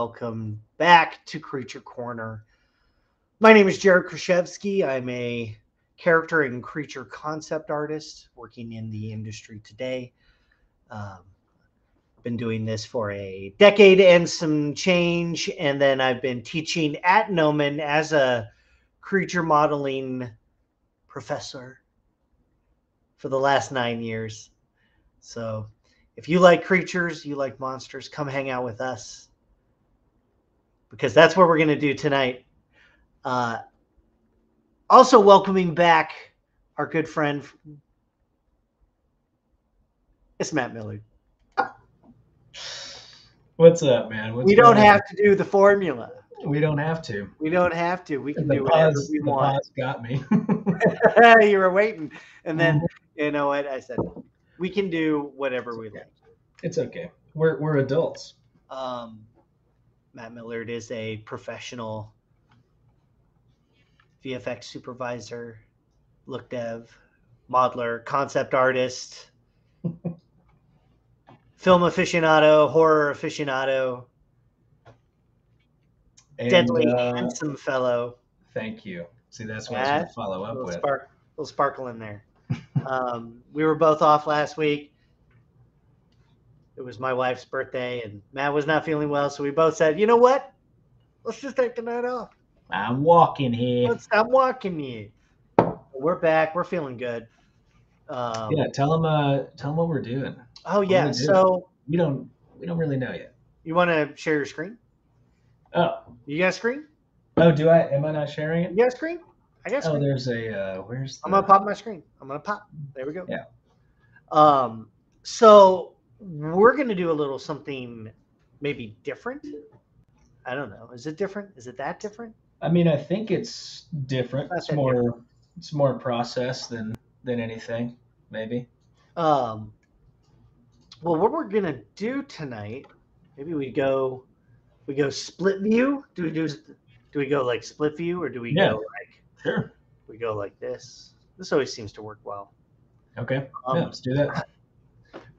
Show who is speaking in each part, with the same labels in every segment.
Speaker 1: Welcome back to Creature Corner. My name is Jared Krichevsky. I'm a character and creature concept artist working in the industry today. Um, been doing this for a decade and some change, and then I've been teaching at Gnomon as a creature modeling professor for the last nine years. So if you like creatures, you like monsters, come hang out with us because that's what we're going to do tonight. Uh, also, welcoming back our good friend. It's Matt Millard.
Speaker 2: What's up, man? What's
Speaker 1: we don't have to do the formula.
Speaker 2: We don't have to.
Speaker 1: We don't have to. We can
Speaker 2: the
Speaker 1: do whatever
Speaker 2: pause,
Speaker 1: we want.
Speaker 2: pause got me.
Speaker 1: you were waiting, and then you know what I said. We can do whatever we like.
Speaker 2: it's okay. We're we're adults.
Speaker 1: Um, Matt Millard is a professional VFX supervisor, look dev, modeler, concept artist, film aficionado, horror aficionado,
Speaker 2: And,
Speaker 1: deadly
Speaker 2: uh,
Speaker 1: handsome fellow.
Speaker 2: Thank you. See, that's what I was going to follow up
Speaker 1: little
Speaker 2: with.
Speaker 1: spark, little sparkle in there. um, we were both off last week. It was my wife's birthday, and Matt was not feeling well, so we both said, "You know what? Let's just take the night off.
Speaker 2: I'm walking here.
Speaker 1: Let's stop walking here. We're back. We're feeling good. Um,
Speaker 2: Yeah, tell them. Uh, tell them what we're doing.
Speaker 1: Oh yeah.
Speaker 2: we.
Speaker 1: So
Speaker 2: We don't. We don't really know yet.
Speaker 1: you want to share your screen?
Speaker 2: Oh.
Speaker 1: You got a screen?
Speaker 2: Oh, do I? Am I not sharing it?
Speaker 1: You got a screen? I guess.
Speaker 2: Oh,
Speaker 1: screen.
Speaker 2: there's a. Uh, where's? The,
Speaker 1: I'm gonna pop my screen. I'm gonna pop. There we go.
Speaker 2: Yeah.
Speaker 1: Um. So we're gonna do a little something maybe different. I don't know. Is it different? Is it that different?
Speaker 2: I mean, I think it's different. It's more. It's more process than than anything. Maybe.
Speaker 1: Um. Well, what we're gonna do tonight? Maybe we go. We go split view. Do we do? Do we go like split view, or do we
Speaker 2: Yeah.
Speaker 1: go like
Speaker 2: Sure.
Speaker 1: we go like this? This always seems to work well.
Speaker 2: Okay.
Speaker 1: Um,
Speaker 2: yeah, let's do that.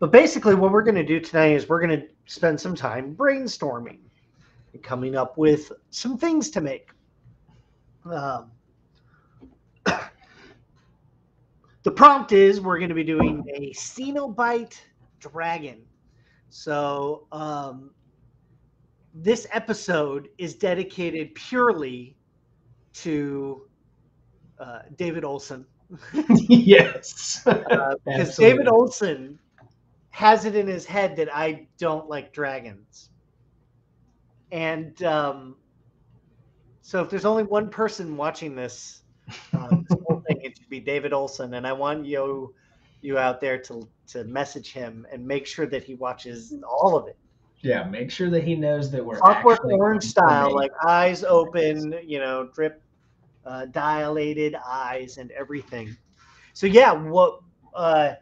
Speaker 1: But basically, what we're going to do tonight is we're going to spend some time brainstorming and coming up with some things to make. Um, the prompt is we're going to be doing a Cenobite dragon. So, um, this episode is dedicated purely to uh, David Olson
Speaker 2: yes.
Speaker 1: uh, because. David Olson has it in his head that I don't like dragons, and um, so if there's only one person watching this, um, this whole thing, it should be David Olson, and I want you you out there to to message him and make sure that he watches all of it.
Speaker 2: Yeah, make sure that he knows that we're actually
Speaker 1: Orange style, like eyes open, you know, drip, uh, dilated eyes, and everything. So yeah, what, uh,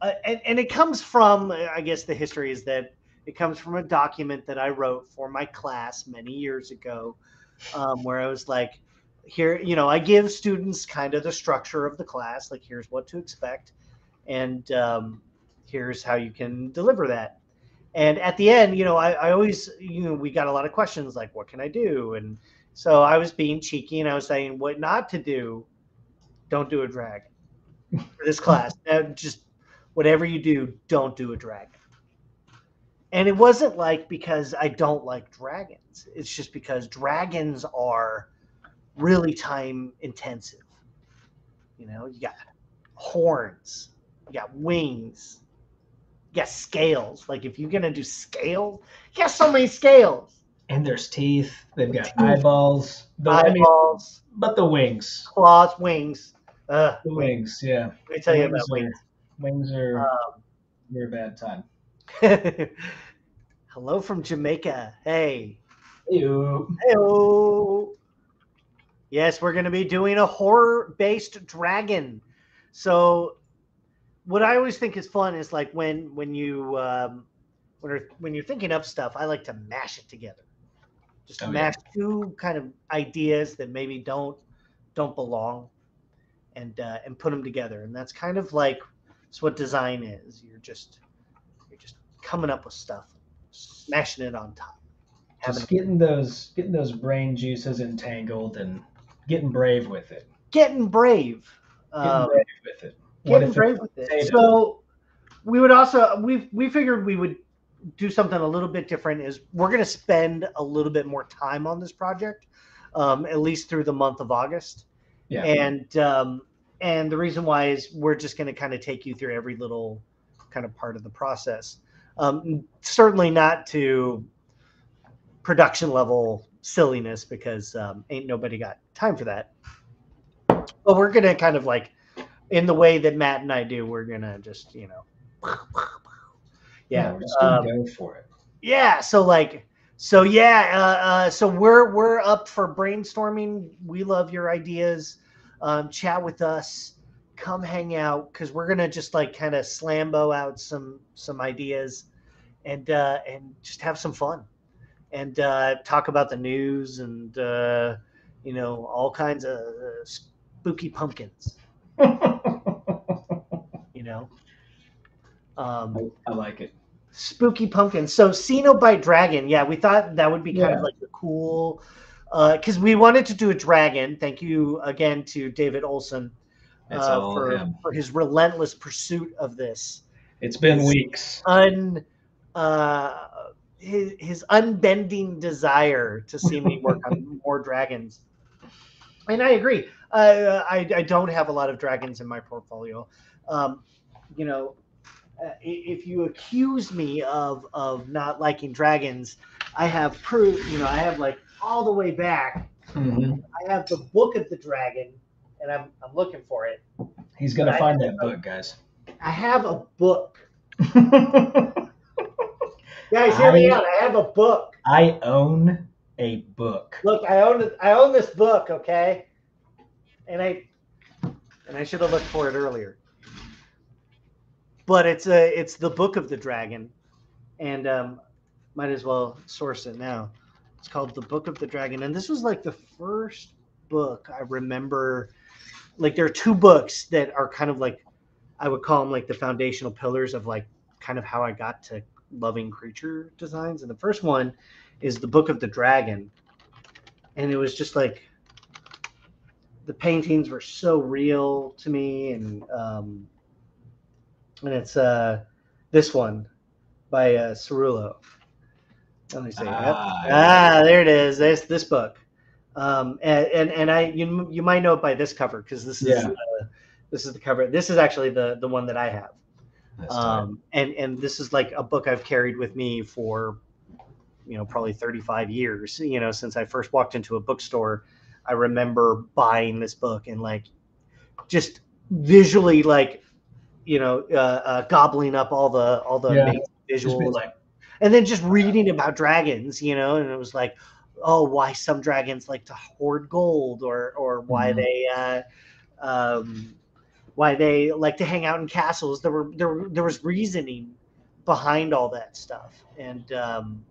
Speaker 1: uh, and and it comes from, I guess the history is that it comes from a document that I wrote for my class many years ago, um, where I was like, here, you know, I give students kind of the structure of the class, like here's what to expect, and um, here's how you can deliver that. And at the end, you know, I, I always, you know, we got a lot of questions like, what can I do? And so I was being cheeky and I was saying, what not to do, don't do a drag for this class. Uh, just whatever you do, don't do a dragon. And it wasn't like because I don't like dragons. It's just because dragons are really time intensive. You know, you got horns, you got wings, you got scales. Like if you're gonna do scales, you got so many scales.
Speaker 2: and there's teeth. They've got
Speaker 1: Teeth.
Speaker 2: eyeballs. The, I mean,
Speaker 1: Eyeballs,
Speaker 2: but the wings.
Speaker 1: claws, wings. Uh,
Speaker 2: The wings. Yeah.
Speaker 1: Let me tell you about wings.
Speaker 2: Are, wings are.
Speaker 1: Um,
Speaker 2: they're a bad time.
Speaker 1: Hello from Jamaica. Hey. Hello. Yes, we're going to be doing a horror-based dragon. So, what I always think is fun is like when when you um, when you're, when you're thinking up stuff, I like to mash it together. Just
Speaker 2: Oh, yeah.
Speaker 1: mash two kind of ideas that maybe don't don't belong, and uh, and put them together. And that's kind of like it's what design is. You're just you're just coming up with stuff, smashing it on top. having
Speaker 2: Just getting those getting those brain juices entangled and getting brave with it.
Speaker 1: getting brave.
Speaker 2: Getting
Speaker 1: Um,
Speaker 2: brave with it. What
Speaker 1: getting brave with it.
Speaker 2: potato?
Speaker 1: So we would also we we figured we would do something a little bit different. Is we're going to spend a little bit more time on this project, um, at least through the month of August.
Speaker 2: Yeah.
Speaker 1: And um, and the reason why is we're just going to kind of take you through every little kind of part of the process. Um, certainly not to production level silliness because um, ain't nobody got time for that. But we're gonna kind of like, in the way that Matt and I do, we're gonna just you know, yeah,
Speaker 2: we're just gonna
Speaker 1: um,
Speaker 2: go for it.
Speaker 1: yeah. So like, so yeah, uh, uh, so we're we're up for brainstorming. We love your ideas. Um, chat with us. Come hang out because we're gonna just like kind of slambo out some some ideas, and uh, and just have some fun, and uh, talk about the news and uh, you know all kinds of uh, spooky pumpkins. You know. Um,
Speaker 2: I like it.
Speaker 1: spooky pumpkins So Cenobite dragon. Yeah, we thought that would be kind
Speaker 2: Yeah.
Speaker 1: of like a cool because we wanted to do a dragon. Thank you again to David Olson uh, for for his relentless pursuit of this.
Speaker 2: It's been
Speaker 1: it's-
Speaker 2: weeks.
Speaker 1: Un uh, his, his unbending desire to see me work on more dragons. And I agree. Uh, I, I don't have a lot of dragons in my portfolio. Um, you know, uh, if you accuse me of of not liking dragons, I have proof. You know, I have like all the way back.
Speaker 2: Mhm.
Speaker 1: I have the book of the dragon, and I'm I'm looking for it.
Speaker 2: He's gonna
Speaker 1: I-
Speaker 2: find that book, guys.
Speaker 1: I have a book, guys. Hear me
Speaker 2: I-
Speaker 1: out. I have a book.
Speaker 2: I own a book.
Speaker 1: Look, I own. I own this book. Okay, and I and I should have looked for it earlier. But it's a it's the book of the dragon, and um, might as well source it now. It's called the Book of the Dragon, and this was like the first book I remember. Like there are two books that are kind of like I would call them like the foundational pillars of like kind of how I got to loving creature designs. And the first one is the Book of the Dragon, and it was just like the paintings were so real to me, and um, and it's uh this one by uh, Ciruelo. Let me see. Yep.
Speaker 2: Ah,
Speaker 1: Ah, there it is. This this book, um, and and, and I you you might know it by this cover because this is
Speaker 2: Yeah.
Speaker 1: uh, this is the cover. This is actually the the one that I have, um, and and this is like a book I've carried with me for, you know, probably thirty five years. You know, since I first walked into a bookstore, I remember buying this book and like, just visually like, you know, uh, uh, gobbling up all the all the
Speaker 2: Yeah.
Speaker 1: amazing
Speaker 2: Just be
Speaker 1: visuals
Speaker 2: like,
Speaker 1: and then just reading about dragons, you know, and it was like, oh, why some dragons like to hoard gold, or or why
Speaker 2: Mhm.
Speaker 1: they, uh, um, why they like to hang out in castles. There were there were- there was reasoning behind all that stuff, and um,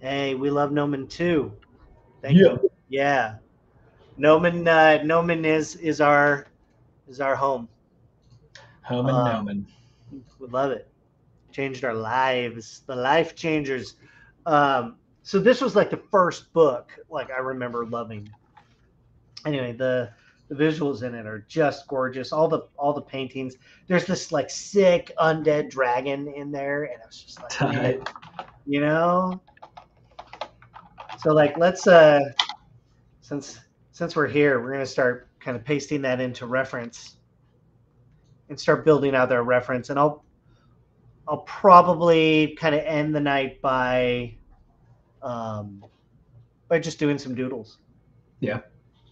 Speaker 1: hey, we love Gnomon too. Thank
Speaker 2: Yeah.
Speaker 1: you. Yeah, Gnomon uh, Gnomon is is our is our home.
Speaker 2: home and
Speaker 1: Uh,
Speaker 2: Gnomon.
Speaker 1: We love it. Changed our lives. The life changers. Um, so this was like the first book like I remember loving. Anyway, the the visuals in it are just gorgeous. All the all the paintings. There's this like sick undead dragon in there, and I was just like, you know. So like let's uh since since we're here, we're gonna start kind of pasting that into reference and start building out their reference. And I'll I'll probably kind of end the night by um by just doing some doodles.
Speaker 2: Yeah.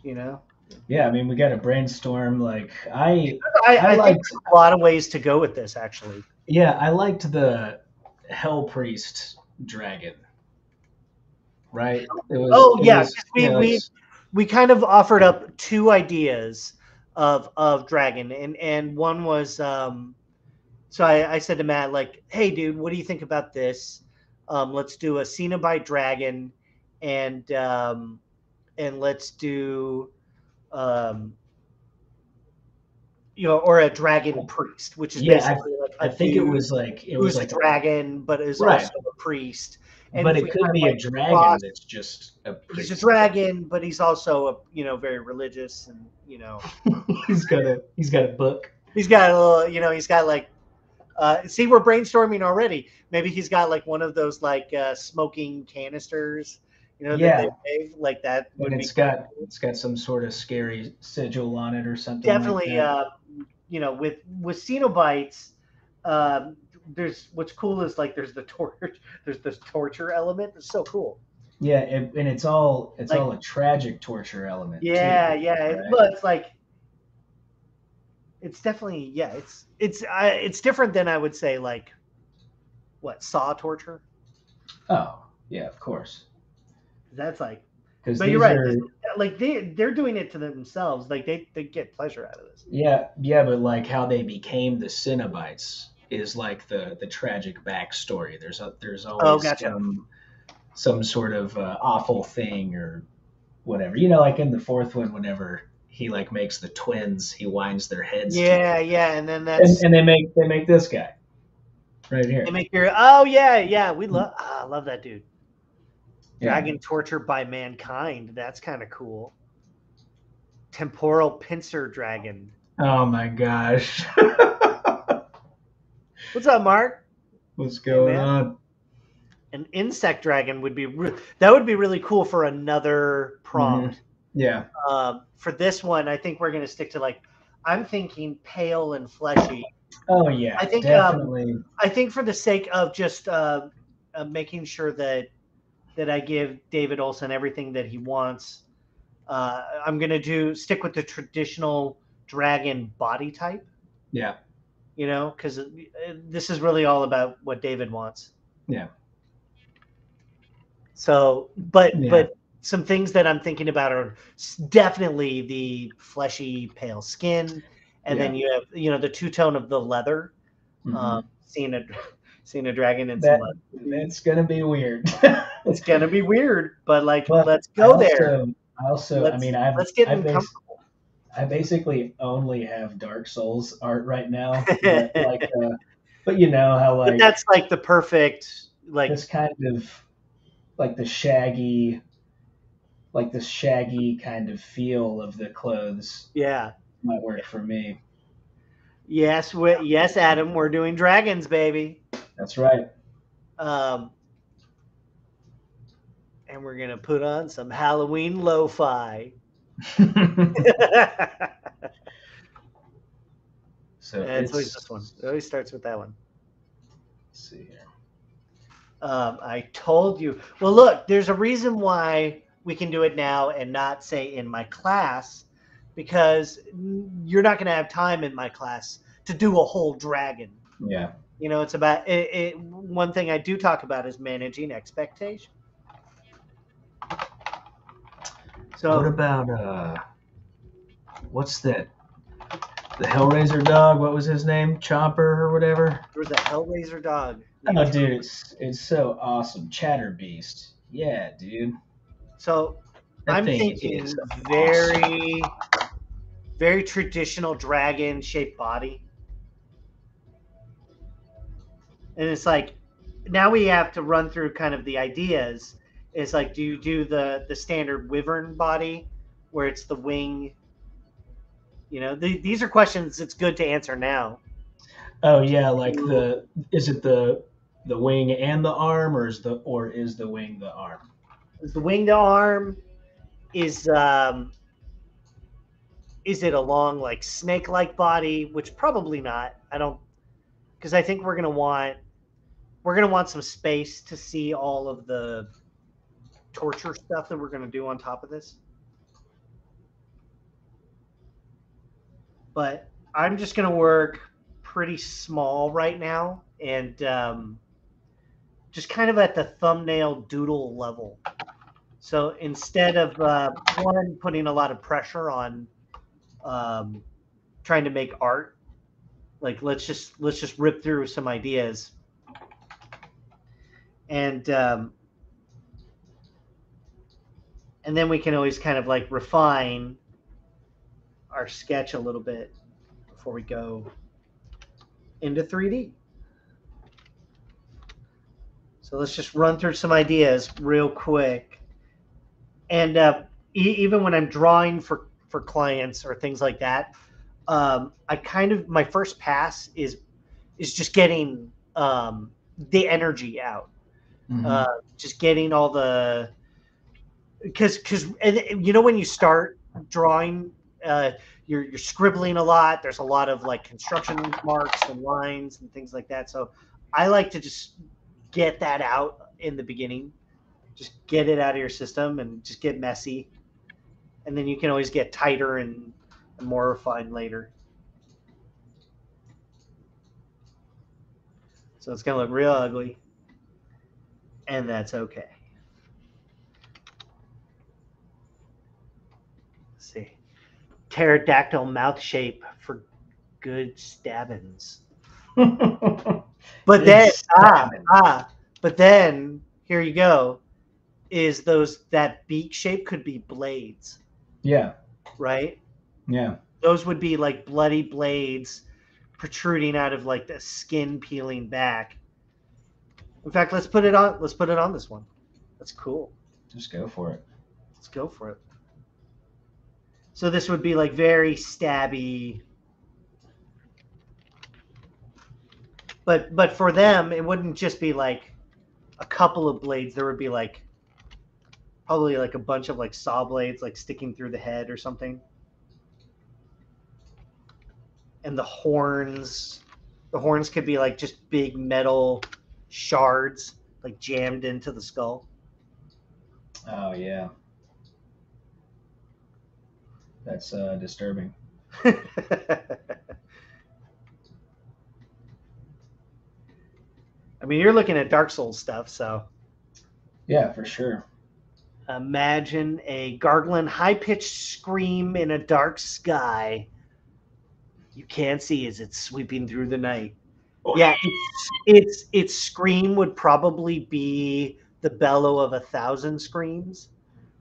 Speaker 1: You know?
Speaker 2: Yeah, I mean, we got to brainstorm. Like, I
Speaker 1: I,
Speaker 2: I
Speaker 1: I,
Speaker 2: liked-
Speaker 1: a lot of ways to go with this actually.
Speaker 2: yeah, I liked the Hell Priest dragon. Right? It was,
Speaker 1: Oh, yeah,
Speaker 2: was,
Speaker 1: we- we- we kind of offered up two ideas of of dragon and and one was um so I, I said to matt like hey dude what do you think about this um let's do a cenobite dragon and um and let's do um you know or a dragon priest which is
Speaker 2: Yeah, I-
Speaker 1: basically like a
Speaker 2: I think it was like it was like
Speaker 1: a dragon but is
Speaker 2: Right.
Speaker 1: also a priest And
Speaker 2: but it could be a dragon
Speaker 1: cross-
Speaker 2: that's just a
Speaker 1: He's a dragon, but he's also a you know very religious, and you know
Speaker 2: he's got a he's got a book.
Speaker 1: he's got a little you know he's got like uh, see we're brainstorming already. Maybe he's got like one of those like uh, smoking canisters, you know,
Speaker 2: Yeah.
Speaker 1: that they make like that. Would
Speaker 2: And it's got it's got some sort of scary sigil on it or something. like
Speaker 1: definitely
Speaker 2: that.
Speaker 1: uh, you know with with Cenobites. Um, there's what's cool is like there's the torture there's this torture element. It's so cool.
Speaker 2: yeah, it, and it's all it's
Speaker 1: Like-
Speaker 2: all a tragic torture element. too,
Speaker 1: Yeah, yeah. It,
Speaker 2: right?
Speaker 1: well, it's like it's definitely yeah. It's it's uh, it's different than I would say like what saw torture.
Speaker 2: Oh, yeah, of course.
Speaker 1: That's like,
Speaker 2: Because
Speaker 1: but you're right. Like they they're doing it to themselves. Like they they get pleasure out of this.
Speaker 2: Yeah, yeah, but like how they became the Cenobites is like the the tragic backstory. There's a there's always
Speaker 1: Oh, gotcha.
Speaker 2: some some sort of uh, awful thing or whatever. You know, like in the fourth one, whenever he like makes the twins, he winds their heads.
Speaker 1: Yeah, yeah. And then
Speaker 2: and,
Speaker 1: that's
Speaker 2: and they make they make this guy right here.
Speaker 1: they make your oh yeah yeah we love ah, I love that dude.
Speaker 2: Yeah.
Speaker 1: Dragon torture by mankind. That's kind of cool. Temporal pincer dragon.
Speaker 2: Oh my gosh,
Speaker 1: What's up, Mark?
Speaker 2: what's going
Speaker 1: man.
Speaker 2: on?
Speaker 1: An insect dragon would be re- that would be really cool for another prompt.
Speaker 2: Yeah,
Speaker 1: Um, for this one, I think we're going to stick to like I'm thinking pale and fleshy.
Speaker 2: oh yeah,
Speaker 1: I think, um,
Speaker 2: definitely.
Speaker 1: I think for the sake of just uh, uh, making sure that that I give David Olson everything that he wants, uh, I'm going to do stick with the traditional dragon body type.
Speaker 2: yeah,
Speaker 1: You know, because this is really all about what David wants.
Speaker 2: Yeah.
Speaker 1: So, but
Speaker 2: Yeah.
Speaker 1: but some things that I'm thinking about are definitely the fleshy, pale skin, and then you have you know the two tone of the leather.
Speaker 2: mhm.
Speaker 1: Um, seeing a seeing a dragon in
Speaker 2: That-
Speaker 1: some leather.
Speaker 2: it's gonna be weird.
Speaker 1: It's gonna be weird, but like
Speaker 2: But
Speaker 1: let's
Speaker 2: I
Speaker 1: go there.
Speaker 2: I also, I
Speaker 1: Let's-
Speaker 2: mean, I've,
Speaker 1: Let's get
Speaker 2: I,
Speaker 1: comfortable.
Speaker 2: I basically only have Dark Souls art right now. but, like, uh, but you know how
Speaker 1: But
Speaker 2: like
Speaker 1: that's like the perfect like
Speaker 2: this kind of like the shaggy, like the shaggy kind of feel of the clothes
Speaker 1: yeah.
Speaker 2: might work for me.
Speaker 1: Yes, we, yes, Adam, we're doing dragons, baby.
Speaker 2: That's right.
Speaker 1: Um, and we're gonna put on some Halloween lo-fi.
Speaker 2: so
Speaker 1: it's always
Speaker 2: it's-
Speaker 1: this one. It always starts with that one.
Speaker 2: Let's see here.
Speaker 1: Um, I told you. Well, look, there's a reason why we can do it now and not say in my class, because you're not going to have time in my class to do a whole dragon.
Speaker 2: Yeah.
Speaker 1: You know, it's about it, it. One thing I do talk about is managing expectation. So what
Speaker 2: about uh, what's that? The Hellraiser dog. What was his name? Chopper or whatever.
Speaker 1: there was a Hellraiser dog.
Speaker 2: Oh, dude, it's it's so awesome. Chatter Beast. Yeah, dude.
Speaker 1: So
Speaker 2: That
Speaker 1: I'm
Speaker 2: thing is
Speaker 1: thinking
Speaker 2: awesome.
Speaker 1: very, very traditional dragon shaped body. And it's like now we have to run through kind of the ideas. Is like, do you do the the standard wyvern body, where it's the wing? You know, the, these are questions it's good to answer now.
Speaker 2: Oh yeah, like the is it the the wing and the arm, or is the or is the wing the arm?
Speaker 1: The winged arm? Is um, is it a long like snake like body? Which probably not. I don't because I think we're gonna want we're gonna want some space to see all of the torture stuff that we're gonna do on top of this. But I'm just gonna work pretty small right now and um, just kind of at the thumbnail doodle level. So instead of uh, one putting a lot of pressure on um, trying to make art, like let's just let's just rip through some ideas, and um, and then we can always kind of like refine our sketch a little bit before we go into 3D. So let's just run through some ideas real quick. And uh, e- even when I'm drawing for for clients or things like that, um, I kind of my first pass is is just getting um, the energy out,
Speaker 2: Mhm.
Speaker 1: uh, just getting all the because because you know when you start drawing, uh, you're you're scribbling a lot. There's a lot of like construction marks and lines and things like that. So I like to just get that out in the beginning, just get it out of your system and just get messy, and then you can always get tighter and more refined later. So it's gonna look real ugly, and that's okay. Let's see, pterodactyl mouth shape for good stabbins But
Speaker 2: Good
Speaker 1: then ah ah, but then here you go, is those that beak shape could be blades,
Speaker 2: yeah,
Speaker 1: right?
Speaker 2: yeah.
Speaker 1: Those would be like bloody blades protruding out of like the skin peeling back. In fact, let's put it on. Let's put it on this one. That's cool.
Speaker 2: Just go for it.
Speaker 1: Let's go for it. So this would be like very stabby. But but for them, it wouldn't just be like a couple of blades. There would be like probably like a bunch of like saw blades like sticking through the head or something. And the horns, the horns could be like just big metal shards like jammed into the skull.
Speaker 2: Oh yeah. That's uh, disturbing.
Speaker 1: I mean, you're looking at Dark Souls stuff, so
Speaker 2: Yeah, for sure.
Speaker 1: Imagine a gargling, high pitched scream in a dark sky. You can't see as it's sweeping through the night. Yeah, it's, it's its scream would probably be the bellow of a thousand screams.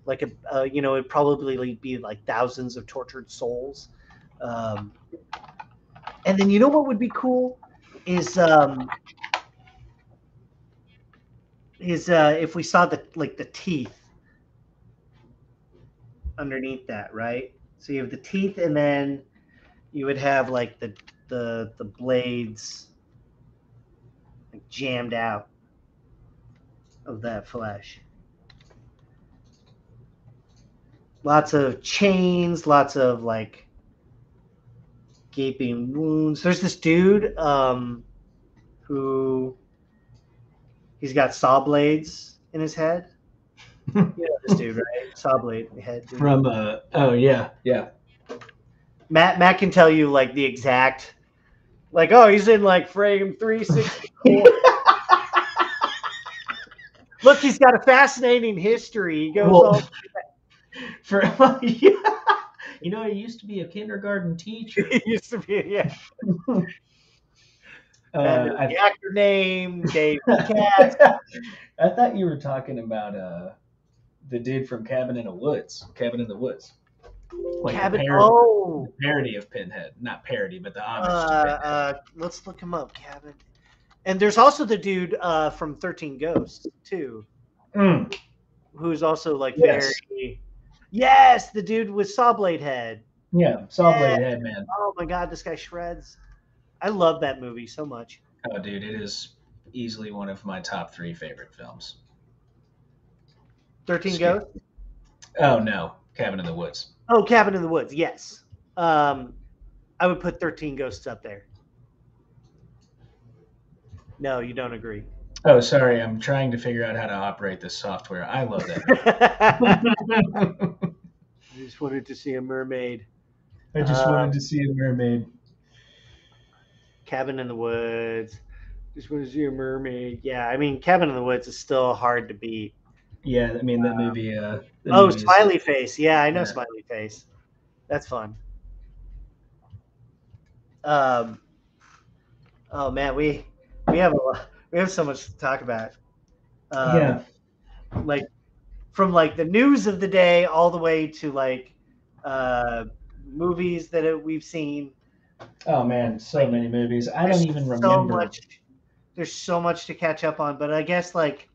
Speaker 1: Like a, uh, you know, it'd probably be like thousands of tortured souls. Um, and then you know what would be cool is um, is uh, if we saw the like the teeth underneath that, right? So you have the teeth, and then you would have like the the the blades jammed out of that flesh. Lots of chains, lots of like gaping wounds. There's this dude um, who he's got saw blades in his head. You know this dude, right? Saw blade in the head. dude.
Speaker 2: From uh oh yeah yeah
Speaker 1: Matt Matt can tell you like the exact like oh he's in like frame 364 look he's got a fascinating history he goes
Speaker 2: Well-
Speaker 1: all
Speaker 2: for yeah. you know I used to be a kindergarten teacher.
Speaker 1: he used to be yeah
Speaker 2: Uh,
Speaker 1: the actor name Dave Katz.
Speaker 2: I thought you were talking about uh the dude from Cabin in the Woods. Cabin in the Woods. Like the
Speaker 1: Cabin
Speaker 2: parody,
Speaker 1: oh
Speaker 2: parody of Pinhead, not parody, but the homage
Speaker 1: uh,
Speaker 2: to Pinhead.
Speaker 1: uh, let's look him up Cabin and there's also the dude uh, from 13 Ghosts too
Speaker 2: Mm,
Speaker 1: who's also like
Speaker 2: Yes.
Speaker 1: very yes the dude with saw blade head
Speaker 2: yeah, Saw
Speaker 1: Yeah.
Speaker 2: Head Man.
Speaker 1: Oh my god, this guy shreds. I love that movie so much.
Speaker 2: Oh, dude, it is easily one of my top three favorite films.
Speaker 1: Thirteen
Speaker 2: Excuse-
Speaker 1: Ghosts.
Speaker 2: Oh no, Cabin in the Woods.
Speaker 1: Oh, Cabin in the Woods. Yes. Um, I would put Thirteen Ghosts up there. No, you don't agree.
Speaker 2: Oh, sorry, I'm trying to figure out how to operate this software. I love that.
Speaker 1: I just wanted to see a mermaid.
Speaker 2: I just
Speaker 1: Uh,
Speaker 2: wanted to see a mermaid.
Speaker 1: Cabin in the Woods. Just wanted to see a mermaid. Yeah, I mean, Cabin in the Woods is still hard to beat.
Speaker 2: Yeah, I mean that movie. Uh, that
Speaker 1: Oh,
Speaker 2: movie is-
Speaker 1: Smiley Face. Yeah, I know
Speaker 2: Yeah.
Speaker 1: Smiley Face. That's fun. Um. Oh man, we we have a lot, we have so much to talk about. Um,
Speaker 2: yeah,
Speaker 1: Like from like the news of the day all the way to like uh movies that we've seen.
Speaker 2: Oh man, so many movies. I don't even
Speaker 1: so
Speaker 2: remember.
Speaker 1: much. there's so much to catch up on, but I guess like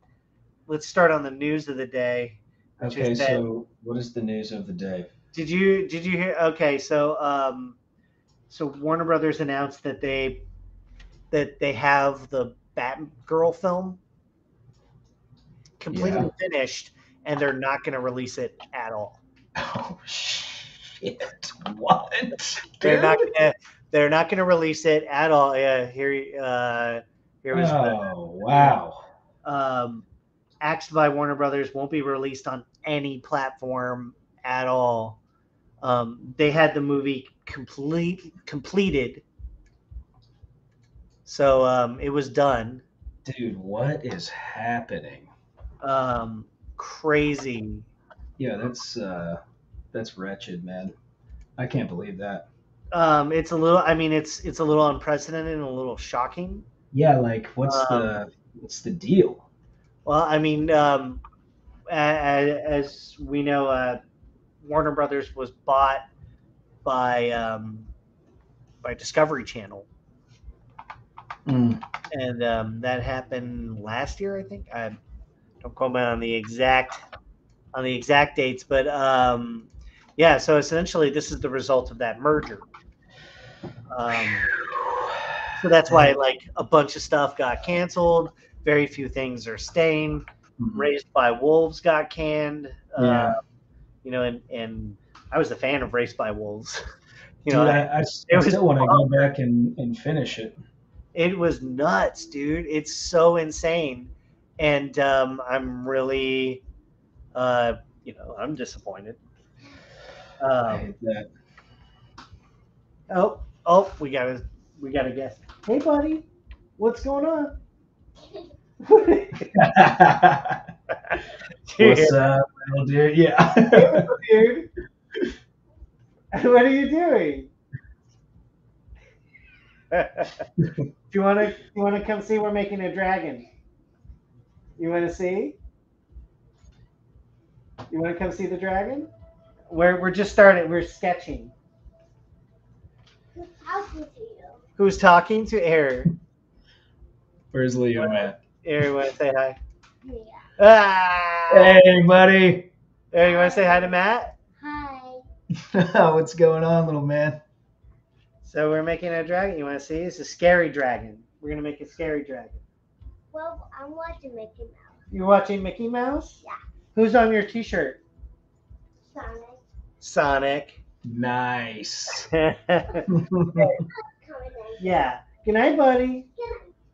Speaker 1: let's start on the news of the day.
Speaker 2: Okay, so what is the news of the day?
Speaker 1: Did you did you hear? Okay, so um, so Warner Brothers announced that they that they have the Batgirl film completely
Speaker 2: Yeah.
Speaker 1: finished, and they're not going to release it at all.
Speaker 2: Oh shit! What?
Speaker 1: They're not gonna they're not going to release it at all. Yeah, here uh, here was the,
Speaker 2: Oh wow!
Speaker 1: um, acts by Warner Brothers won't be released on any platform at all. Um, they had the movie complete completed, so um, it was done.
Speaker 2: Dude, what is happening?
Speaker 1: Um, crazy.
Speaker 2: Yeah, that's uh, that's wretched, man. I can't believe that.
Speaker 1: Um, it's a little. I mean, it's it's a little unprecedented and a little shocking.
Speaker 2: Yeah, like what's
Speaker 1: Um,
Speaker 2: the what's the deal?
Speaker 1: Well, I mean, um, as, as we know, uh, Warner Brothers was bought by um, by Discovery Channel,
Speaker 2: Mm,
Speaker 1: and um, that happened last year, I think. I don't me on the exact on the exact dates, but um, yeah. So essentially, this is the result of that merger. Um, so that's why like a bunch of stuff got canceled. Very few things are staying.
Speaker 2: Mhm.
Speaker 1: Raised by Wolves got canned.
Speaker 2: Yeah.
Speaker 1: Uh, you know, and and I was a fan of Raised by Wolves. you
Speaker 2: Dude,
Speaker 1: know,
Speaker 2: I, I I
Speaker 1: was
Speaker 2: still want to go back and, and finish it.
Speaker 1: it was nuts, dude. It's so insane, and um, I'm really, uh, you know, I'm disappointed.
Speaker 2: I
Speaker 1: Um,
Speaker 2: hate that.
Speaker 1: oh, oh, we got a we got a guest. Hey, buddy, what's going on?
Speaker 2: What's up, little dude? Yeah.
Speaker 1: dude? what are you doing? do you want to? You want to come see? We're making a dragon. You want to see? You want to come see the dragon? We're we're just started. We're sketching.
Speaker 3: Who's talking to you.
Speaker 1: Who's talking to Air?
Speaker 2: Where's Leo at?
Speaker 1: Air, you want to say hi?
Speaker 3: Yeah.
Speaker 1: Ah!
Speaker 2: Hey, buddy.
Speaker 1: Air, you want to say hi to Matt?
Speaker 3: Hi.
Speaker 2: What's going on, little man?
Speaker 1: So we're making a dragon. You want to see? It's a scary dragon. We're gonna make a scary dragon.
Speaker 3: Well, I'm watching Mickey Mouse.
Speaker 1: You're watching Mickey Mouse?
Speaker 3: Yeah.
Speaker 1: Who's on your T-shirt?
Speaker 3: Sonic.
Speaker 1: Sonic.
Speaker 2: Nice.
Speaker 1: yeah.
Speaker 3: Coming in.
Speaker 1: Good night,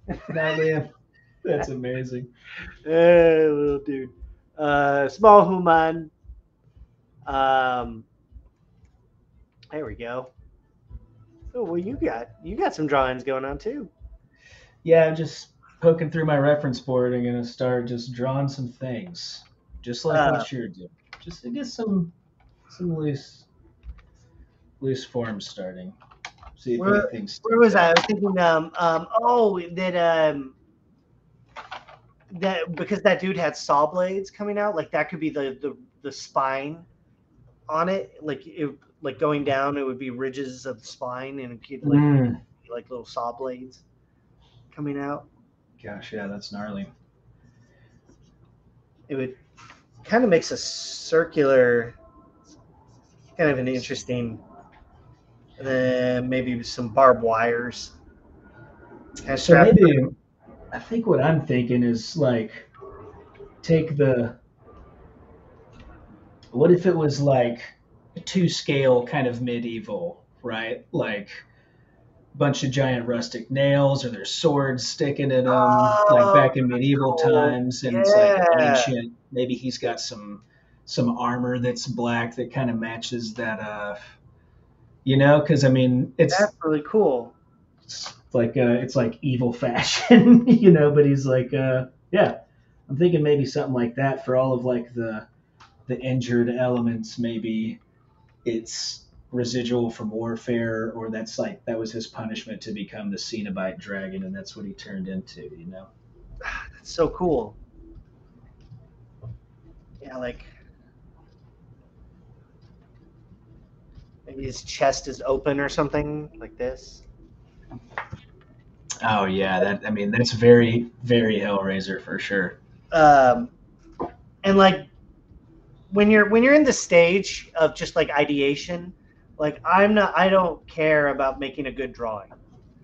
Speaker 1: buddy.
Speaker 2: Nah, man. That's amazing.
Speaker 1: Hey, little dude. Uh, small human. Um, there we go. Oh well, you got you got some drawings going on too.
Speaker 2: Yeah, just poking through my reference board. I'm gonna start just drawing some things, just like
Speaker 1: Uh,
Speaker 2: what you're doing, just to get some some loose loose forms starting. See if
Speaker 1: Where-
Speaker 2: anything.
Speaker 1: Where was I? I was thinking. Um, um, oh, that um, that because that dude had saw blades coming out. Like that could be the the the spine on it. Like it, like going down, it would be ridges of the spine, and it could like
Speaker 2: Mm.
Speaker 1: like little saw blades coming out.
Speaker 2: Gosh, yeah, that's gnarly.
Speaker 1: It would kind of makes a circular, kind of an interesting. And then maybe some barbed wires. Of
Speaker 2: So maybe I think what I'm thinking is like take the what if it was like a two scale kind of medieval, right? Like a bunch of giant rustic nails or there's swords sticking in them like back in medieval
Speaker 1: cool.
Speaker 2: times and it's like ancient maybe he's got some some armor that's black that kind of matches that uh you know cuz I mean it's
Speaker 1: That's really cool.
Speaker 2: it's like uh, it's like evil fashion, you know. But he's like, uh, yeah, I'm thinking maybe something like that for all of like the the injured elements. Maybe it's residual from warfare, or that's like that was his punishment to become the Cenobite dragon, and that's what he turned into, you know.
Speaker 1: That's so cool. Yeah, like maybe his chest is open or something like this.
Speaker 2: Oh yeah, that I mean that's very very Hellraiser for sure.
Speaker 1: Um, and like when you're when you're in the stage of just like ideation, like I'm not I don't care about making a good drawing.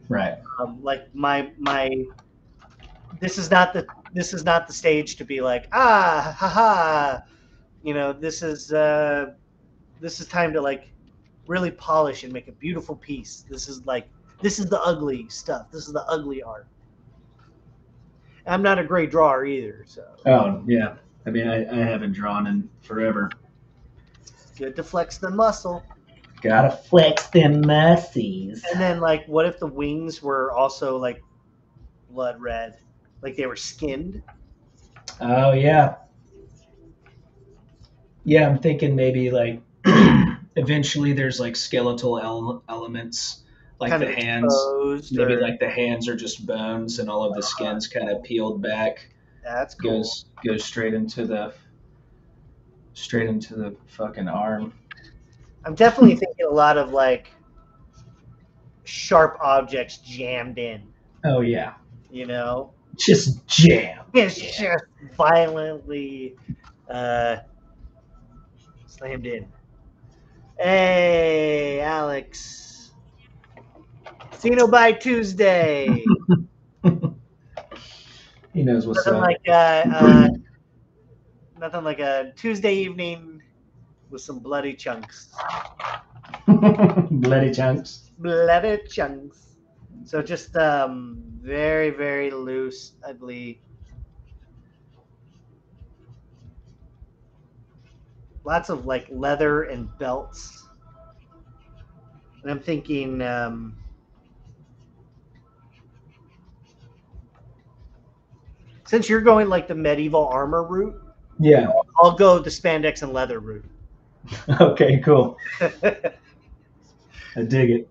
Speaker 2: Right.
Speaker 1: Um, like my my this is not the this is not the stage to be like ah ha ha you know this is uh this is time to like really polish and make a beautiful piece this is like this is the ugly stuff this is the ugly art i'm not a great drawer either so
Speaker 2: Oh yeah. I mean I, I haven't drawn in forever.
Speaker 1: good to flex the muscle
Speaker 2: Gotta flex them mercies.
Speaker 1: and then like what if the wings were also like blood red like they were skinned
Speaker 2: Oh yeah. Yeah, I'm thinking maybe like eventually there's like skeletal ele- elements, like
Speaker 1: kind
Speaker 2: the hands. Maybe
Speaker 1: or-
Speaker 2: like the hands are just bones and all of the skin's kind of peeled back.
Speaker 1: that's cool
Speaker 2: Goes goes straight into the straight into the fucking arm.
Speaker 1: I'm definitely thinking a lot of like sharp objects jammed in,
Speaker 2: Oh yeah.
Speaker 1: you know?
Speaker 2: Just jam.
Speaker 1: It's
Speaker 2: Yeah.
Speaker 1: just violently uh, slammed in. Hey, Alex. See you by Tuesday.
Speaker 2: He knows what's
Speaker 1: nothing
Speaker 2: up.
Speaker 1: like uh, uh, nothing like a Tuesday evening with some bloody chunks.
Speaker 2: Bloody chunks.
Speaker 1: bloody chunks. So just um, very, very loose, ugly. Lots of like leather and belts. And I'm thinking, um, since you're going like the medieval armor route,
Speaker 2: Yeah.
Speaker 1: I'll go the spandex and leather route.
Speaker 2: Okay, cool. I dig it.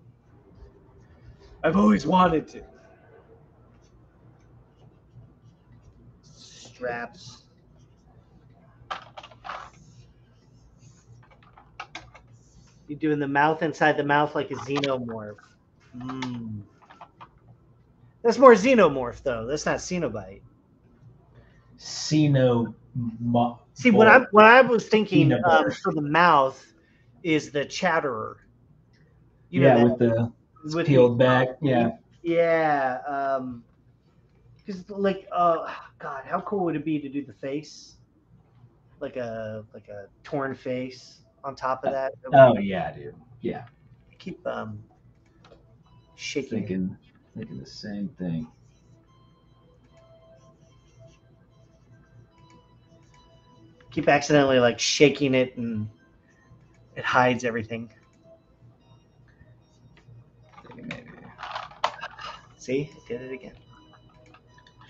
Speaker 1: I've always wanted to. Straps. You're doing the mouth inside the mouth like a xenomorph. Mm. That's more xenomorph though. That's not Cenobite.
Speaker 2: Xeno.
Speaker 1: See, what I what I was thinking um, for the mouth is the chatterer. You
Speaker 2: yeah,
Speaker 1: know,
Speaker 2: with the
Speaker 1: with the-
Speaker 2: peeled back. Yeah.
Speaker 1: Yeah, um, because like, uh, God, how cool would it be to do the face, like a like a torn face on top of that? That
Speaker 2: Oh yeah, dude. Yeah.
Speaker 1: keep um shaking.
Speaker 2: Thinking thinking the same thing.
Speaker 1: Keep accidentally like shaking it, and it hides everything.
Speaker 2: Maybe
Speaker 1: See, I did it again.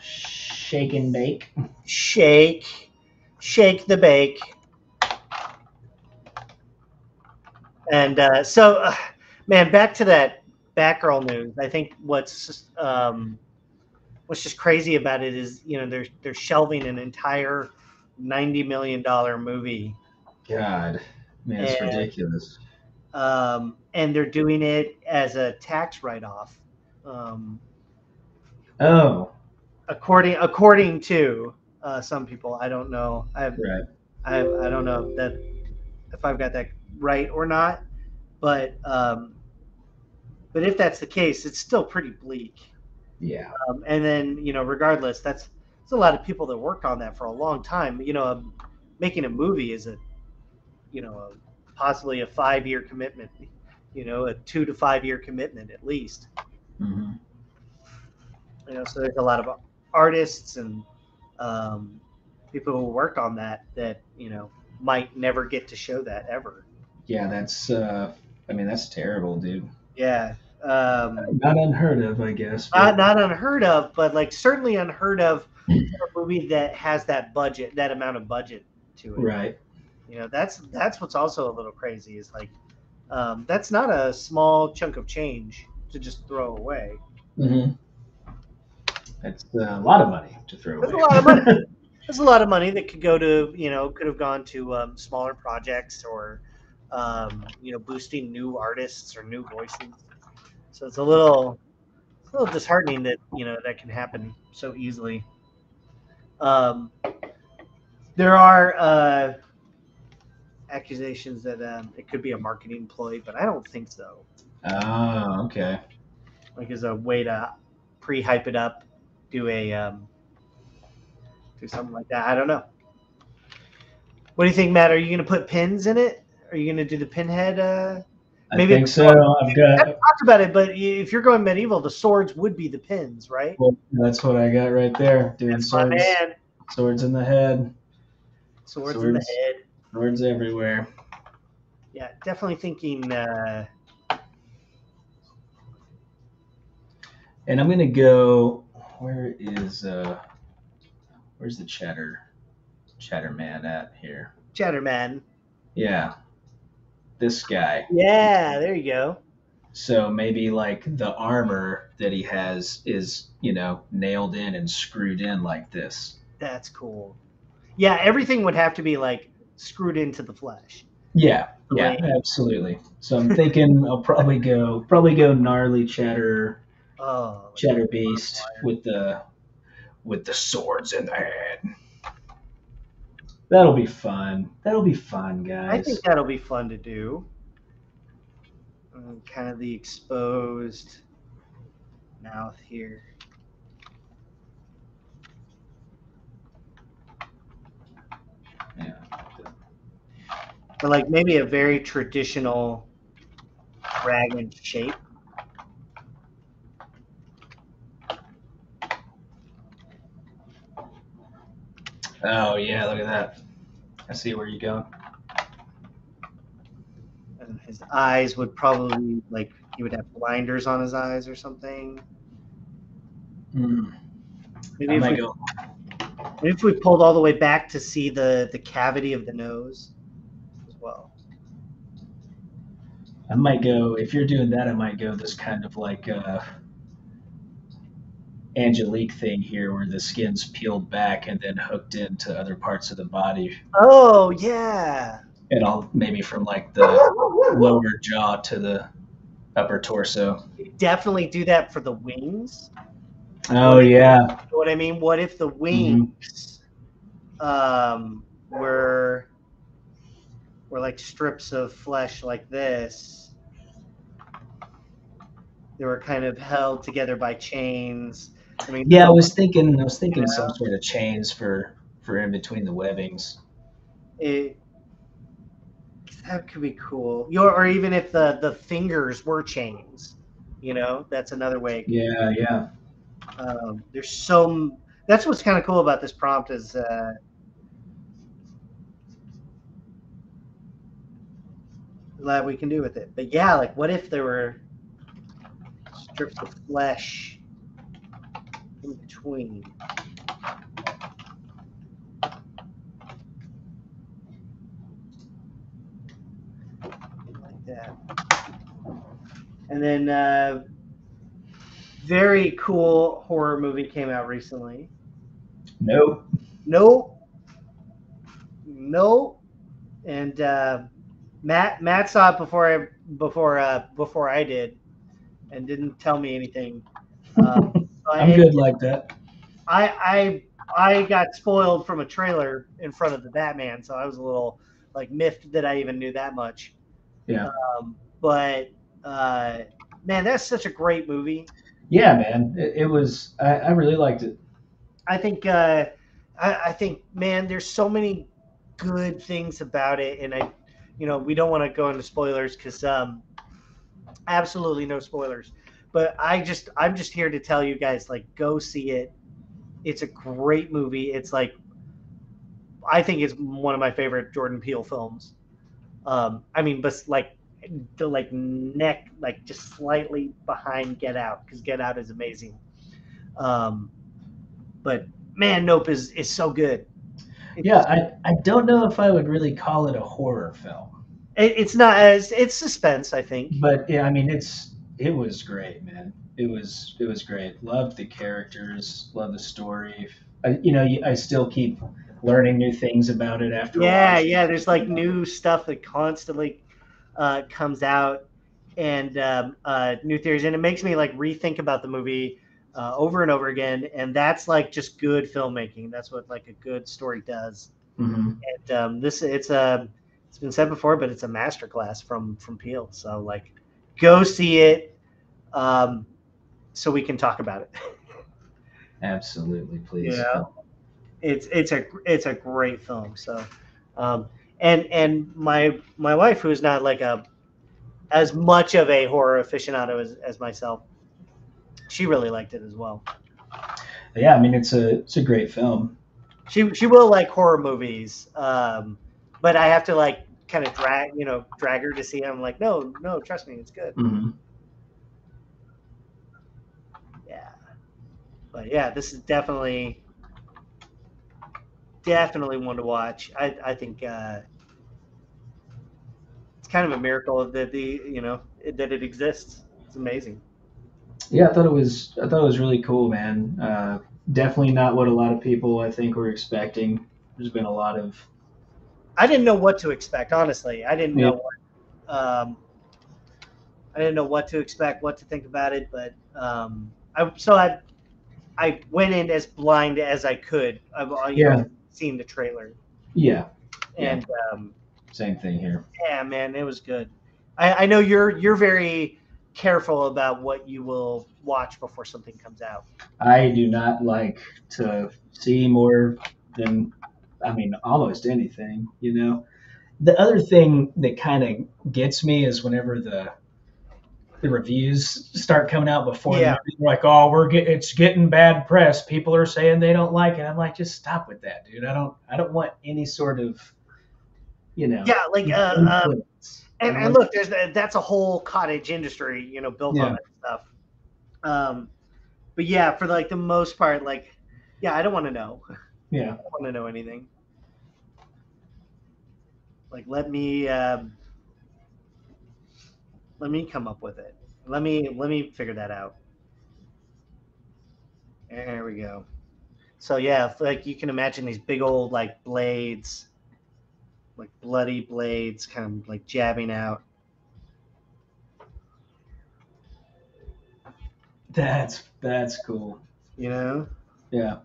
Speaker 2: shake and bake.
Speaker 1: Shake, shake the bake. And uh, so, uh, man, back to that Batgirl news. I think what's um, what's just crazy about it is, you know, they're they're shelving an entire ninety million dollar movie,
Speaker 2: God, man, it's
Speaker 1: And-
Speaker 2: ridiculous.
Speaker 1: um, and they're doing it as a tax write off. Um,
Speaker 2: Oh,
Speaker 1: according according to uh, some people, I don't know. I've
Speaker 2: right.
Speaker 1: I, I don't know if that if I've got that right or not, but um, but if that's the case, it's still pretty bleak.
Speaker 2: Yeah.
Speaker 1: Um, and then you know, regardless, that's it's a lot of people that worked on that for a long time. You know, um, making a movie is a you know a, possibly a five year commitment. You know, a two to five year commitment at least.
Speaker 2: hmm
Speaker 1: You know, so there's a lot of artists and um, people who work on that that you know might never get to show that ever.
Speaker 2: Yeah, that's. uh I mean, that's terrible, dude.
Speaker 1: Yeah. Um,
Speaker 2: Not unheard of, I guess.
Speaker 1: not,
Speaker 2: but-
Speaker 1: not unheard of, but like certainly unheard of for a movie that has that budget, that amount of budget to it.
Speaker 2: right.
Speaker 1: You know, that's that's what's also a little crazy is like um, that's not a small chunk of change to just throw away.
Speaker 2: Mm-hmm. That's uh, a lot of money to throw
Speaker 1: That's a
Speaker 2: away.
Speaker 1: lot of money. There's a lot of money that could go to you know could have gone to um, smaller projects or um, you know boosting new artists or new voices. So it's a little a little disheartening that you know that can happen so easily. Um, there are uh, accusations that um, it could be a marketing ploy, but I don't think so.
Speaker 2: Oh, okay.
Speaker 1: Like as a way to pre-hype it up, do a um, do something like that. I don't know. What do you think, Matt? Are you going to put pins in it? Are you going to do the pinhead? Uh,
Speaker 2: I
Speaker 1: Maybe
Speaker 2: think so. I've
Speaker 1: I
Speaker 2: got.
Speaker 1: haven't talked about it, but if you're going medieval, the swords would be the pins, right?
Speaker 2: Well, that's what I got right there. Doing
Speaker 1: That's my
Speaker 2: swords,
Speaker 1: man.
Speaker 2: swords in the head,
Speaker 1: Swords, in the head.
Speaker 2: swords everywhere.
Speaker 1: Yeah, definitely thinking. Uh,
Speaker 2: And I'm gonna go. Where is uh? Where's the chatter, chatter man at here?
Speaker 1: Chatterman.
Speaker 2: Yeah, this guy.
Speaker 1: Yeah, there you go.
Speaker 2: So maybe like the armor that he has is you know nailed in and screwed in like this.
Speaker 1: That's cool. Yeah, everything would have to be like screwed into the flesh.
Speaker 2: Yeah, yeah,
Speaker 1: Right.
Speaker 2: absolutely. So I'm thinking I'll probably go probably go gnarly chatter
Speaker 1: Oh,
Speaker 2: chatter beast with the with the swords in the head. That'll be fun. That'll be fun, guys.
Speaker 1: I think that'll be fun to do. Um, kind of the exposed mouth here.
Speaker 2: Yeah.
Speaker 1: But like maybe a very traditional dragon shape.
Speaker 2: Oh yeah, look at that. I see where you go.
Speaker 1: And his eyes would probably like he would have blinders on his eyes or something.
Speaker 2: Mm,
Speaker 1: Maybe if, we,
Speaker 2: go.
Speaker 1: maybe if we pulled all the way back to see the the cavity of the nose as well.
Speaker 2: I might go. If you're doing that, I might go this kind of like uh, Angelique thing here, where the skin's peeled back and then hooked into other parts of the body,
Speaker 1: Oh yeah.
Speaker 2: and all maybe from like the lower jaw to the upper torso.
Speaker 1: Definitely do that for the wings.
Speaker 2: Oh yeah.
Speaker 1: You know what I mean? What if the wings um, were were like strips of flesh like this? They were kind of held together by chains. I mean,
Speaker 2: Yeah, I was thinking. I was thinking some sort of chains for for in between the webbings.
Speaker 1: it, that could be cool. Your, or even if the the fingers were chains, you know, that's another way.
Speaker 2: Yeah, yeah.
Speaker 1: Um, there's so that's what's kind of cool about this prompt is uh, lot we can do with it. But yeah, like what if there were strips of flesh in between? Like that. And then uh, very cool horror movie came out recently.
Speaker 2: Nope.
Speaker 1: No, no, and uh, Matt Matt saw it before I before uh, before I did, and didn't tell me anything.
Speaker 2: I'm good like that.
Speaker 1: I I I got spoiled from a trailer in front of the Batman, so I was a little like miffed that I even knew that much.
Speaker 2: Yeah.
Speaker 1: Um, but uh, man, that's such a great movie.
Speaker 2: Yeah, man. It, it was. I, I really liked it.
Speaker 1: I think uh, I, I think man, there's so many good things about it, and I, you know, we don't want to go into spoilers because um, absolutely no spoilers. But I just I'm just here to tell you guys like go see it. It's a great movie. It's like I think it's one of my favorite Jordan Peele films. Um, I mean, but like the like neck like just slightly behind Get Out because Get Out is amazing. Um, but man, Nope is is so good.
Speaker 2: Yeah, I, I don't know if I would really call it a horror film,
Speaker 1: it, it's not as it's suspense. I think.
Speaker 2: but yeah, I mean it's it was great, man. It was it was great. Loved the characters, loved the story. I, you know, I still keep learning new things about it after.
Speaker 1: Yeah, yeah. There's like new stuff that constantly uh, comes out, and um, uh, new theories, and it makes me like rethink about the movie uh, over and over again. And that's like just good filmmaking. That's what like a good story does.
Speaker 2: hmm
Speaker 1: And um, this it's a it's been said before, but it's a masterclass from from Peele. So like, go see it, um, so we can talk about it.
Speaker 2: Absolutely, please.
Speaker 1: Yeah. it's it's a it's a great film. So, um, and and my my wife, who's not like a as much of a horror aficionado as, as myself, she really liked it as well.
Speaker 2: Yeah, I mean it's a it's a great film.
Speaker 1: She she will like horror movies, um, but I have to like kind of drag you know drag her to see. It. I'm like, no, no, trust me, it's good.
Speaker 2: hmm
Speaker 1: Yeah, but yeah, this is definitely definitely one to watch. I I think uh, it's kind of a miracle that the you know that it exists. It's amazing.
Speaker 2: Yeah, I thought it was I thought it was really cool, man. Uh, definitely not what a lot of people I think were expecting. There's been a lot of
Speaker 1: I didn't know what to expect. Honestly, I didn't know
Speaker 2: Yeah.
Speaker 1: what. Um, I didn't know what to expect, what to think about it, but um, I so I I went in as blind as I could. I've uh, you
Speaker 2: Yeah.
Speaker 1: know, seen the trailer,
Speaker 2: yeah,
Speaker 1: and um,
Speaker 2: same thing here.
Speaker 1: yeah, man, it was good. I, I know you're you're very careful about what you will watch before something comes out.
Speaker 2: I do not like to see more than, I mean, almost anything, you know. The other thing that kind of gets me is whenever the the reviews start coming out before the
Speaker 1: Yeah.
Speaker 2: movie, like, "Oh, we're get, it's getting bad press. People are saying they don't like it." I'm like, "Just stop with that, dude. I don't I don't want any sort of, you know."
Speaker 1: Yeah, like uh, um, and, and look, there's that's a whole cottage industry, you know, built on that stuff. Um, but yeah, for like the most part, like, yeah, I don't want to know. I
Speaker 2: yeah,
Speaker 1: don't want to know anything. Like, let me um, let me come up with it. Let me let me figure that out. There we go. So yeah, like you can imagine these big old like blades, like bloody blades, kind of like jabbing out.
Speaker 2: that's that's cool.
Speaker 1: You know,
Speaker 2: Yeah,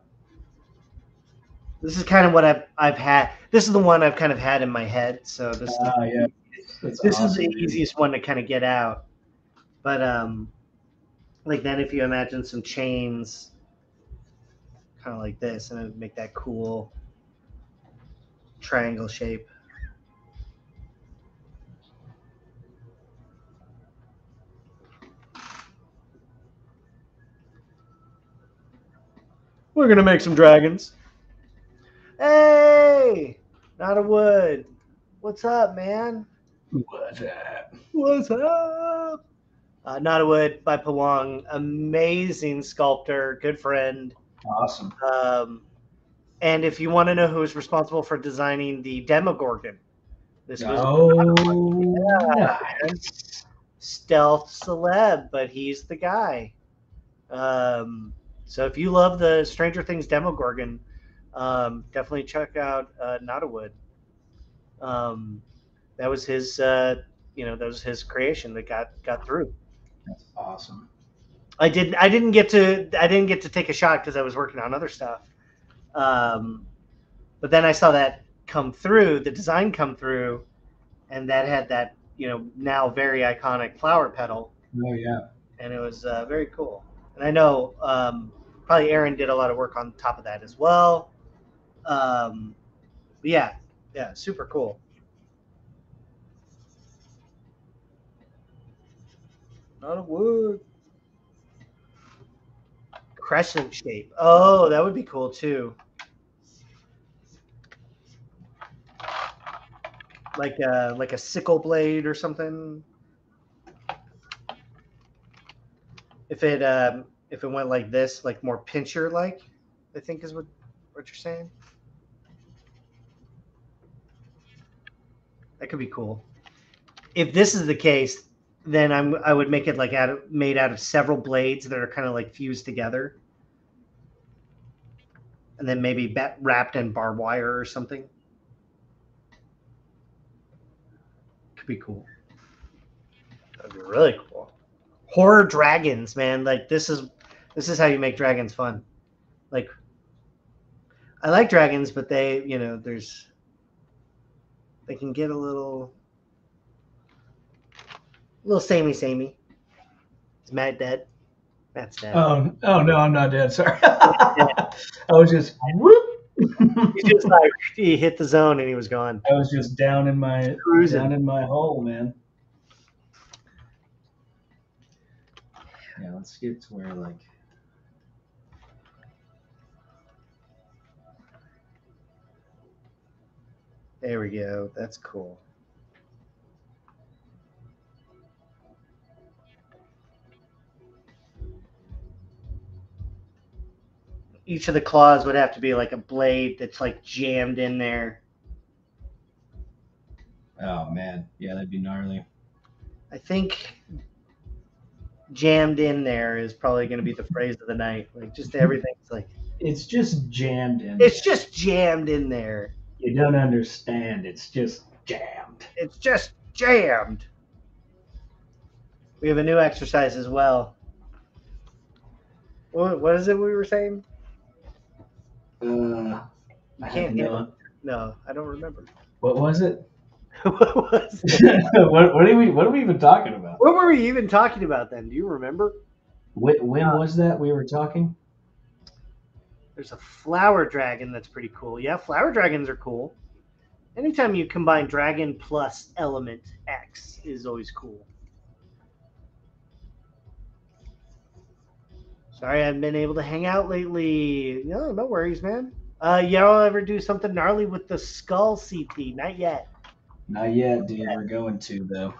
Speaker 1: this is kind of what I've I've had. This is the one I've kind of had in my head. So this is
Speaker 2: Ah, yeah. That's
Speaker 1: this is the
Speaker 2: dude.
Speaker 1: easiest one to kind of get out. But um, like then if you imagine some chains, kind of like this, and it would make that cool triangle shape. We're gonna make some dragons. Hey, not a wood. What's up, man?
Speaker 2: What's up?
Speaker 1: What's up? Uh, Not a Wood by Pawang, amazing sculptor, good friend.
Speaker 2: Awesome.
Speaker 1: Um, and if you want to know who's responsible for designing the Demogorgon, this was
Speaker 2: Oh,
Speaker 1: Yeah.
Speaker 2: nice.
Speaker 1: stealth celeb, but he's the guy. Um, so if you love the Stranger Things Demogorgon, um, definitely check out uh, Not a Wood. Um, that was his, uh, you know, that was his creation that got got through.
Speaker 2: That's awesome.
Speaker 1: I didn't, I didn't get to. I didn't get to take a shot because I was working on other stuff. Um, but then I saw that come through, the design come through, and that had that you know now very iconic flower petal,
Speaker 2: Oh yeah.
Speaker 1: and it was uh, very cool. And I know um, probably Aaron did a lot of work on top of that as well. Um, yeah, yeah, super cool. Not a wood. Crescent shape. Oh, that would be cool too. Like a like a sickle blade or something. If it um if it went like this, like more pincher like, I think is what what you're saying. That could be cool. If this is the case, then I'm I would make it like out of, made out of several blades that are kind of like fused together, and then maybe bat, wrapped in barbed wire or something. Could be cool. That'd be really cool. Horror dragons, man. Like this is this is how you make dragons fun. Like I like dragons, but they, you know, there's they can get a little a little samey samey. Is Matt dead? Matt's dead.
Speaker 2: Oh, oh no, I'm not dead. Sorry. I was just whoop.
Speaker 1: He just like he hit the zone and he was gone.
Speaker 2: I was just down in my
Speaker 1: Cruising.
Speaker 2: down in my hole, man. Yeah, let's get to where like
Speaker 1: There we go. That's cool. Each of the claws would have to be like a blade that's like jammed in there.
Speaker 2: oh man, yeah, that'd be gnarly.
Speaker 1: I think jammed in there is probably going to be the phrase of the night. Like just everything's like
Speaker 2: It's just jammed in.
Speaker 1: it's just jammed in there.
Speaker 2: You don't understand. It's just jammed.
Speaker 1: It's just jammed. We have a new exercise as well. What, what is it we were saying?
Speaker 2: Uh, I
Speaker 1: can't get
Speaker 2: no-
Speaker 1: No, I don't remember.
Speaker 2: What was it?
Speaker 1: what was it?
Speaker 2: what, what are we What are we even talking about?
Speaker 1: What were we even talking about then? Do you remember?
Speaker 2: When, when was that we were talking?
Speaker 1: There's a flower dragon that's pretty cool. Yeah, flower dragons are cool. Anytime you combine dragon plus element X is always cool. Sorry, I haven't been able to hang out lately. No, no worries, man. Uh, y'all ever do something gnarly with the skull CT? Not yet.
Speaker 2: Not yet, dude. We're going to though.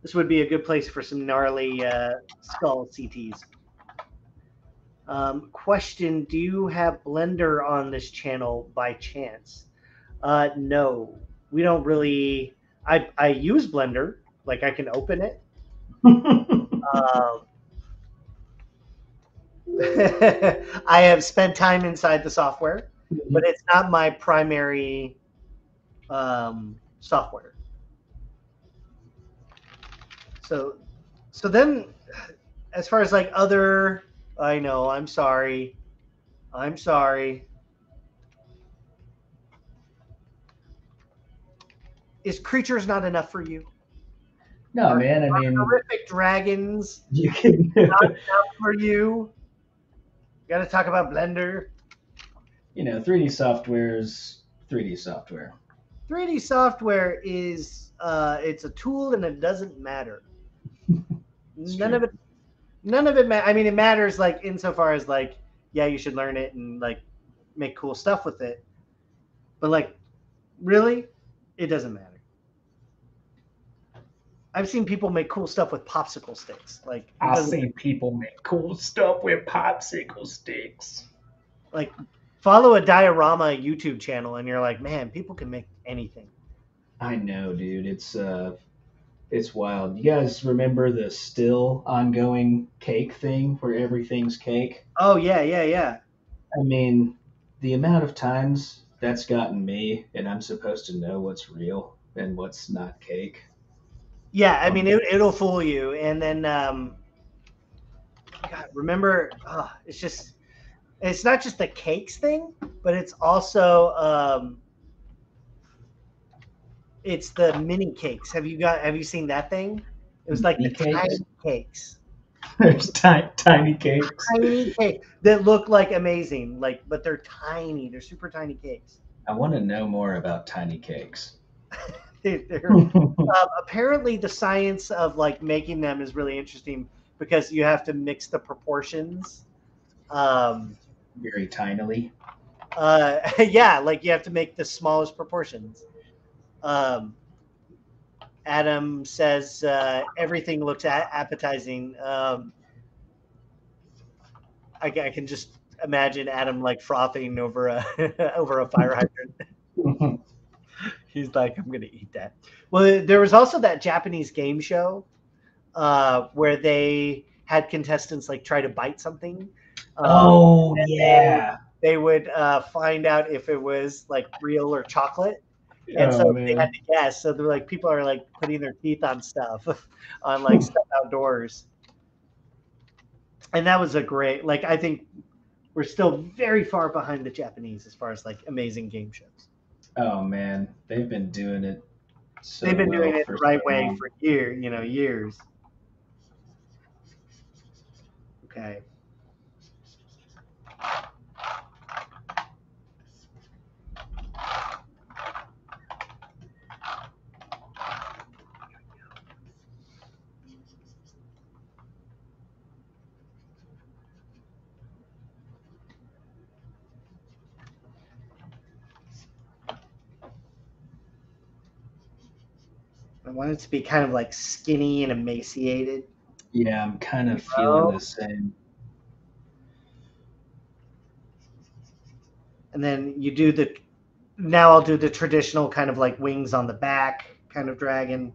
Speaker 1: This would be a good place for some gnarly uh, skull CTs. Um, question: Do you have Blender on this channel by chance? Uh, no, we don't really. I I use Blender, like I can open it. Um, I have spent time inside the software, but it's not my primary um, software. So, so then, as far as like other, I know, I'm sorry, I'm sorry. Is creatures not enough for you?
Speaker 2: no, man. I mean,
Speaker 1: horrific dragons
Speaker 2: you can.
Speaker 1: not enough for you? Got to talk about Blender.
Speaker 2: you know, 3D software is 3D software.
Speaker 1: 3D software is uh, it's a tool and it doesn't matter. None
Speaker 2: true.
Speaker 1: of it, none of it. Ma- I mean, it matters like insofar as like, yeah, you should learn it and like make cool stuff with it. But like, really, it doesn't matter. I've seen people make cool stuff with popsicle sticks. Like,
Speaker 2: I've
Speaker 1: doesn't-
Speaker 2: seen people make cool stuff with popsicle sticks.
Speaker 1: like follow a diorama YouTube channel, and you're like, man, people can make anything.
Speaker 2: I know, dude. It's uh, it's wild. You guys remember the still ongoing cake thing where everything's cake?
Speaker 1: Oh yeah, yeah, yeah.
Speaker 2: I mean, the amount of times that's gotten me, and I'm supposed to know what's real and what's not cake.
Speaker 1: Yeah, I mean, it, it'll fool you. And then, um, God, remember, uh, it's just, it's not just the cakes thing, but it's also, um, it's the mini cakes. Have you got, have you seen that thing? It was like the
Speaker 2: cakes?
Speaker 1: tiny cakes.
Speaker 2: There's tiny, tiny cakes.
Speaker 1: Tiny cake that look like amazing, like, but they're tiny. They're super tiny cakes.
Speaker 2: I want to know more about tiny cakes.
Speaker 1: They're, they're um, apparently the science of like making them is really interesting because you have to mix the proportions um
Speaker 2: Very tinily.
Speaker 1: uh yeah like you have to make the smallest proportions um adam says uh everything looks a- appetizing um I, I can just imagine adam like frothing over a over a fire hydrant He's like, I'm gonna eat that. Well, there was also that Japanese game show uh, where they had contestants like try to bite something. Um,
Speaker 2: oh yeah.
Speaker 1: They would uh, find out if it was like real or chocolate, and
Speaker 2: Oh,
Speaker 1: so they had to guess. So they're like people are like putting their teeth on stuff, on like hmm. stuff outdoors, and that was a great. Like I think we're still very far behind the Japanese as far as like amazing game shows.
Speaker 2: Oh man, they've been doing it. So
Speaker 1: They've been
Speaker 2: well
Speaker 1: doing it the right
Speaker 2: so
Speaker 1: way for year, you know, years. Okay. Want it to be kind of like skinny and emaciated.
Speaker 2: Yeah, I'm kind of feeling the same.
Speaker 1: And then you do the now I'll do the traditional kind of like wings on the back kind of dragon.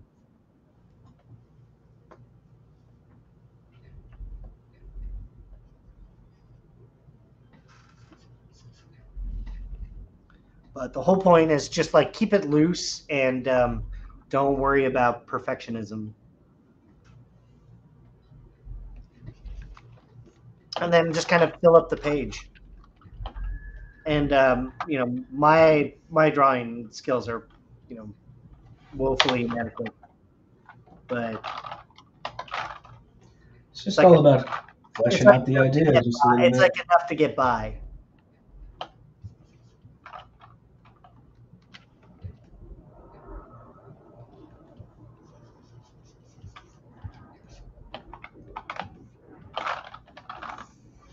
Speaker 1: But the whole point is just like keep it loose and um, don't worry about perfectionism. And then just kind of fill up the page. And um, you know, my my drawing skills are, you know, woefully inadequate. But
Speaker 2: It's just
Speaker 1: like
Speaker 2: all about fleshing
Speaker 1: like
Speaker 2: out the idea
Speaker 1: get
Speaker 2: just a
Speaker 1: by.
Speaker 2: little
Speaker 1: it's like enough to get by.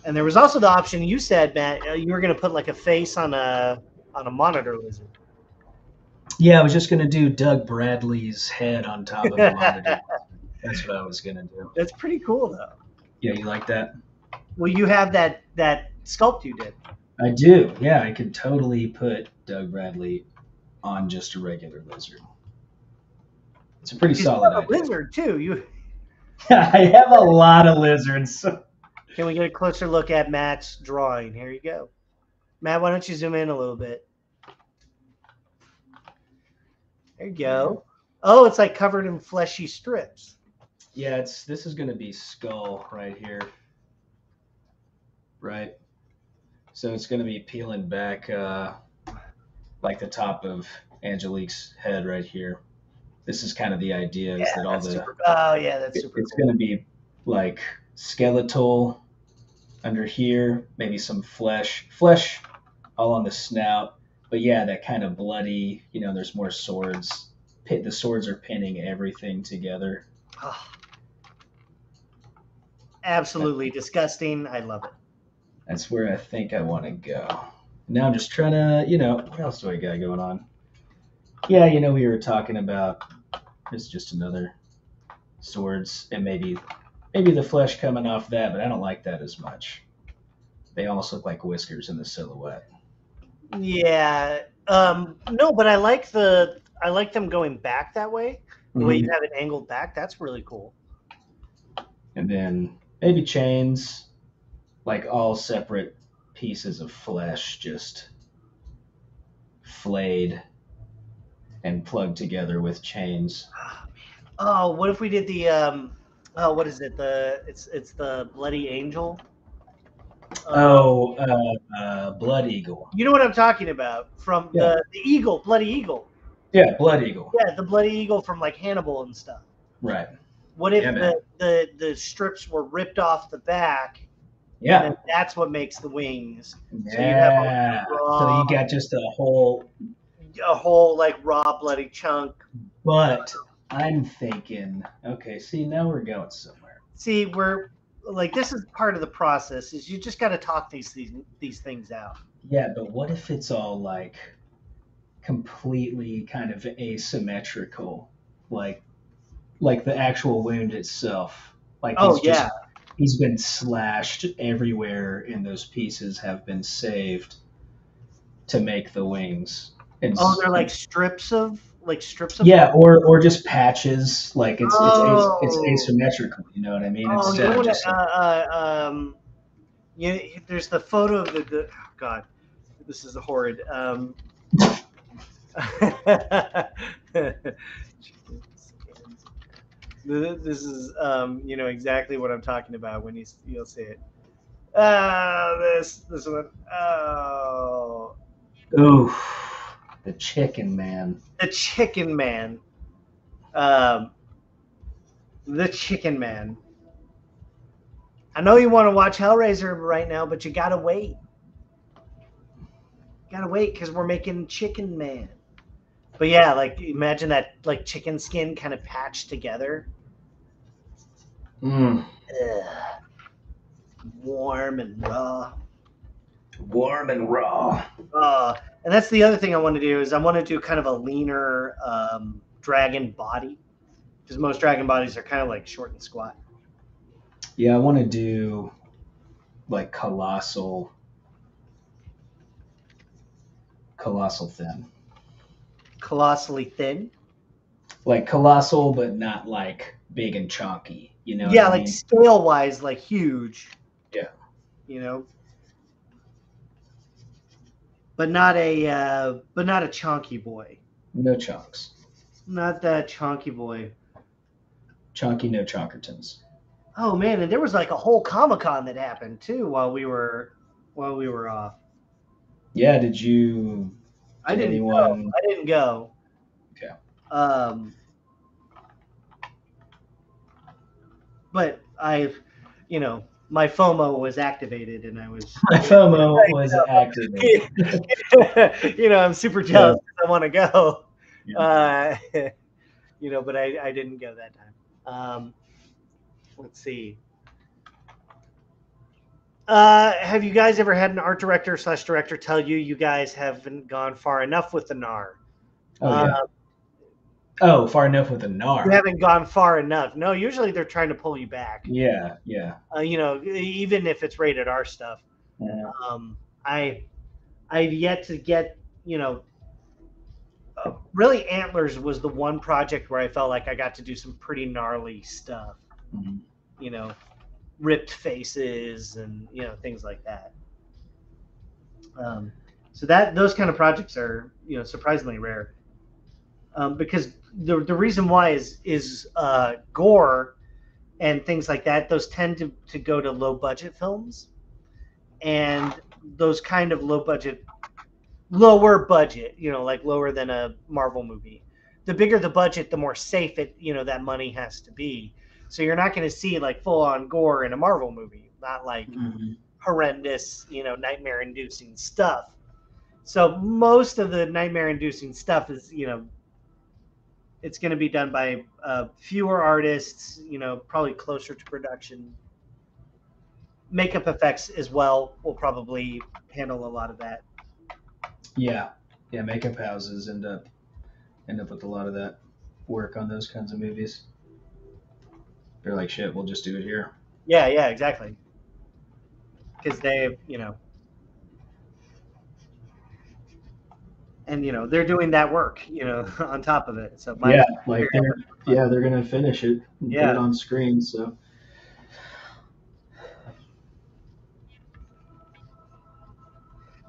Speaker 1: And there was also the option you said, Matt, uh, you were going to put like a face on a on a monitor lizard.
Speaker 2: Yeah, I was just gonna do Doug Bradley's head on top of the monitor. That's what I was gonna do.
Speaker 1: That's pretty cool, though.
Speaker 2: Yeah, you like that?
Speaker 1: Well, you have that that sculpt you did.
Speaker 2: I do. Yeah, I could totally put Doug Bradley on just a regular lizard. It's a pretty
Speaker 1: You
Speaker 2: solid
Speaker 1: have a
Speaker 2: idea.
Speaker 1: lizard too. You
Speaker 2: I have a lot of lizards.
Speaker 1: can we get a closer look at Matt's drawing? Here you go, Matt. Why don't you zoom in a little bit? There you go. Oh, it's like covered in fleshy strips.
Speaker 2: Yeah, it's this is gonna be skull right here. Right. So it's gonna be peeling back uh like the top of Angelique's head right here. This is kind of the idea is
Speaker 1: Yeah,
Speaker 2: that all
Speaker 1: that's
Speaker 2: the
Speaker 1: super, oh yeah, that's
Speaker 2: it-
Speaker 1: super
Speaker 2: it's
Speaker 1: cool.
Speaker 2: gonna be like skeletal under here, maybe some flesh, flesh all on the snout. But yeah, that kind of bloody. You know, there's more swords. Pit, the swords are pinning everything together.
Speaker 1: Ah. Absolutely disgusting. I love it.
Speaker 2: That's where I think I want to go. Now I'm just trying to, you know, what else do I got going on? Yeah, you know, we were talking about it's just another swords and maybe maybe the flesh coming off that, but I don't like that as much. They almost look like whiskers in the silhouette.
Speaker 1: Yeah. Um, no, but I like the I like them going back that way. The way you have it angled back. That's really cool.
Speaker 2: And then maybe chains, like all separate pieces of flesh, just flayed and plugged together with chains.
Speaker 1: Oh, what if we did the um oh what is it? The it's it's the bloody angel. Uh,
Speaker 2: Oh, uh, uh, Blood Eagle.
Speaker 1: you know what I'm talking about from
Speaker 2: Yeah.
Speaker 1: the, the eagle, bloody eagle.
Speaker 2: Yeah, Blood Eagle.
Speaker 1: Yeah, the bloody eagle from like Hannibal and stuff.
Speaker 2: Right.
Speaker 1: What if
Speaker 2: Yeah,
Speaker 1: the,
Speaker 2: man.
Speaker 1: the the strips were ripped off the back
Speaker 2: Yeah.
Speaker 1: and that's what makes the wings? So you have a
Speaker 2: Yeah. So
Speaker 1: raw-
Speaker 2: you got just a whole,
Speaker 1: A whole like raw bloody chunk.
Speaker 2: but I'm thinking, okay, see, now we're going somewhere.
Speaker 1: See, we're like this is part of the process. Is you just got to talk these these these things out.
Speaker 2: Yeah, but what if it's all like completely kind of asymmetrical, like like the actual wound itself? Like
Speaker 1: Oh
Speaker 2: he's just-
Speaker 1: yeah,
Speaker 2: he's been slashed everywhere, and those pieces have been saved to make the wings. And
Speaker 1: Oh, they're like strips of like strips of.
Speaker 2: yeah, or or just patches. Like it's
Speaker 1: Oh.
Speaker 2: it's, it's asymmetrical. You know what I mean?
Speaker 1: Oh, you know what?
Speaker 2: just
Speaker 1: Uh, uh, um, you there's the photo of the, the oh God, this is horrid. Um, Chicken skins. Th- This is, um, you know, exactly what I'm talking about when you you'll see it. Ah, this this one. Oh,
Speaker 2: Ooh, the chicken man.
Speaker 1: the Chicken Man. Um, the Chicken Man. I know you want to watch Hellraiser right now, but you gotta wait. Gotta wait because we're making Chicken Man. But yeah, like imagine that like chicken skin kind of patched together.
Speaker 2: Mm,
Speaker 1: Ugh. Warm and raw.
Speaker 2: warm and raw.
Speaker 1: Uh, and that's the other thing I want to do is I want to do kind of a leaner um, dragon body because most dragon bodies are kind of like short and squat.
Speaker 2: Yeah, I want to do like colossal, colossal thin.
Speaker 1: Colossally thin.
Speaker 2: Like colossal, but not like big and chunky. You know?
Speaker 1: yeah,
Speaker 2: I
Speaker 1: like
Speaker 2: mean?
Speaker 1: scale wise, like huge.
Speaker 2: Yeah.
Speaker 1: You know. But not a uh, but not a chunky boy.
Speaker 2: no chunks.
Speaker 1: Not that chunky boy.
Speaker 2: Chunky, no chunkertons.
Speaker 1: Oh man, and there was like a whole Comic Con that happened too while we were while we were off.
Speaker 2: Yeah, did you?
Speaker 1: I
Speaker 2: Did
Speaker 1: didn't
Speaker 2: anyone-
Speaker 1: go. I didn't go.
Speaker 2: Okay.
Speaker 1: Um, but I've, you know, my FOMO was activated, and I was,
Speaker 2: My FOMO was activated.
Speaker 1: you know, I'm super jealous. 'cause I want to go.
Speaker 2: Yeah.
Speaker 1: Uh, you know, but I, I didn't go that time. Um, let's see. Uh, have you guys ever had an art director slash director tell you you guys haven't gone far enough with the NAR?
Speaker 2: Oh yeah.
Speaker 1: Uh,
Speaker 2: oh, far enough with a NAR.
Speaker 1: you haven't gone far enough. No, usually they're trying to pull you back.
Speaker 2: Yeah, yeah.
Speaker 1: Uh, you know, even if it's rated R stuff.
Speaker 2: Yeah.
Speaker 1: Um, I, I've yet to get, you know, uh, really Antlers was the one project where I felt like I got to do some pretty gnarly stuff.
Speaker 2: Mhm.
Speaker 1: You know, ripped faces and you know things like that. Um, so that those kind of projects are you know surprisingly rare. Um, because the the reason why is is uh, gore and things like that. Those tend to, to go to low budget films, and those kind of low budget, lower budget, you know, like lower than a Marvel movie. The bigger the budget, the more safe it you know that money has to be. So you're not going to see like full on gore in a Marvel movie, not like
Speaker 2: Mhm.
Speaker 1: horrendous, you know, nightmare inducing stuff. So most of the nightmare inducing stuff is, you know, it's going to be done by uh, fewer artists, you know, probably closer to production. Makeup effects as well will probably handle a lot of that.
Speaker 2: Yeah, yeah. Makeup houses end up end up with a lot of that work on those kinds of movies. They're like, shit, we'll just do it here.
Speaker 1: Yeah, yeah, exactly. Because they, you know, and you know they're doing that work, you know, on top of it. So my,
Speaker 2: yeah, like they're yeah they're gonna finish it and
Speaker 1: Yeah.
Speaker 2: put it on screen. So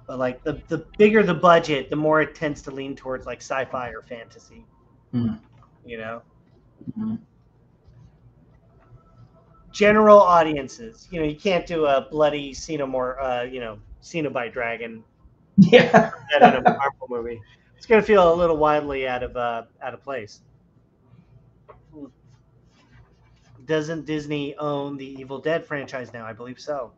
Speaker 1: but like the the bigger the budget, the more it tends to lean towards like sci-fi or fantasy.
Speaker 2: Mhm.
Speaker 1: You know,
Speaker 2: Mhm.
Speaker 1: general audiences. You know, you can't do a bloody Xenomorph, uh, you know, Cenobite dragon
Speaker 2: yeah,
Speaker 1: in a Marvel movie. It's gonna feel a little wildly out of uh, out of place. Doesn't Disney own the Evil Dead franchise now? I believe so.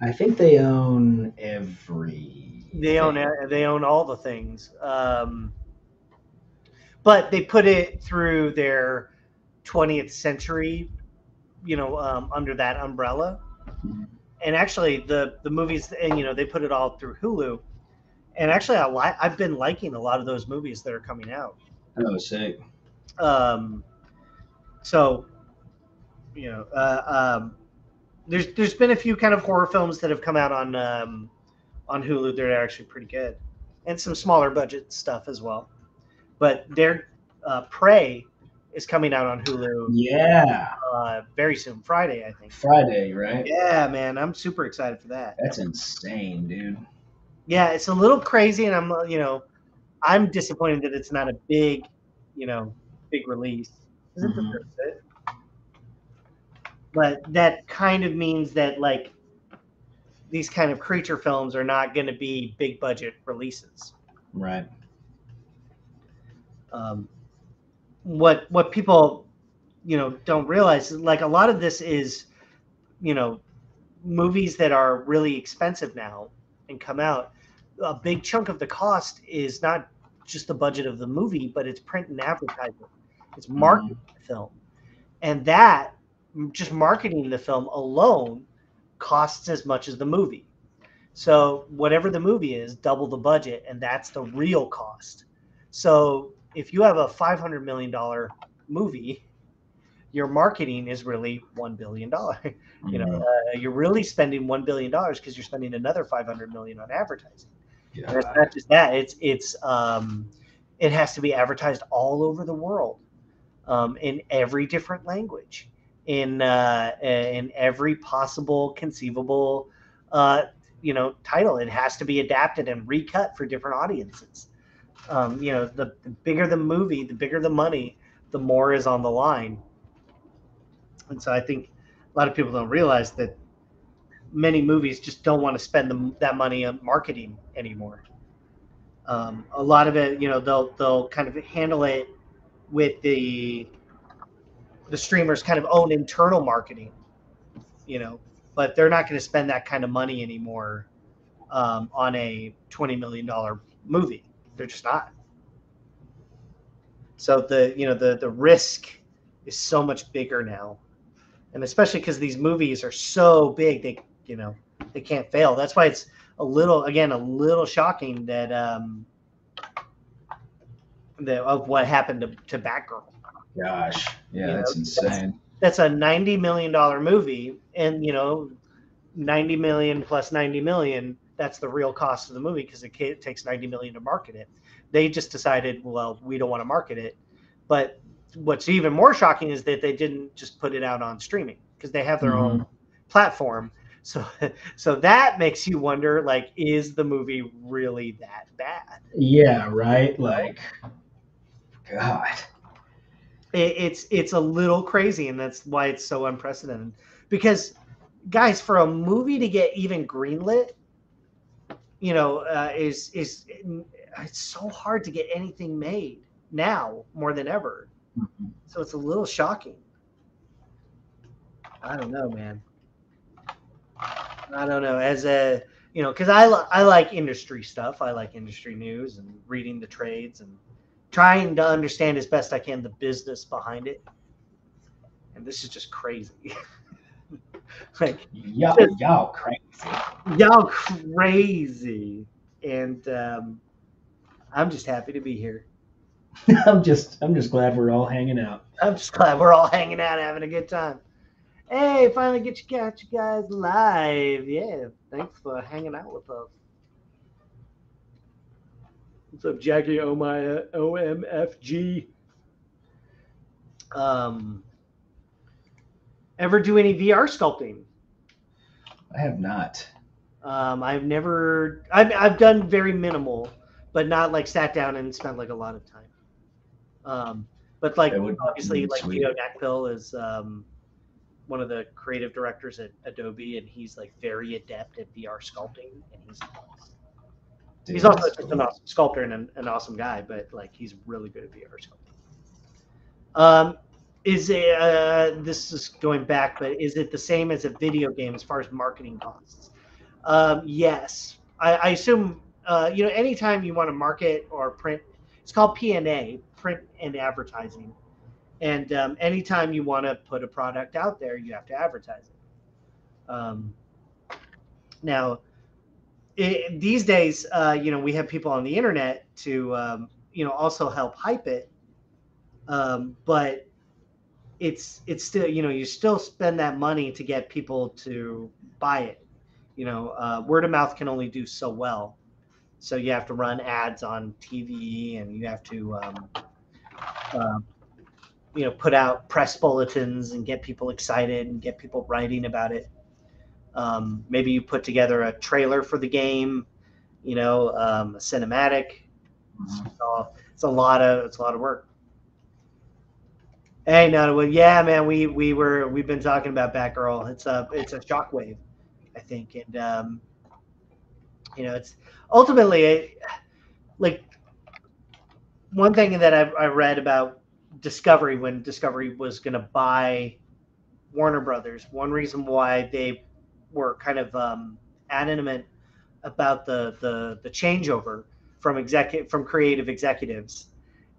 Speaker 2: I think they own every.
Speaker 1: They own they own all the things. Um, but they put it through their 20th century, you know, um, under that umbrella.
Speaker 2: Mhm.
Speaker 1: And actually, the the movies, and you know, they put it all through Hulu. And actually, I li- I've been liking a lot of those movies that are coming out.
Speaker 2: Oh, sick.
Speaker 1: Um, so, you know, uh, um, there's there's been a few kind of horror films that have come out on um, on Hulu that are actually pretty good, and some smaller budget stuff as well. But their uh, Prey is coming out on Hulu
Speaker 2: Yeah,
Speaker 1: uh, very soon, Friday, I think.
Speaker 2: Friday, right?
Speaker 1: Yeah, man, I'm super excited for that.
Speaker 2: That's insane, dude.
Speaker 1: Yeah, it's a little crazy, and I'm uh, you know, I'm disappointed that it's not a big, you know, big release. 'cause it
Speaker 2: Mhm.
Speaker 1: deserves it. But that kind of means that like these kind of creature films are not going to be big budget releases.
Speaker 2: Right.
Speaker 1: um, what what people you know don't realize is like a lot of this is you know movies that are really expensive now and come out a big chunk of the cost is not just the budget of the movie but it's print and advertising it's marketing the film and that just marketing the film alone costs as much as the movie so whatever the movie is double the budget and that's the real cost so if you have a five hundred million dollar movie, your marketing is really one billion dollar. You know,
Speaker 2: Mhm.
Speaker 1: uh, you're really spending one billion dollars because you're spending another five hundred million on advertising. It's not just that; it's it's um, it has to be advertised all over the world, um, in every different language, in uh, in every possible conceivable, uh, you know, title. It has to be adapted and recut for different audiences. Um, you know, the, the bigger the movie, the bigger the money, the more is on the line. And so I think a lot of people don't realize that many movies just don't want to spend the, that money on marketing anymore. Um, a lot of it, you know, they'll they'll kind of handle it with the the streamers kind of own internal marketing, you know, but they're not going to spend that kind of money anymore um, on a twenty million dollar movie. They're just not. So the you know the the risk is so much bigger now, and especially because these movies are so big, they you know they can't fail. That's why it's a little again a little shocking that um that of what happened to, to Batgirl.
Speaker 2: Gosh. Yeah,
Speaker 1: You
Speaker 2: that's
Speaker 1: know,
Speaker 2: insane.
Speaker 1: That's a ninety million dollar movie, and you know, ninety million plus ninety million. That's the real cost of the movie because it, it takes ninety million to market it. They just decided, well, we don't want to market it. But what's even more shocking is that they didn't just put it out on streaming because they have their own platform. So, so that makes you wonder, like, is the movie really that bad?
Speaker 2: Yeah, right. Like, God.
Speaker 1: it, it's it's a little crazy and that's why it's so unprecedented because guys for a movie to get even greenlit you know uh, is is it's so hard to get anything made now more than ever
Speaker 2: Mhm.
Speaker 1: so it's a little shocking i don't know man i don't know as a you know because I, I like industry stuff i like industry news and reading the trades and trying to understand as best I can the business behind it. And this is just crazy. like
Speaker 2: Y'all, y'all crazy.
Speaker 1: y'all crazy. And um, I'm just happy to be here.
Speaker 2: I'm just, I'm just glad we're all hanging out.
Speaker 1: I'm just glad we're all hanging out having a good time. Hey, finally get you got you guys live. Yeah, thanks for hanging out with us. What's up, Jackie? Oh my OMFG. Um, ever do any VR sculpting?
Speaker 2: I have not.
Speaker 1: Um, I've never. I've I've done very minimal, but not like sat down and spent like a lot of time. Um, but like obviously,
Speaker 2: be
Speaker 1: like
Speaker 2: sweet.
Speaker 1: Gio Nakpil is um, one of the creative directors at Adobe, and he's like very adept at VR sculpting, and he's
Speaker 2: Dude,
Speaker 1: he's also just
Speaker 2: cool.
Speaker 1: an awesome sculptor and an, an awesome guy, but like he's really good at VR sculpting. Um, is it, uh, this is going back, but is it the same as a video game as far as marketing costs? Um, yes, I, I assume uh, you know anytime you want to market or print, it's called P&A, print and advertising, and um, anytime you want to put a product out there, you have to advertise it. Um, now, it, these days, uh, you know, we have people on the internet to, um, you know, also help hype it. Um, but it's it's still, you know, you still spend that money to get people to buy it. You know, uh, word of mouth can only do so well. So you have to run ads on TV, and you have to, um, uh, you know, put out press bulletins and get people excited and get people writing about it. Um, maybe you put together a trailer for the game, you know, um, a cinematic, So it's a lot of it's a lot of work. Hey, no, well, yeah, man, we we were we've been talking about Batgirl. It's a it's a shockwave, I think, and um, you know, it's ultimately like one thing that I, I read about Discovery when Discovery was going to buy Warner Brothers. One reason why they were kind of um, adamant about the the the changeover from executive from creative executives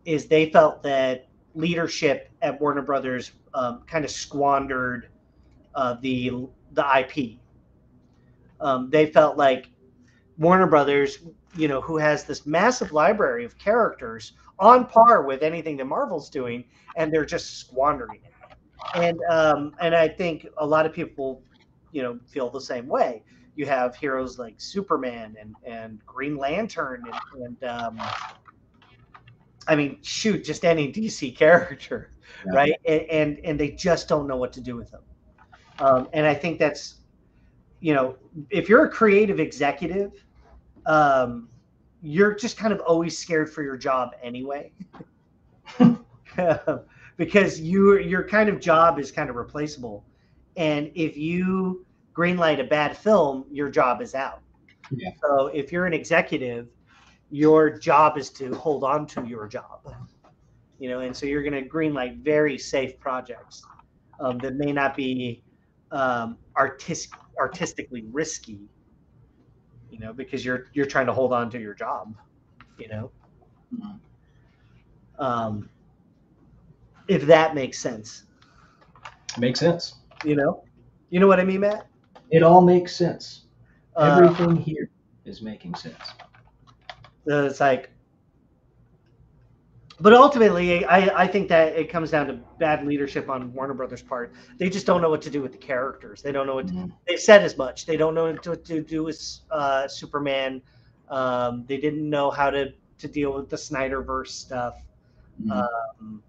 Speaker 1: is they felt that leadership at Warner Brothers um, kind of squandered uh, the the IP. Um, they felt like Warner Brothers, you know, who has this massive library of characters on par with anything that Marvel's doing, and they're just squandering it. And um, and I think a lot of people, you know, feel the same way. You have heroes like Superman and and Green Lantern and, and um, I mean, shoot, just any DC character, yeah. right? And, and, and they just don't know what to do with them. Um, and I think that's, you know, if you're a creative executive, um, you're just kind of always scared for your job anyway, because you your kind of job is kind of replaceable, and if you greenlight a bad film, your job is out. Yeah. So if you're an executive your job is to hold on to your job you know and so you're going to greenlight very safe projects um, that may not be um, artistic artistically risky you know because you're you're trying to hold on to your job you know? Mm-hmm. um, if that makes sense.
Speaker 2: Makes sense.
Speaker 1: You know? You know what i mean matt?
Speaker 2: It all makes sense. Uh, everything uh, here is making sense.
Speaker 1: it's like, but ultimately, I, I think that it comes down to bad leadership on Warner Brothers' part. They just don't know what to do with the characters. They don't know what to, mm-hmm. they've said as much. They don't know what to, to do with uh, Superman. Um, they didn't know how to, to deal with the Snyderverse stuff. Mm-hmm. Um,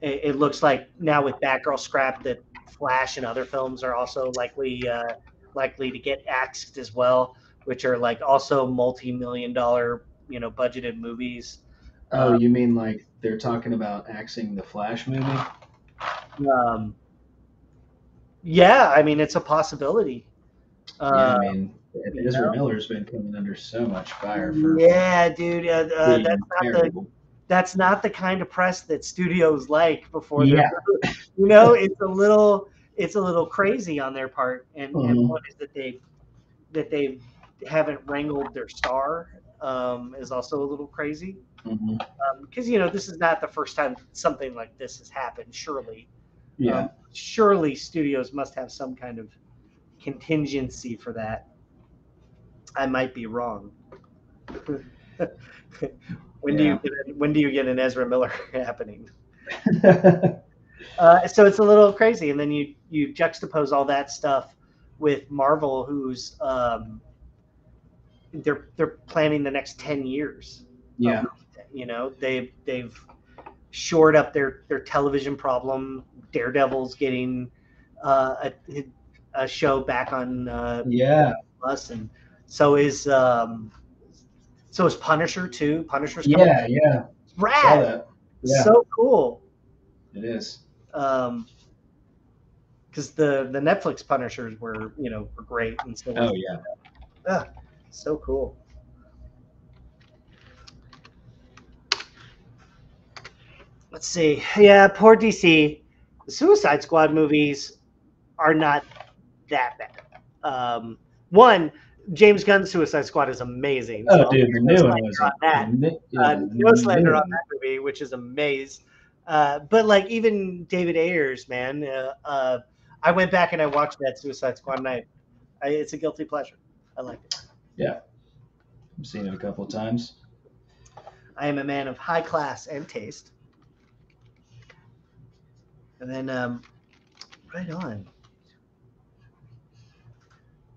Speaker 1: it, it, looks like now with Batgirl scrap that Flash and other films are also likely uh, likely to get axed as well, which are like also multi-million dollar you know budgeted movies.
Speaker 2: Oh, um, you mean like they're talking about axing the Flash movie?
Speaker 1: Um, yeah, I mean it's a possibility.
Speaker 2: Uh, yeah, I uh, mean Ezra know? Miller's been coming under so much fire for.
Speaker 1: Yeah, dude, uh, uh, that's not terrible. the that's not the kind of press that studios like before yeah. you know it's a little it's a little crazy on their part and, mm-hmm. and what is that they that they haven't wrangled their star um, is also a little crazy because mm-hmm. um, you know this is not the first time something like this has happened. Surely,
Speaker 2: yeah, um,
Speaker 1: surely studios must have some kind of contingency for that. I might be wrong. when yeah. do you get, when do you get an Ezra Miller happening? uh, so it's a little crazy, and then you you juxtapose all that stuff with Marvel, who's um, they're they're planning the next 10 years
Speaker 2: yeah
Speaker 1: you know they've they've shored up their their television problem. Daredevil's getting uh, a, a show back on uh,
Speaker 2: yeah.
Speaker 1: Us and so is um so is punisher too. Punisher's
Speaker 2: yeah yeah.
Speaker 1: Rad! Yeah. so cool.
Speaker 2: It is.
Speaker 1: Um because the the netflix punishers were you know were great and so
Speaker 2: oh yeah.
Speaker 1: Uh, so cool. Let's see. Yeah, poor DC. The Suicide Squad movies are not that bad. Um, one, James Gunn's Suicide Squad is amazing.
Speaker 2: Oh, so dude, the new one was
Speaker 1: on that. Uh, no slander on that movie, which is amazing. Uh, but like even David Ayers, man, uh, uh, I went back and I watched that Suicide Squad, and I, I it's a guilty pleasure. I like it.
Speaker 2: Yeah, I've seen it a couple of times.
Speaker 1: I am a man of high class and taste. And then, um, right on.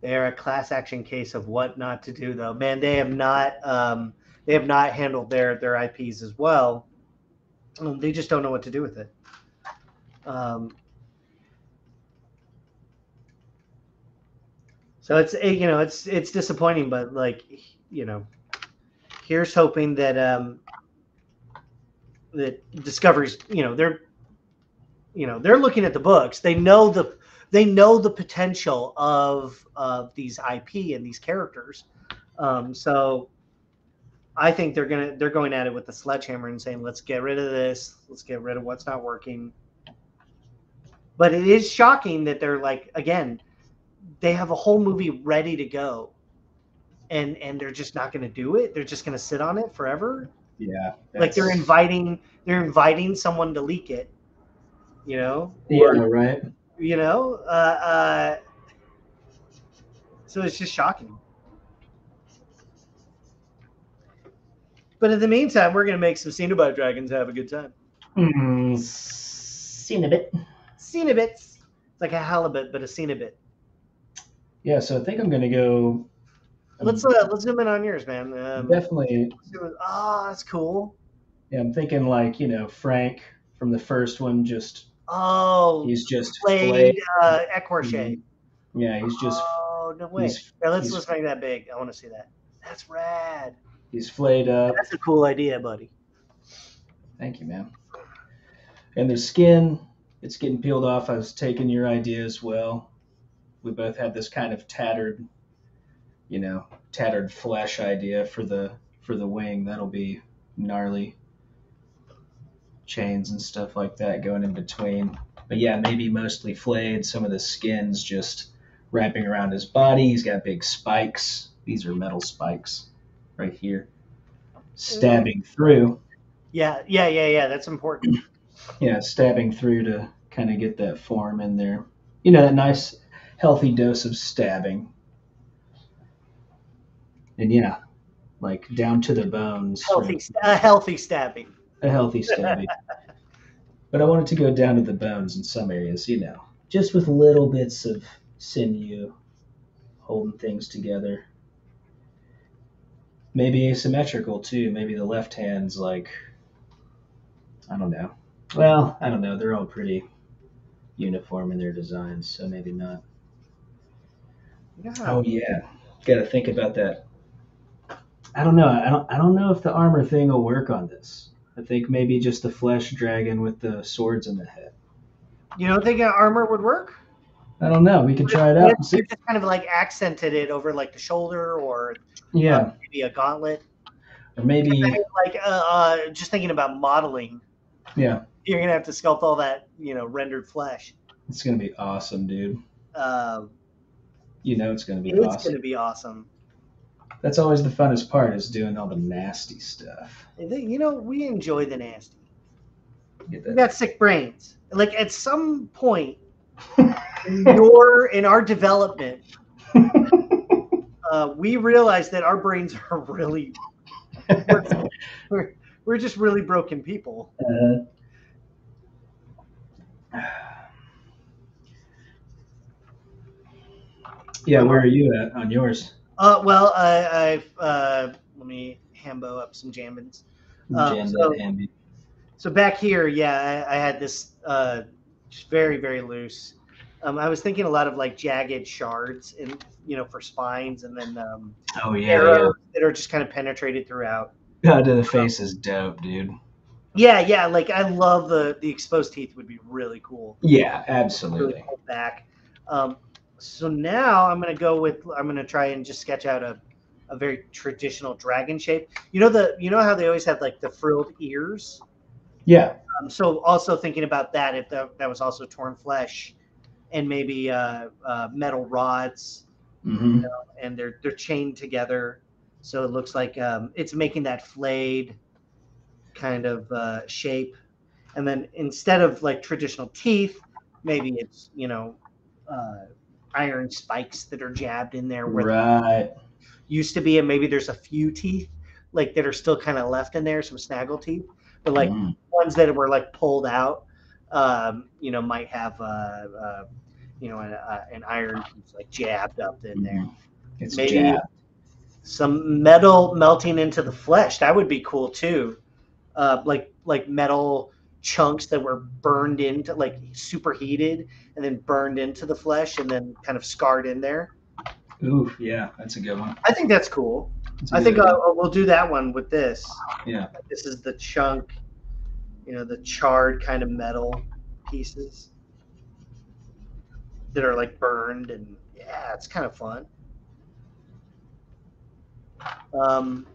Speaker 1: They're a class action case of what not to do, though. Man, they have not um, they have not handled their their IPs as well. Um, they just don't know what to do with it. Um, So it's you know it's it's disappointing, but like you know, here's hoping that um, that discoveries you know, they're, you know, they're looking at the books. They know the they know the potential of of these IP and these characters. Um, so I think they're gonna they're going at it with the sledgehammer and saying, let's get rid of this, let's get rid of what's not working. But it is shocking that they're like again, they have a whole movie ready to go, and and they're just not going to do it. They're just going to sit on it forever.
Speaker 2: Yeah.
Speaker 1: Like they're inviting they're inviting someone to leak it. You know,
Speaker 2: Yeah,
Speaker 1: Or,
Speaker 2: right.
Speaker 1: you know, uh, uh, so it's just shocking. But in the meantime, we're gonna make some Cenobite dragons have a good time.
Speaker 2: Mm, seen a bit.
Speaker 1: Cenobits. It's like a halibut, but a Cenobit.
Speaker 2: Yeah, so I think I'm gonna go.
Speaker 1: Let's uh, let's zoom in on yours, man. Um,
Speaker 2: definitely.
Speaker 1: oh, that's cool.
Speaker 2: Yeah, I'm thinking like you know Frank from the first one. Just
Speaker 1: Oh,
Speaker 2: he's just
Speaker 1: played
Speaker 2: flayed.
Speaker 1: uh, Equarchet.
Speaker 2: Yeah, he's just
Speaker 1: Oh no way! let's let's make that big. I want to see that. That's rad.
Speaker 2: he's flayed up.
Speaker 1: That's a cool idea, buddy.
Speaker 2: Thank you, man. And the skin, it's getting peeled off. I was taking your idea as well. We both had this kind of tattered, you know, tattered flesh idea for the for the wing. That'll be gnarly. Chains and stuff like that going in between. But yeah, maybe mostly flayed. Some of the skin's just wrapping around his body. He's got big spikes. These are metal spikes right here. Stabbing through.
Speaker 1: Yeah, yeah, yeah, yeah. That's important.
Speaker 2: yeah, stabbing through to kind of get that form in there. You know, that nice, healthy dose of stabbing. And yeah, like down to the bones.
Speaker 1: Healthy, a healthy stabbing.
Speaker 2: A healthy stabbing. but I wanted to go down to the bones in some areas, you know, just with little bits of sinew holding things together. Maybe asymmetrical too. Maybe the left hand's like, I don't know. Well, I don't know. They're all pretty uniform in their designs, so maybe not.
Speaker 1: Yeah.
Speaker 2: Oh yeah, got to think about that. I don't know. I don't. I don't know if the armor thing will work on this. I think maybe just the flesh dragon with the swords in the head.
Speaker 1: You don't think an armor would work?
Speaker 2: I don't know. We could try it out.
Speaker 1: What
Speaker 2: and
Speaker 1: if
Speaker 2: see.
Speaker 1: you just kind of like accented it over like the shoulder or
Speaker 2: Yeah,
Speaker 1: uh, maybe a gauntlet.
Speaker 2: or maybe
Speaker 1: Like uh, uh, just thinking about modeling,
Speaker 2: yeah.
Speaker 1: you're gonna have to sculpt all that you know rendered flesh.
Speaker 2: It's gonna be awesome, dude.
Speaker 1: Um,
Speaker 2: You know it's gonna be
Speaker 1: it's
Speaker 2: awesome.
Speaker 1: gonna be awesome.
Speaker 2: That's always the funnest part is doing all the nasty stuff.
Speaker 1: You know, we enjoy the nasty.
Speaker 2: Get
Speaker 1: We got sick brains. Like at some point in your in our development, uh, we realized that our brains are really we're, we're, we're just really broken people.
Speaker 2: Uh, yeah, where are you at on yours?
Speaker 1: Uh, well, I, I've uh, let me hambo up some jambins.
Speaker 2: Jam
Speaker 1: so-. So back here, yeah, I, I had this uh, just very very loose. Um, I was thinking a lot of like jagged shards and you know for spines, and then um,
Speaker 2: Oh yeah,
Speaker 1: arrows that are just kind of penetrated throughout.
Speaker 2: yeah. God to the face is dope, dude.
Speaker 1: Yeah, yeah, like I love the the exposed teeth would be really cool.
Speaker 2: Yeah, absolutely.
Speaker 1: pull back. Um, so now I'm gonna go with I'm gonna try and just sketch out a, a very traditional dragon shape. You know the you know how they always have like the frilled ears.
Speaker 2: Yeah,
Speaker 1: Um, so also thinking about that, if that, that was also torn flesh, and maybe uh, uh, metal rods,
Speaker 2: hmm
Speaker 1: and they're they're chained together, so it looks like um, it's making that flayed kind of uh, shape. And then instead of like traditional teeth, maybe it's you know uh, iron spikes that are jabbed in there where
Speaker 2: right.
Speaker 1: used to be, and maybe there's a few teeth like that are still kind of left in there, some snaggle teeth, but like
Speaker 2: Mm.
Speaker 1: ones that were like pulled out, um, you know, might have uh, uh, you know an, uh, an iron piece like jabbed up in there.
Speaker 2: Mhm. It's
Speaker 1: Maybe
Speaker 2: jab.
Speaker 1: some metal melting into the flesh. That would be cool too. Uh, like like metal chunks that were burned into like superheated and then burned into the flesh and then kind of scarred in there.
Speaker 2: Ooh, yeah, that's a good one.
Speaker 1: I think that's cool.
Speaker 2: A
Speaker 1: I think uh, we'll do that one with this.
Speaker 2: Yeah.
Speaker 1: This is the chunk, you know, the charred kind of metal pieces that are like burned, and yeah, it's kind of fun. Um,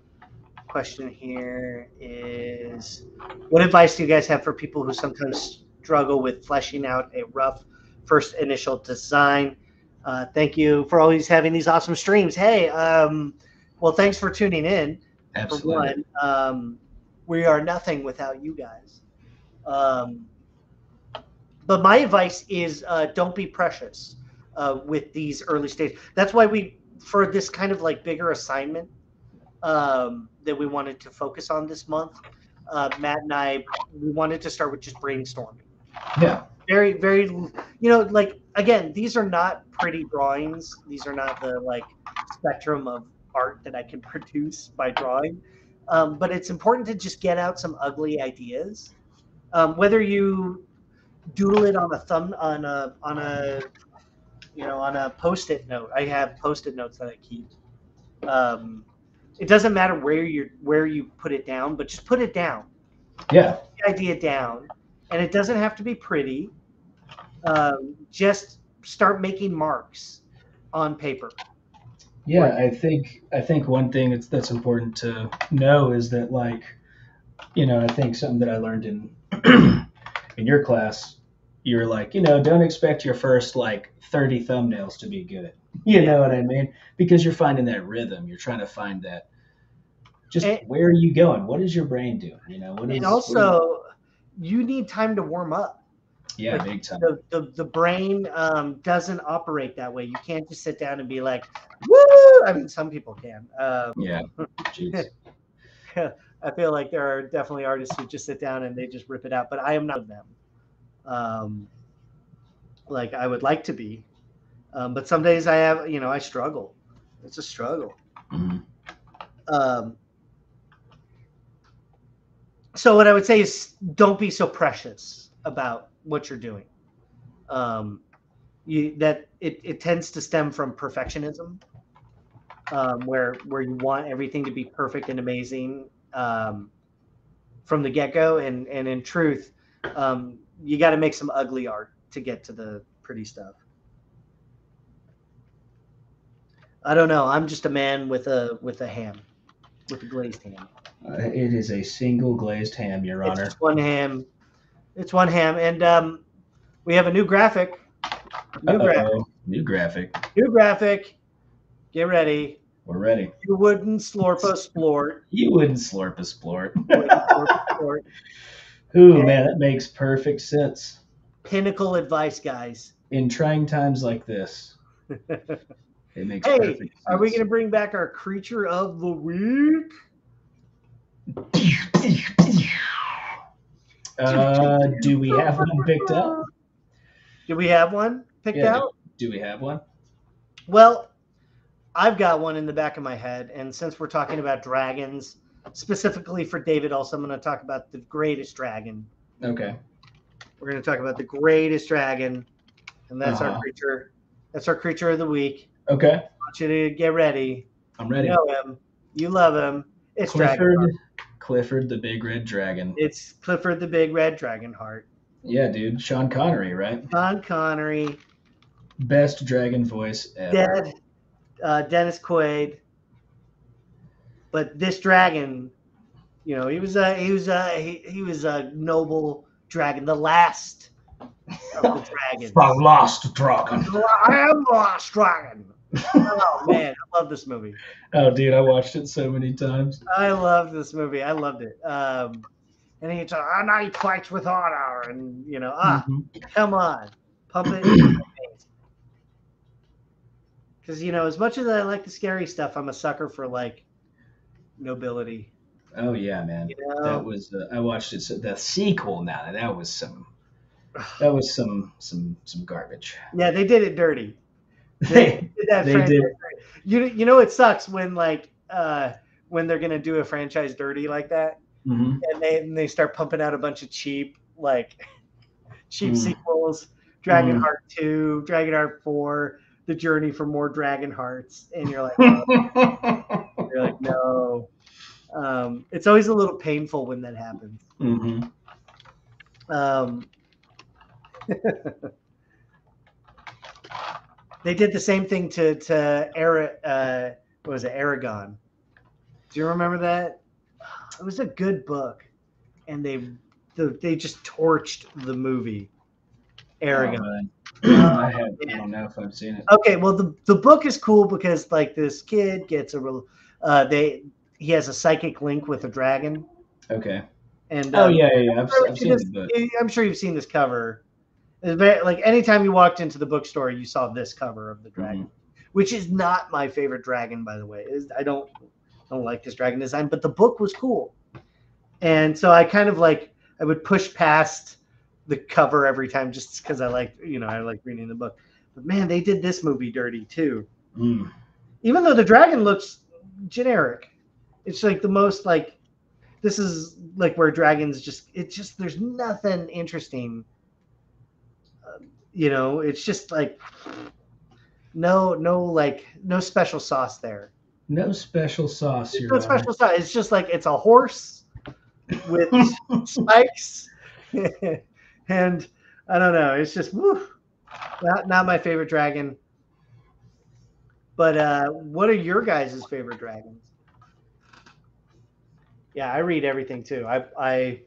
Speaker 1: question here is What advice do you guys have for people who sometimes struggle with fleshing out a rough first initial design? Uh, thank you for always having these awesome streams. Hey, um, well, thanks for tuning in for
Speaker 2: Absolutely.
Speaker 1: one, um, we are nothing without you guys. Um, but my advice is uh, don't be precious uh, with these early stages. That's why we, for this kind of like bigger assignment um, that we wanted to focus on this month, uh, Matt and I, we wanted to start with just brainstorming.
Speaker 2: Yeah.
Speaker 1: Very, very, you know, like again, these are not pretty drawings. These are not the like spectrum of art that I can produce by drawing. Um, but it's important to just get out some ugly ideas. Um, whether you doodle it on a thumb on a on a you know on a post-it note. I have post-it notes that I keep. Um, it doesn't matter where you where you put it down, but just put it down
Speaker 2: Yeah.
Speaker 1: the idea down, and it doesn't have to be pretty. Um, just start making marks on paper.
Speaker 2: Yeah, I think I think one thing that's that's important to know is that like, you know, I think something that I learned in in your class, you're like, you know, don't expect your first like 30 thumbnails to be good. You know what I mean? Because you're finding that rhythm. You're trying to find that. Just
Speaker 1: And-
Speaker 2: where are you going? What is your brain doing? You know, what is
Speaker 1: And also, you need time to warm up.
Speaker 2: yeah,
Speaker 1: like,
Speaker 2: big time.
Speaker 1: The the, the brain um, doesn't operate that way. You can't just sit down and be like, "Woo!" I mean, some people can. Um,
Speaker 2: Yeah.
Speaker 1: I feel like there are definitely artists who just sit down and they just rip it out, but I am not of them. Um, like I would like to be, um, but some days I have, you know, I struggle. It's a struggle.
Speaker 2: Mhm.
Speaker 1: Um, so what I would say is, don't be so precious about what you're doing. Um, you that it, it tends to stem from perfectionism, um, where where you want everything to be perfect and amazing um, from the get go, and and in truth, um, you got to make some ugly art to get to the pretty stuff. I don't know. I'm just a man with a with a ham, with a glazed ham.
Speaker 2: Uh, it is a single glazed ham, Your Honor.
Speaker 1: It's one ham. It's one ham, and um, we have a new graphic. New graphic.
Speaker 2: Uh-oh. New graphic.
Speaker 1: New graphic. Get ready.
Speaker 2: We're ready.
Speaker 1: You wouldn't slurp a splort.
Speaker 2: You wouldn't slurp a splort.
Speaker 1: You wouldn't slurp a splort.
Speaker 2: Ooh,
Speaker 1: Yeah.
Speaker 2: man, that makes perfect sense.
Speaker 1: Pinnacle advice, guys.
Speaker 2: In trying times like this, it makes
Speaker 1: Hey,
Speaker 2: perfect sense.
Speaker 1: Are we going to bring back our creature of the week?
Speaker 2: Uh, do we have one picked up?
Speaker 1: Do we have one picked
Speaker 2: Yeah.
Speaker 1: out?
Speaker 2: Do we have one?
Speaker 1: Well, I've got one in the back of my head, and since we're talking about dragons, specifically for David, also I'm going to talk about the greatest dragon.
Speaker 2: Okay.
Speaker 1: We're going to talk about the greatest dragon, and that's our
Speaker 2: Uh-huh.
Speaker 1: creature. That's our creature of the week.
Speaker 2: Okay.
Speaker 1: I want you to get ready.
Speaker 2: I'm
Speaker 1: You
Speaker 2: ready.
Speaker 1: know him. You love him. It's
Speaker 2: Clifford. Clifford the Big Red Dragon.
Speaker 1: It's Clifford the Big Red Dragon Heart.
Speaker 2: Yeah, dude. Sean Connery, right?
Speaker 1: Sean Connery,
Speaker 2: Best dragon voice ever.
Speaker 1: dead, uh, Dennis Quaid. But this dragon, you know, he was a he was a he, he was a noble dragon, the last of the dragons.
Speaker 2: The Lost Dragon.
Speaker 1: I am the last dragon. Oh man, I love this movie.
Speaker 2: Oh, dude, I watched it so many times.
Speaker 1: I love this movie. I loved it. Um, and he talks, a knight fights with honor, and you know, ah,
Speaker 2: Mhm.
Speaker 1: come on, pump it. Because you know, as much as I like the scary stuff, I'm a sucker for like nobility.
Speaker 2: Oh yeah, man.
Speaker 1: You know,
Speaker 2: That was uh, I watched it. So the sequel now. That was some. That was some some some garbage.
Speaker 1: yeah, they did it dirty.
Speaker 2: They,
Speaker 1: did that
Speaker 2: They did.
Speaker 1: You you know it sucks when like uh when they're gonna do a franchise dirty like that,
Speaker 2: Mhm.
Speaker 1: and they and they start pumping out a bunch of cheap like cheap
Speaker 2: Mm.
Speaker 1: sequels. Dragon
Speaker 2: Mm.
Speaker 1: Heart Two, Dragon Heart Four, the journey for more dragon hearts, and you're like, oh, you're like, no. Um, it's always a little painful when that happens.
Speaker 2: hmm
Speaker 1: Um, they did the same thing to to Ara, uh, what was it, Eragon? Do you remember that? It was a good book, and they the, they just torched the movie Eragon.
Speaker 2: I, have, I don't know if I've seen it.
Speaker 1: Okay, well the the book is cool because like this kid gets a real uh, they he has a psychic link with a dragon,
Speaker 2: Okay.
Speaker 1: and
Speaker 2: Oh
Speaker 1: um,
Speaker 2: yeah, yeah, yeah. I've, I've seen
Speaker 1: seen
Speaker 2: the book.
Speaker 1: I'm sure you've seen this cover. Very, like anytime you walked into the bookstore, you saw this cover of the dragon,
Speaker 2: Mm-hmm.
Speaker 1: which is not my favorite dragon, by the way. Is I don't don't like this dragon design, but the book was cool, and so I kind of like I would push past the cover every time just because I like you know I like reading the book. But man, they did this movie dirty too.
Speaker 2: Mm.
Speaker 1: Even though the dragon looks generic, it's like the most like this is like where dragons just it just there's nothing interesting you know it's just like no no like no special sauce there.
Speaker 2: No special sauce.
Speaker 1: No special sauce. It's just like it's a horse with spikes. And i don't know it's just not, not my favorite dragon. But uh what are your guys' favorite dragons? Yeah i read everything too. I i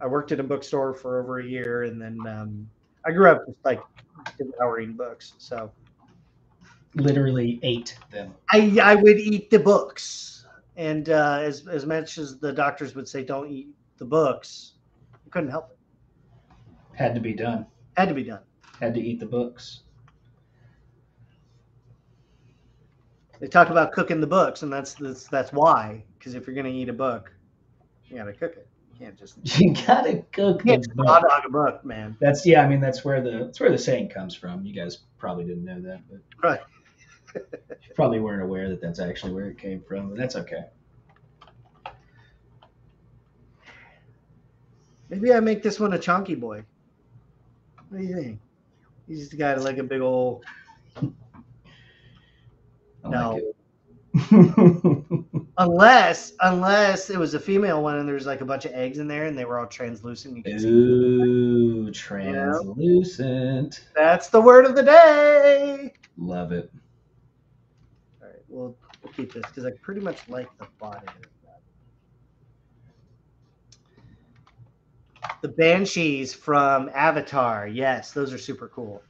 Speaker 1: i worked at a bookstore for over a year and then um i grew up just like devouring books so
Speaker 2: Literally ate them.
Speaker 1: i i would eat the books and uh as as much as the doctors would say don't eat the books i couldn't help it
Speaker 2: Had to be done.
Speaker 1: had to be done
Speaker 2: Had to eat the books.
Speaker 1: they talk about cooking the books and that's that's, that's why because if you're going to eat a book you gotta cook it can't just
Speaker 2: You gotta cook
Speaker 1: you
Speaker 2: the
Speaker 1: hot dog a book man
Speaker 2: That's yeah. I mean, that's where the that's where the saying comes from. You guys probably didn't know that, but
Speaker 1: Right.
Speaker 2: probably weren't aware that that's actually where it came from. But that's okay.
Speaker 1: maybe i make this one a chunky boy what do you think he's just got like a big old no
Speaker 2: like.
Speaker 1: unless unless it was a female one and there's like a bunch of eggs in there and they were all translucent you
Speaker 2: Ooh, translucent.
Speaker 1: that's the word of the day.
Speaker 2: Love it.
Speaker 1: all right we'll, we'll keep this because i pretty much like the body of that. The banshees from avatar. Yes those are super cool.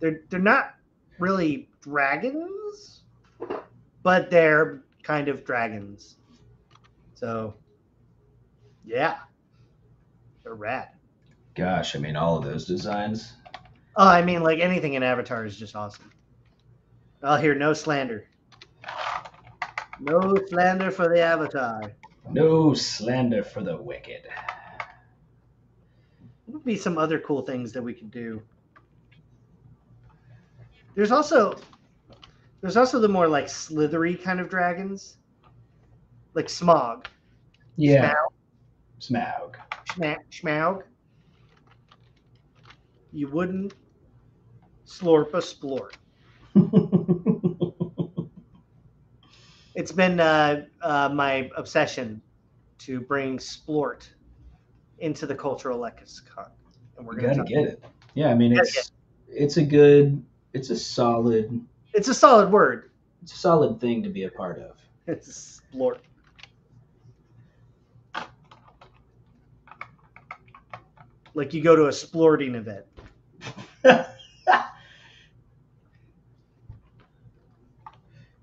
Speaker 1: They're they're not really dragons but they're kind of dragons so yeah they're rad
Speaker 2: Gosh, I mean, all of those designs.
Speaker 1: oh i mean like anything in avatar is just awesome i'll hear no slander no slander for the avatar
Speaker 2: No slander for the wicked.
Speaker 1: What would be some other cool things that we could do? There's also there's also the more like slithery kind of dragons, like Smaug,
Speaker 2: Yeah. Smaug.
Speaker 1: Schma- Schmaug. You wouldn't slurp a splort. It's been uh, uh, my obsession to bring splort into the cultural lexicon, and we're gonna.
Speaker 2: get it. Yeah, I mean, it's it's a good, it's a solid,
Speaker 1: It's a solid word.
Speaker 2: it's a solid thing to be a part of.
Speaker 1: It's splort. Like you go to a splorting event.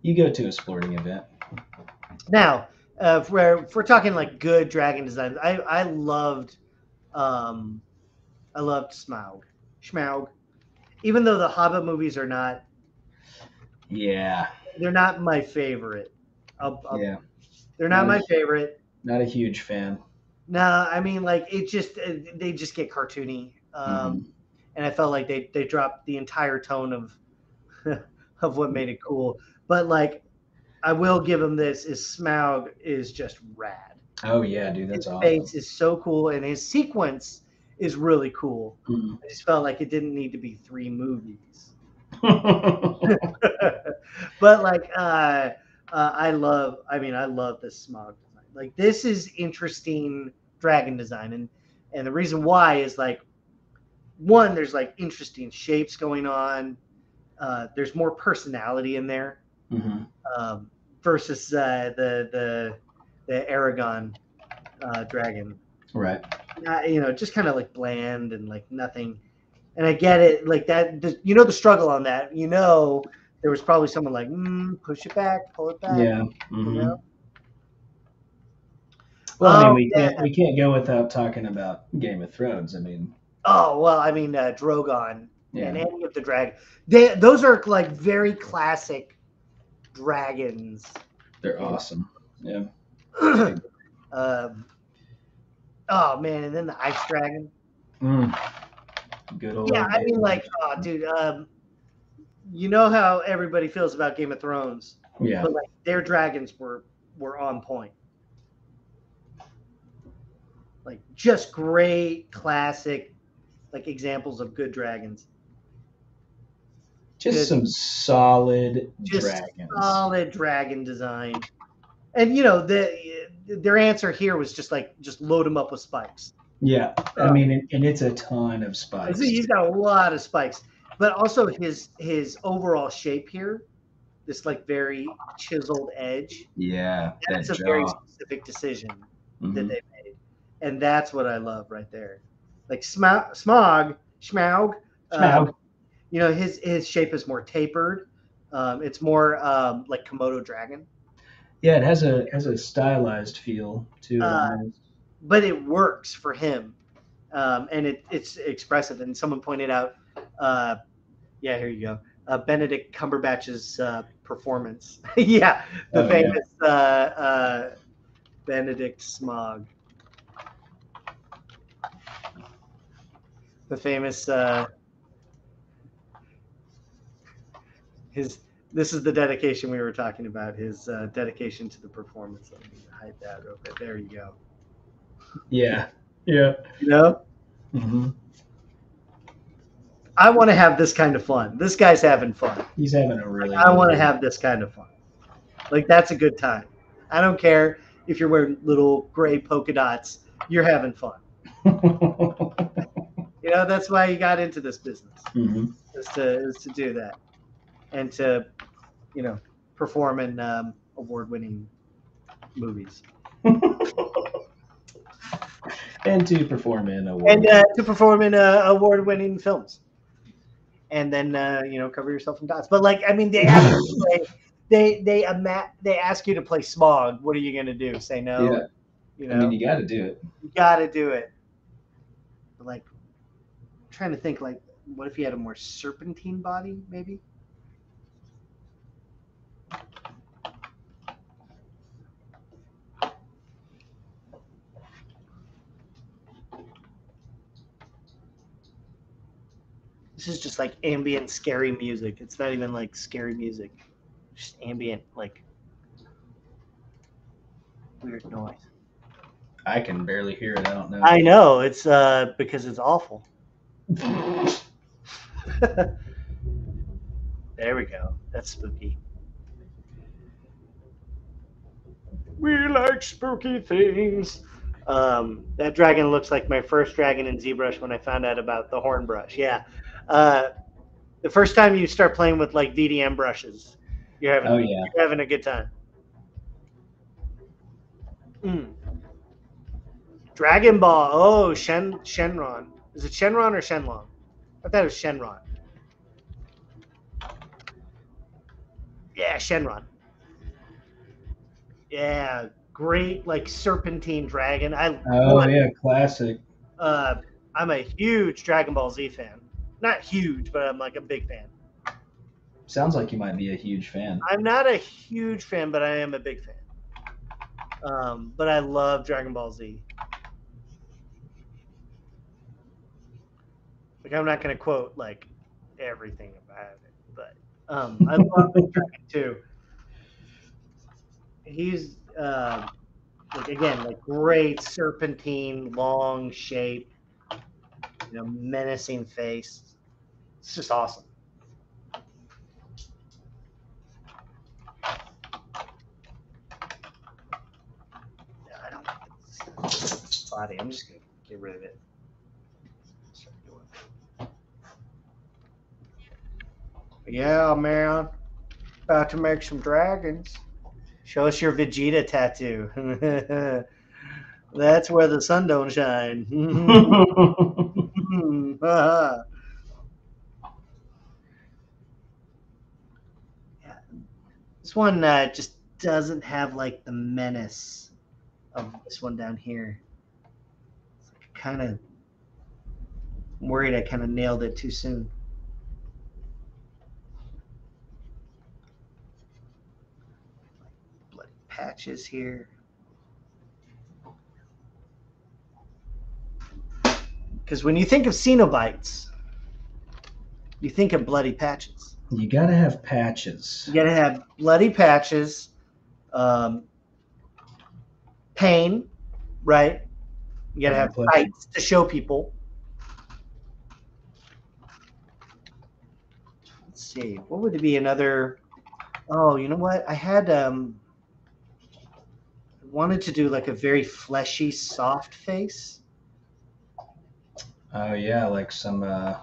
Speaker 2: You go to a sporting event.
Speaker 1: Now, uh, if, we're, if we're talking like good dragon designs, I, I loved, um, I loved Smaug, Schmaug. Even though the Hobbit movies are not,
Speaker 2: Yeah,
Speaker 1: they're not my favorite. I'll, I'll-
Speaker 2: yeah.
Speaker 1: They're not my
Speaker 2: Nice.
Speaker 1: favorite.
Speaker 2: Not a huge fan.
Speaker 1: No, I mean like it just uh, they just get cartoony, um, and I felt like they they dropped the entire tone of of what made it cool. But like, I will give him this: is Smaug is just rad.
Speaker 2: Oh yeah, dude, that's
Speaker 1: his
Speaker 2: awesome.
Speaker 1: face is so cool, and his sequence is really cool.
Speaker 2: Mhm.
Speaker 1: I just felt like it didn't need to be three movies. but like uh, uh i love i mean i love this Smaug design like this is interesting dragon design and and the reason why is like one there's like interesting shapes going on uh there's more personality in there
Speaker 2: Mhm.
Speaker 1: um versus uh the the the Eragon uh dragon
Speaker 2: Right.
Speaker 1: uh, you know, just kind of like bland and like nothing. And I get it, like that. The, you know the struggle on that. You know, there was probably someone like, mm, push it back, pull it back.
Speaker 2: Yeah.
Speaker 1: You
Speaker 2: mhm.
Speaker 1: know?
Speaker 2: Well, I
Speaker 1: Oh,
Speaker 2: mean, we
Speaker 1: yeah.
Speaker 2: can't we can't go without talking about Game of Thrones. I mean,
Speaker 1: Oh well, I mean, uh, Drogon
Speaker 2: yeah,
Speaker 1: and Annie of the Dragon. They those are like very classic dragons.
Speaker 2: they're awesome. Yeah.
Speaker 1: um, oh man, and then the ice dragon.
Speaker 2: Mm. Good old.
Speaker 1: Yeah, I mean, like, oh, dude. Um, you know how everybody feels about Game of Thrones.
Speaker 2: Yeah.
Speaker 1: but like their dragons were were on point like just great classic like examples of good dragons
Speaker 2: Just
Speaker 1: good.
Speaker 2: some solid
Speaker 1: Just
Speaker 2: dragons.
Speaker 1: solid dragon design and you know the their answer here was just like just load them up with spikes
Speaker 2: yeah. I mean, and, and it's a ton of spikes.
Speaker 1: he's got a lot of spikes but also his his overall shape here this like very chiseled edge
Speaker 2: Yeah.
Speaker 1: that's
Speaker 2: that
Speaker 1: a very specific decision
Speaker 2: Mhm.
Speaker 1: that they made, and that's what I love right there. Like Smaug, Smaug, Schmaug, uh,
Speaker 2: Smaug.
Speaker 1: you know, his his shape is more tapered. Um, it's more um, like Komodo dragon,
Speaker 2: Yeah, it has a has a stylized feel to it.
Speaker 1: Uh. But it works for him, um, and it, it's expressive. And someone pointed out, uh, yeah, here you go, uh, Benedict Cumberbatch's uh, performance. yeah, the
Speaker 2: Oh, yeah.
Speaker 1: famous uh, uh, Benedict Smaug. The famous uh, his. This is the dedication we were talking about. His uh, dedication to the performance. Let me hide that real quick. There you go.
Speaker 2: Yeah. Yeah.
Speaker 1: You know,
Speaker 2: Mm-hmm.
Speaker 1: I want to have this kind of fun. This guy's having fun.
Speaker 2: He's having a really.
Speaker 1: I want to have this kind of fun. Like that's a good time. I don't care if you're wearing little gray polka dots. You're having fun. You know that's why you got into this business
Speaker 2: Mm-hmm.
Speaker 1: is to is to do that, and to, you know, perform in um, award-winning movies
Speaker 2: and to perform in a
Speaker 1: and uh, to perform in uh, award-winning films, and then uh, you know cover yourself in dots. But like I mean, they ask you to play, they they ama- they ask you to play Smaug. What are you gonna do? Say no?
Speaker 2: Yeah.
Speaker 1: You know,
Speaker 2: I mean, you got to do it.
Speaker 1: You gotta do it. But like, I'm trying to think, like, what if he had a more serpentine body, maybe? This is just like ambient, scary music. It's not even like scary music. Just ambient, like weird noise.
Speaker 2: I can barely hear it. I don't know.
Speaker 1: I know it's uh because it's awful. there we go. That's spooky. We like spooky things. Um, that dragon looks like my first dragon in ZBrush when I found out about the horn brush. Yeah. Uh, the first time you start playing with like VDM brushes, you're having
Speaker 2: Oh yeah.
Speaker 1: you're having a good time. Mm. Dragon Ball. Oh, Shen Shenron. Is it Shenron or Shenlong? I thought it was Shenron. Yeah, Shenron. Yeah, great like serpentine dragon. I
Speaker 2: Oh yeah, classic.
Speaker 1: uh, I'm a huge Dragon Ball Z fan. Not huge, but I'm like a big fan.
Speaker 2: Sounds like you might be a huge fan.
Speaker 1: I'm not a huge fan, but I am a big fan. Um, but I love Dragon Ball Z. Like I'm not gonna quote like everything about it, but um, I love the Dragon too. He's uh, like again like great serpentine, long shape, you know, menacing face. It's just awesome. I don't body. I'm just gonna get rid of it. Yeah, man. About to make some dragons. Show us your Vegeta tattoo. That's where the sun don't shine. yeah. This one uh, just doesn't have like the menace of this one down here. Kind of worried I kind of nailed it too soon. Bloody patches here. Because when you think of Cenobites, you think of bloody patches.
Speaker 2: You gotta have patches.
Speaker 1: You gotta have bloody patches, um, pain, right? You gotta have bites to show people. Let's see, what would it be another? Oh, you know what? I had um, I wanted to do like a very fleshy, soft face.
Speaker 2: Oh yeah, like some uh,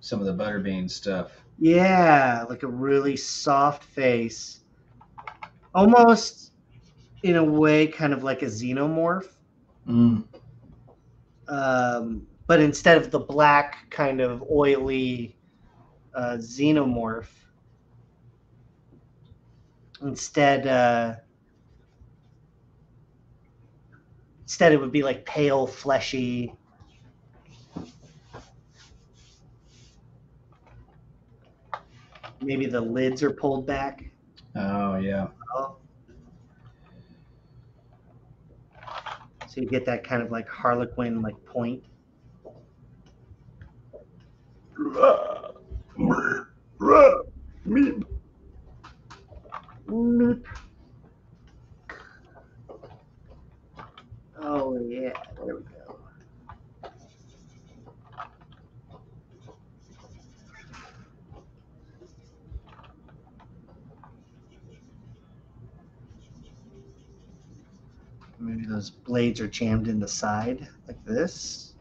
Speaker 2: some of the butterbean stuff.
Speaker 1: Yeah, like a really soft face. Almost in a way, kind of like a xenomorph.
Speaker 2: Mm.
Speaker 1: Um, but instead of the black, kind of oily uh, xenomorph, instead, uh, instead it would be like pale, fleshy. Maybe the lids are pulled back.
Speaker 2: Oh yeah.
Speaker 1: So you get that kind of like Harlequin like point. Meep. Meep. Oh yeah, there we go. Maybe those blades are jammed in the side like this.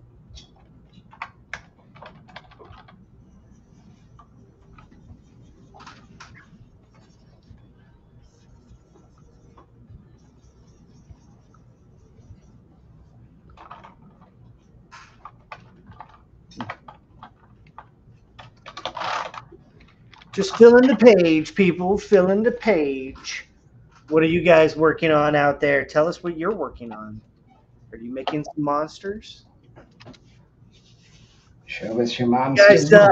Speaker 1: Just fill in the page, people. Fill in the page. What are you guys working on out there? Tell us what you're working on. Are you making some monsters?
Speaker 2: Show us your mom's.
Speaker 1: You guys, uh,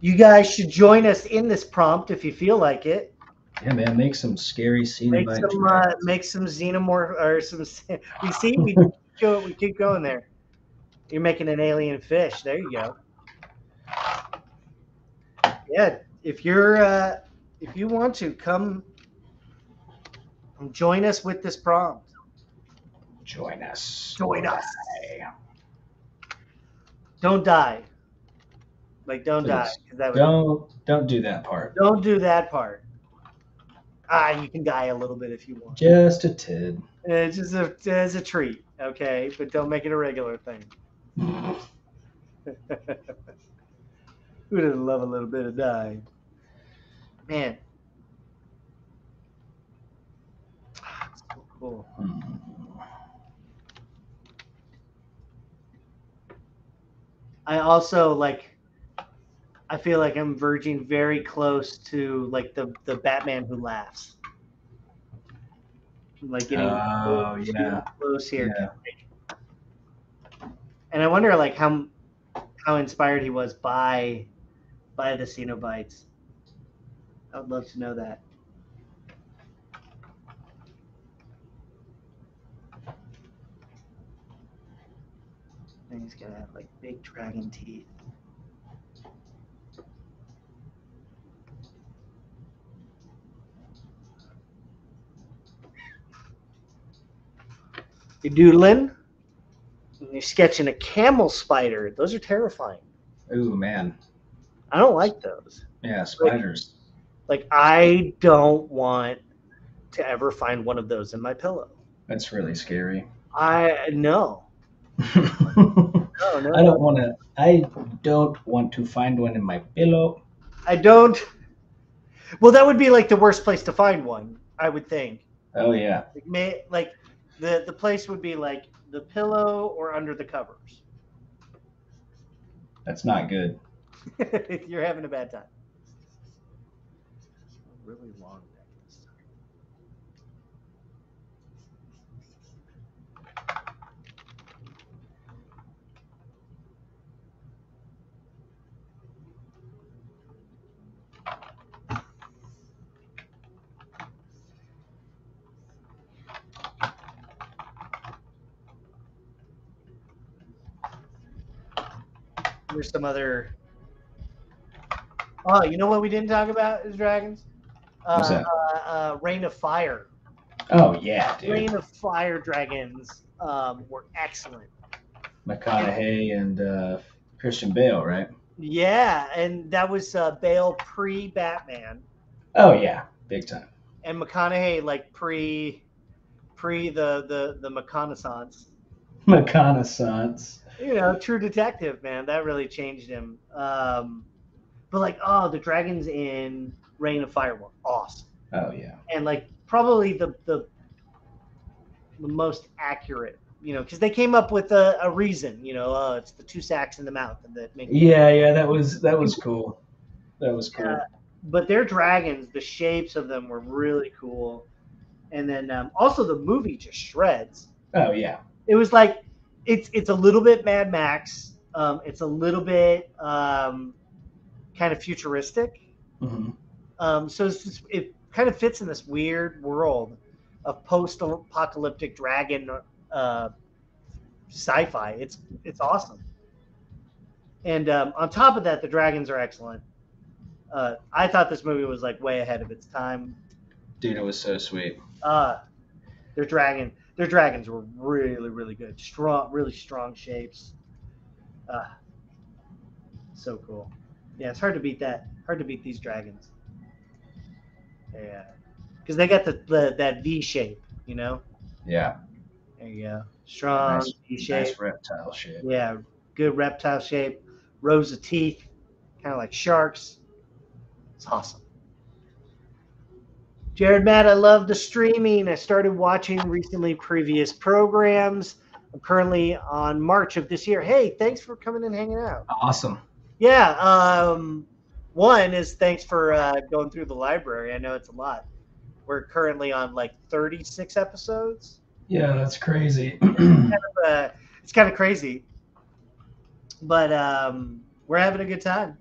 Speaker 1: you guys should join us in this prompt if you feel like it.
Speaker 2: yeah, man, make some scary
Speaker 1: Make some, uh, make some xenomorph or some. We see we go, we keep going there. You're making an alien fish. There you go. Yeah, if you're, uh, if you want to come, join us with this prompt.
Speaker 2: Join us.
Speaker 1: Join us. Don't die. Like don't
Speaker 2: Please.
Speaker 1: die. that would,
Speaker 2: Don't don't do that part.
Speaker 1: don't do that part. Ah, you can die a little bit if you want.
Speaker 2: Just a tid.
Speaker 1: It's just a, as a treat, okay? But don't make it a regular thing. Who doesn't love a little bit of die? Man. It's so cool. I also like I feel like I'm verging very close to like the the Batman who laughs. Like getting
Speaker 2: Oh,
Speaker 1: close,
Speaker 2: yeah.
Speaker 1: close here.
Speaker 2: Yeah.
Speaker 1: And I wonder like how how inspired he was by by the Cenobites. I would love to know that. He's gonna have like big dragon teeth. You're doodling. and You're sketching a camel spider. Those are terrifying.
Speaker 2: Ooh man.
Speaker 1: I don't like those.
Speaker 2: Yeah, spiders.
Speaker 1: Like I don't want to ever find one of those in my pillow.
Speaker 2: That's really scary.
Speaker 1: I no. No, no.
Speaker 2: I don't want to. I don't want to find one in my pillow.
Speaker 1: I don't. Well, that would be like the worst place to find one, I would think.
Speaker 2: Oh yeah.
Speaker 1: Like, may, like the the place would be like the pillow or under the covers.
Speaker 2: That's not good.
Speaker 1: You're having a bad time. Really long Here's some other. Oh, you know what we didn't talk about is dragons? Uh,
Speaker 2: What's that?
Speaker 1: Uh, uh, Reign of Fire.
Speaker 2: Oh yeah, dude.
Speaker 1: Reign of Fire dragons um, were excellent.
Speaker 2: McConaughey and uh, Christian Bale, right?
Speaker 1: Yeah, and that was uh, Bale pre Batman,
Speaker 2: Oh yeah, big time.
Speaker 1: and McConaughey like pre pre the the the reconnaissance.
Speaker 2: McConaissance.
Speaker 1: You know, True Detective, man, that really changed him. Um, but like, oh, the dragons in Reign of Fire were awesome.
Speaker 2: Oh yeah.
Speaker 1: and like probably the the, the most accurate you know because they came up with a, a reason you know uh, it's the two sacks in the mouth that make
Speaker 2: Yeah, yeah. That was that was cool. That was cool.
Speaker 1: Uh, but their dragons the shapes of them were really cool and then um, also the movie just shreds
Speaker 2: Oh yeah.
Speaker 1: it was like it's it's a little bit mad max um, it's a little bit um, kind of futuristic
Speaker 2: hmm
Speaker 1: Um, so it's just, it kind of fits in this weird world of post-apocalyptic dragon uh, sci-fi. It's it's awesome. And um, on top of that, the dragons are excellent. Uh, I thought this movie was like way ahead of its time.
Speaker 2: Dude, it was so sweet.
Speaker 1: Uh, their dragon, their dragons were really really good. Strong, really strong shapes. Uh, so cool. Yeah, it's hard to beat that. Hard to beat these dragons. Yeah, because they got the, the that V shape, you know.
Speaker 2: Yeah.
Speaker 1: There you go. Strong
Speaker 2: Nice-
Speaker 1: V shape.
Speaker 2: Nice reptile shape.
Speaker 1: Yeah, good reptile shape. Rows of teeth, kind of like sharks. It's awesome. Jared Matt, I love the streaming. I started watching recently previous programs. I'm currently on March of this year. Hey, thanks for coming and hanging out.
Speaker 2: Awesome.
Speaker 1: Yeah. Um, one is thanks for uh, going through the library. I know it's a lot. We're currently on like 36 episodes.
Speaker 2: Yeah, that's crazy.
Speaker 1: Uh, it's kind of crazy, but um, we're having a good time.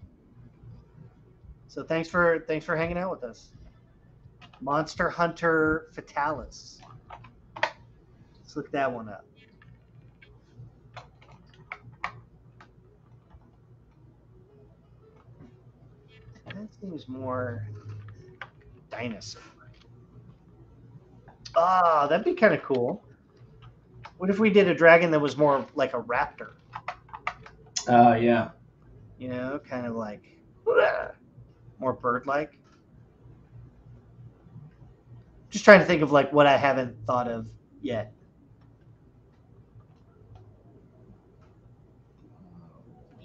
Speaker 1: So thanks for thanks for hanging out with us. Monster Hunter Fatalis. Let's look that one up. That seems more dinosaur. Ah, that'd be kind of cool. What if we did a dragon that was more like a raptor?
Speaker 2: Oh yeah.
Speaker 1: You know, kind of like more bird-like. Just trying to think of like what I haven't thought of yet.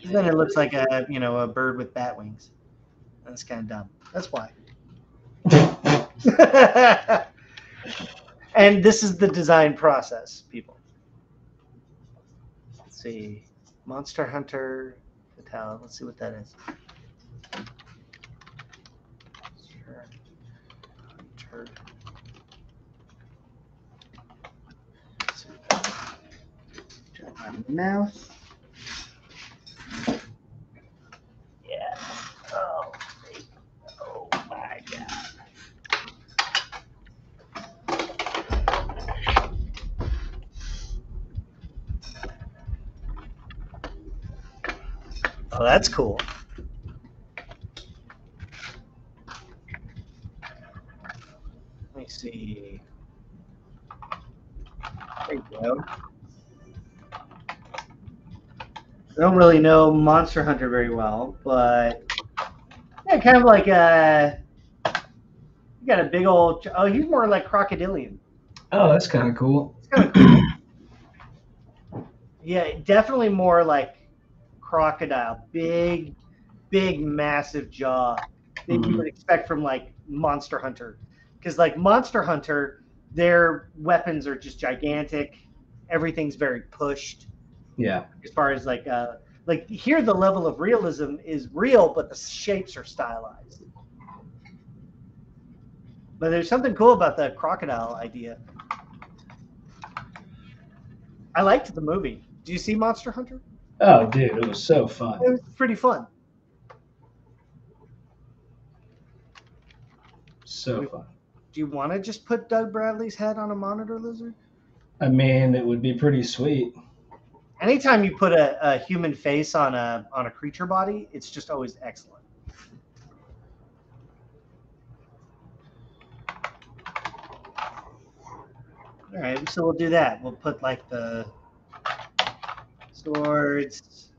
Speaker 1: Then it looks like a you know a bird with bat wings. That's kind of dumb. That's why. and this is the design process, people. Let's see, Monster Hunter Fatal. Let's see what that is. Monster Hunter. Let's see what that Try my mouse. Yeah. Oh. Oh my god. Oh, that's cool. I don't really know Monster Hunter very well, but yeah, kind of like a. You got a big old. Oh, he's more like crocodilian.
Speaker 2: Oh, that's kind of cool.
Speaker 1: It's kind of cool. Yeah, definitely more like crocodile, big, big, massive jaw that you
Speaker 2: Mhm.
Speaker 1: would expect from like Monster Hunter, because like Monster Hunter, their weapons are just gigantic. Everything's very pushed
Speaker 2: Yeah.
Speaker 1: as far as like uh like here the level of realism is real, but the shapes are stylized. But there's something cool about the crocodile idea. I liked the movie. Do you see Monster Hunter?
Speaker 2: Oh, dude, it was so fun.
Speaker 1: It was pretty fun.
Speaker 2: So fun.
Speaker 1: Do you want to just put Doug Bradley's head on a monitor lizard?
Speaker 2: I mean, it would be pretty sweet.
Speaker 1: Anytime you put a, a human face on a on a creature body, it's just always excellent. All right, so we'll do that. We'll put like the swords.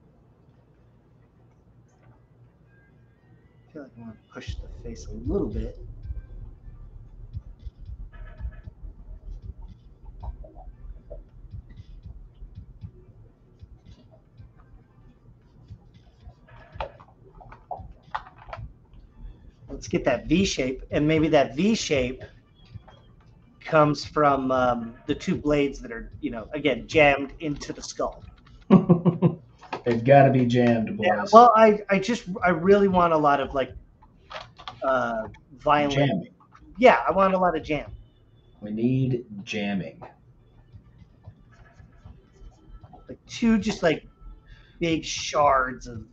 Speaker 1: I feel like I want to push the face a little bit. Let's get that V shape, and maybe that V shape comes from um, the two blades that are, you know, again jammed into the skull.
Speaker 2: They've got to be jammed, boys.
Speaker 1: Yeah, well, I, I just, I really want a lot of like uh, violent.
Speaker 2: jamming.
Speaker 1: Yeah, I want a lot of jam.
Speaker 2: We need jamming.
Speaker 1: Like two just like big shards of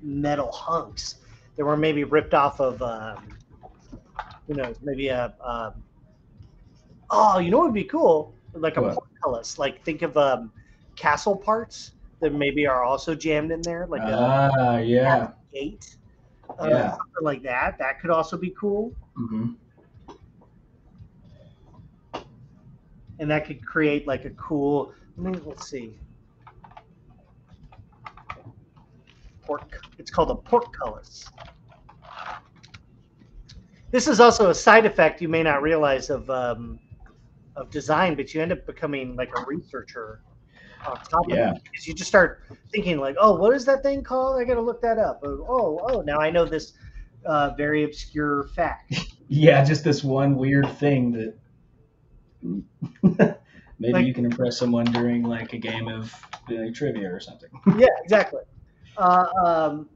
Speaker 1: metal hunks that were maybe ripped off of, um, who knows, maybe a. Um, oh, you know what would be cool? Like a
Speaker 2: What?
Speaker 1: portcullis. Like think of um, castle parts that maybe are also jammed in there, like a
Speaker 2: Ah, yeah.
Speaker 1: gate. Uh,
Speaker 2: Yeah.
Speaker 1: Something like that. That could also be cool.
Speaker 2: hmm
Speaker 1: and that could create like a cool. Let me let's see. Pork. It's called a portcullis. This is also a side effect you may not realize of um, of design, but you end up becoming like a researcher on top
Speaker 2: Yeah.
Speaker 1: of it because you just start thinking like, oh, what is that thing called? I got to look that up. Oh, oh, now I know this uh, very obscure fact.
Speaker 2: Yeah, just this one weird thing that maybe
Speaker 1: Like-
Speaker 2: you can impress someone during like a game of uh, trivia or something.
Speaker 1: yeah, exactly. Uh, um,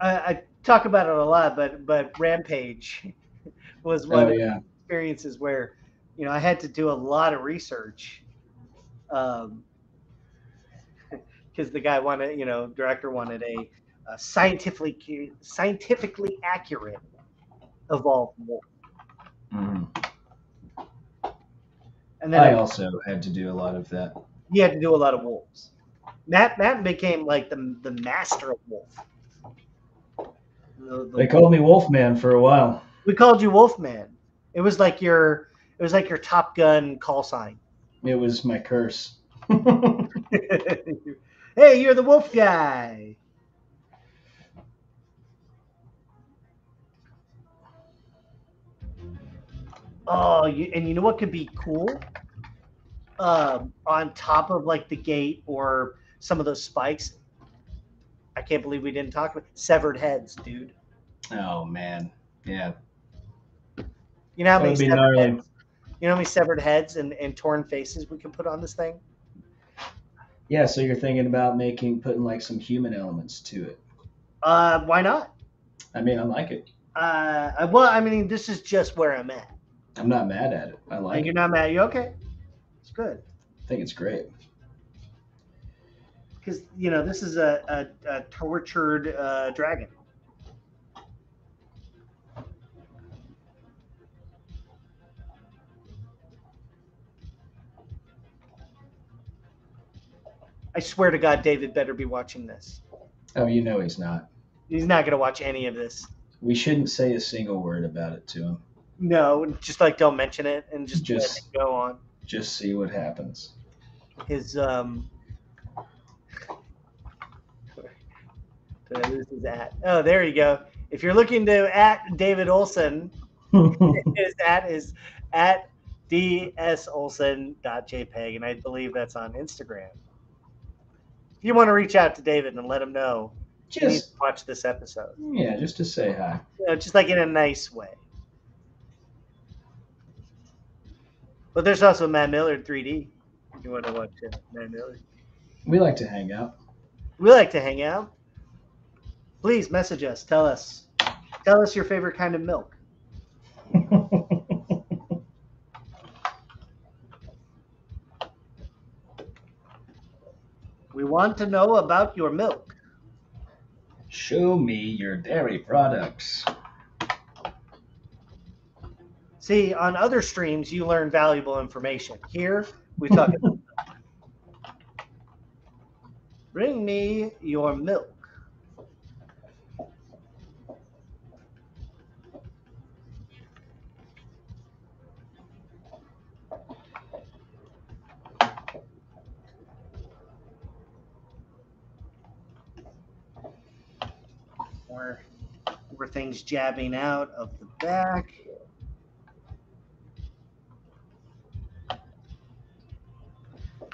Speaker 1: I, I talk about it a lot, but but Rampage was one
Speaker 2: Oh
Speaker 1: of the experiences where you know I had to do a lot of research because the guy wanted, you know, director wanted a, a scientifically scientifically accurate evolved wolf,
Speaker 2: Mhm.
Speaker 1: and then
Speaker 2: I also had to do a lot of that.
Speaker 1: he had to do a lot of wolves. Matt Matt became like the the master of wolf. The- the
Speaker 2: They called me Wolfman for a while.
Speaker 1: We called you Wolfman. It was like your it was like your Top Gun call sign.
Speaker 2: It was my curse.
Speaker 1: hey, you're the wolf guy. Oh, you, and you know what could be cool? Um, on top of like the gate or some of those spikes. I can't believe we didn't talk about severed heads, dude.
Speaker 2: oh man. Yeah.
Speaker 1: You know how
Speaker 2: That
Speaker 1: many severed heads, you know how many severed heads and, and torn faces we can put on this thing?
Speaker 2: Yeah, so you're thinking about making putting like some human elements to it.
Speaker 1: Uh, why not?
Speaker 2: I mean, I like it.
Speaker 1: Uh, I- well, I mean, this is just where I'm at.
Speaker 2: I'm not mad at it. I like
Speaker 1: Like, you're
Speaker 2: it.
Speaker 1: not mad. You okay? It's good
Speaker 2: I think it's great.
Speaker 1: Because you know this is a, a, a tortured uh, dragon. I swear to God, David better be watching this.
Speaker 2: Oh, you know he's not.
Speaker 1: He's not going to watch any of this.
Speaker 2: We shouldn't say a single word about it to him.
Speaker 1: No, just like don't mention it and just,
Speaker 2: Just-
Speaker 1: let it go on.
Speaker 2: Just see what happens.
Speaker 1: His um. Did I lose his at? Oh, there you go. If you're looking to at David Olson, his at is at dsolson.jpg, and I believe that's on Instagram. If you want to reach out to David and let him know
Speaker 2: Just
Speaker 1: watch this episode,
Speaker 2: yeah, just to say hi.
Speaker 1: you know, just like in a nice way. But there's also Matt Millard 3D. If you want to watch uh, Matt Millard.
Speaker 2: We like to hang out.
Speaker 1: We like to hang out. Please message us. Tell us. Tell us your favorite kind of milk. We want to know about your milk.
Speaker 2: Show me your dairy products.
Speaker 1: See, on other streams, you learn valuable information. Here, we talk about Bring me your milk. More, more things jabbing out of the back.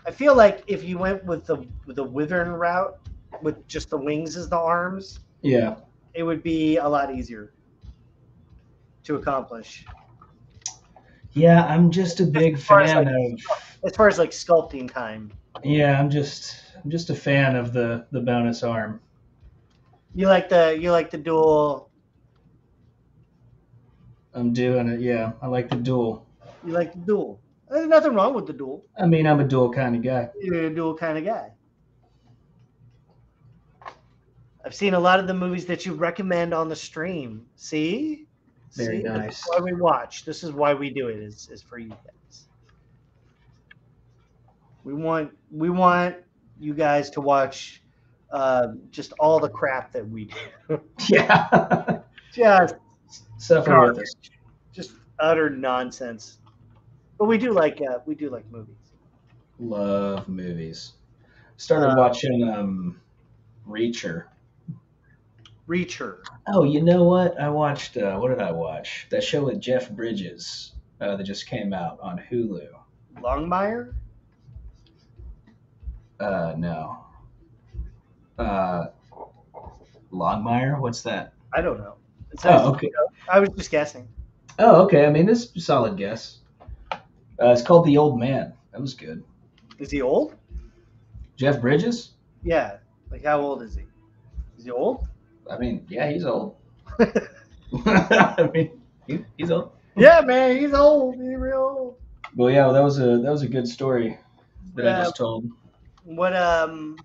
Speaker 1: I feel like if you went with the with the wyvern route, with just the wings as the arms,
Speaker 2: Yeah.
Speaker 1: it would be a lot easier to accomplish.
Speaker 2: Yeah, I'm just a big
Speaker 1: as far as,
Speaker 2: fan
Speaker 1: like,
Speaker 2: of
Speaker 1: As far as like sculpting time,
Speaker 2: Yeah, I'm just I'm just a fan of the the bonus arm.
Speaker 1: you like the you like the dual
Speaker 2: I'm doing it. Yeah, I like the dual.
Speaker 1: you like the dual. There's nothing wrong with the dual.
Speaker 2: I mean, I'm a dual kind of guy.
Speaker 1: You're a dual kind of guy. I've seen a lot of the movies that you recommend on the stream. See?
Speaker 2: Very
Speaker 1: See? This
Speaker 2: nice.
Speaker 1: is why we watch. This is why we do it. Is is for you guys. We want we want you guys to watch uh, just all the crap that we do.
Speaker 2: Yeah.
Speaker 1: just
Speaker 2: Suffer with us.
Speaker 1: just utter nonsense. But we do like uh, we do like movies.
Speaker 2: Love movies. Started
Speaker 1: Uh,
Speaker 2: watching um Reacher.
Speaker 1: Reacher.
Speaker 2: Oh, you know what? I watched uh, what did I watch? That show with Jeff Bridges uh, that just came out on Hulu.
Speaker 1: Longmire?
Speaker 2: Uh no. Uh Longmire? What's that?
Speaker 1: I don't know.
Speaker 2: Oh, okay.
Speaker 1: I was just guessing.
Speaker 2: Oh, okay. I mean, this is a solid guess. Uh, it's called The Old Man. That was good.
Speaker 1: Is he old?
Speaker 2: Jeff Bridges?
Speaker 1: Yeah. Like how old is he? Is he old?
Speaker 2: I mean, yeah, he's old. I mean, he, he's old.
Speaker 1: yeah, man, he's old. He's real old.
Speaker 2: Well, yeah, that was a that was a good story that I just told.
Speaker 1: What um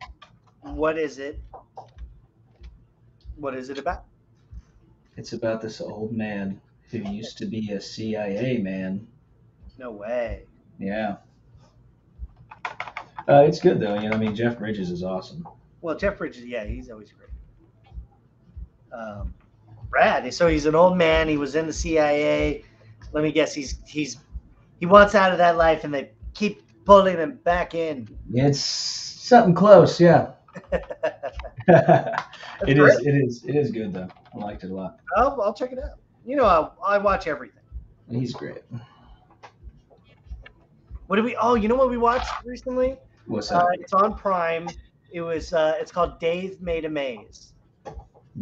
Speaker 1: what is it? What is it about?
Speaker 2: It's about this old man who used to be a CIA man.
Speaker 1: No way.
Speaker 2: Yeah. Uh, it's good though. You know, I mean, Jeff Bridges is awesome.
Speaker 1: Well, Jeff Bridges, yeah, he's always great. Um, rad. So he's an old man. He was in the CIA. Let me guess. He's he's he wants out of that life, and they keep pulling him back in.
Speaker 2: It's something close. Yeah. it is.
Speaker 1: great.
Speaker 2: It is. It is good though. I liked it a lot.
Speaker 1: I'll, I'll check it out. You know, I, I watch everything.
Speaker 2: He's great.
Speaker 1: What did we? Oh, you know what we watched recently?
Speaker 2: What's up?
Speaker 1: Uh, it's on Prime. It was. Uh, it's called Dave Made a Maze.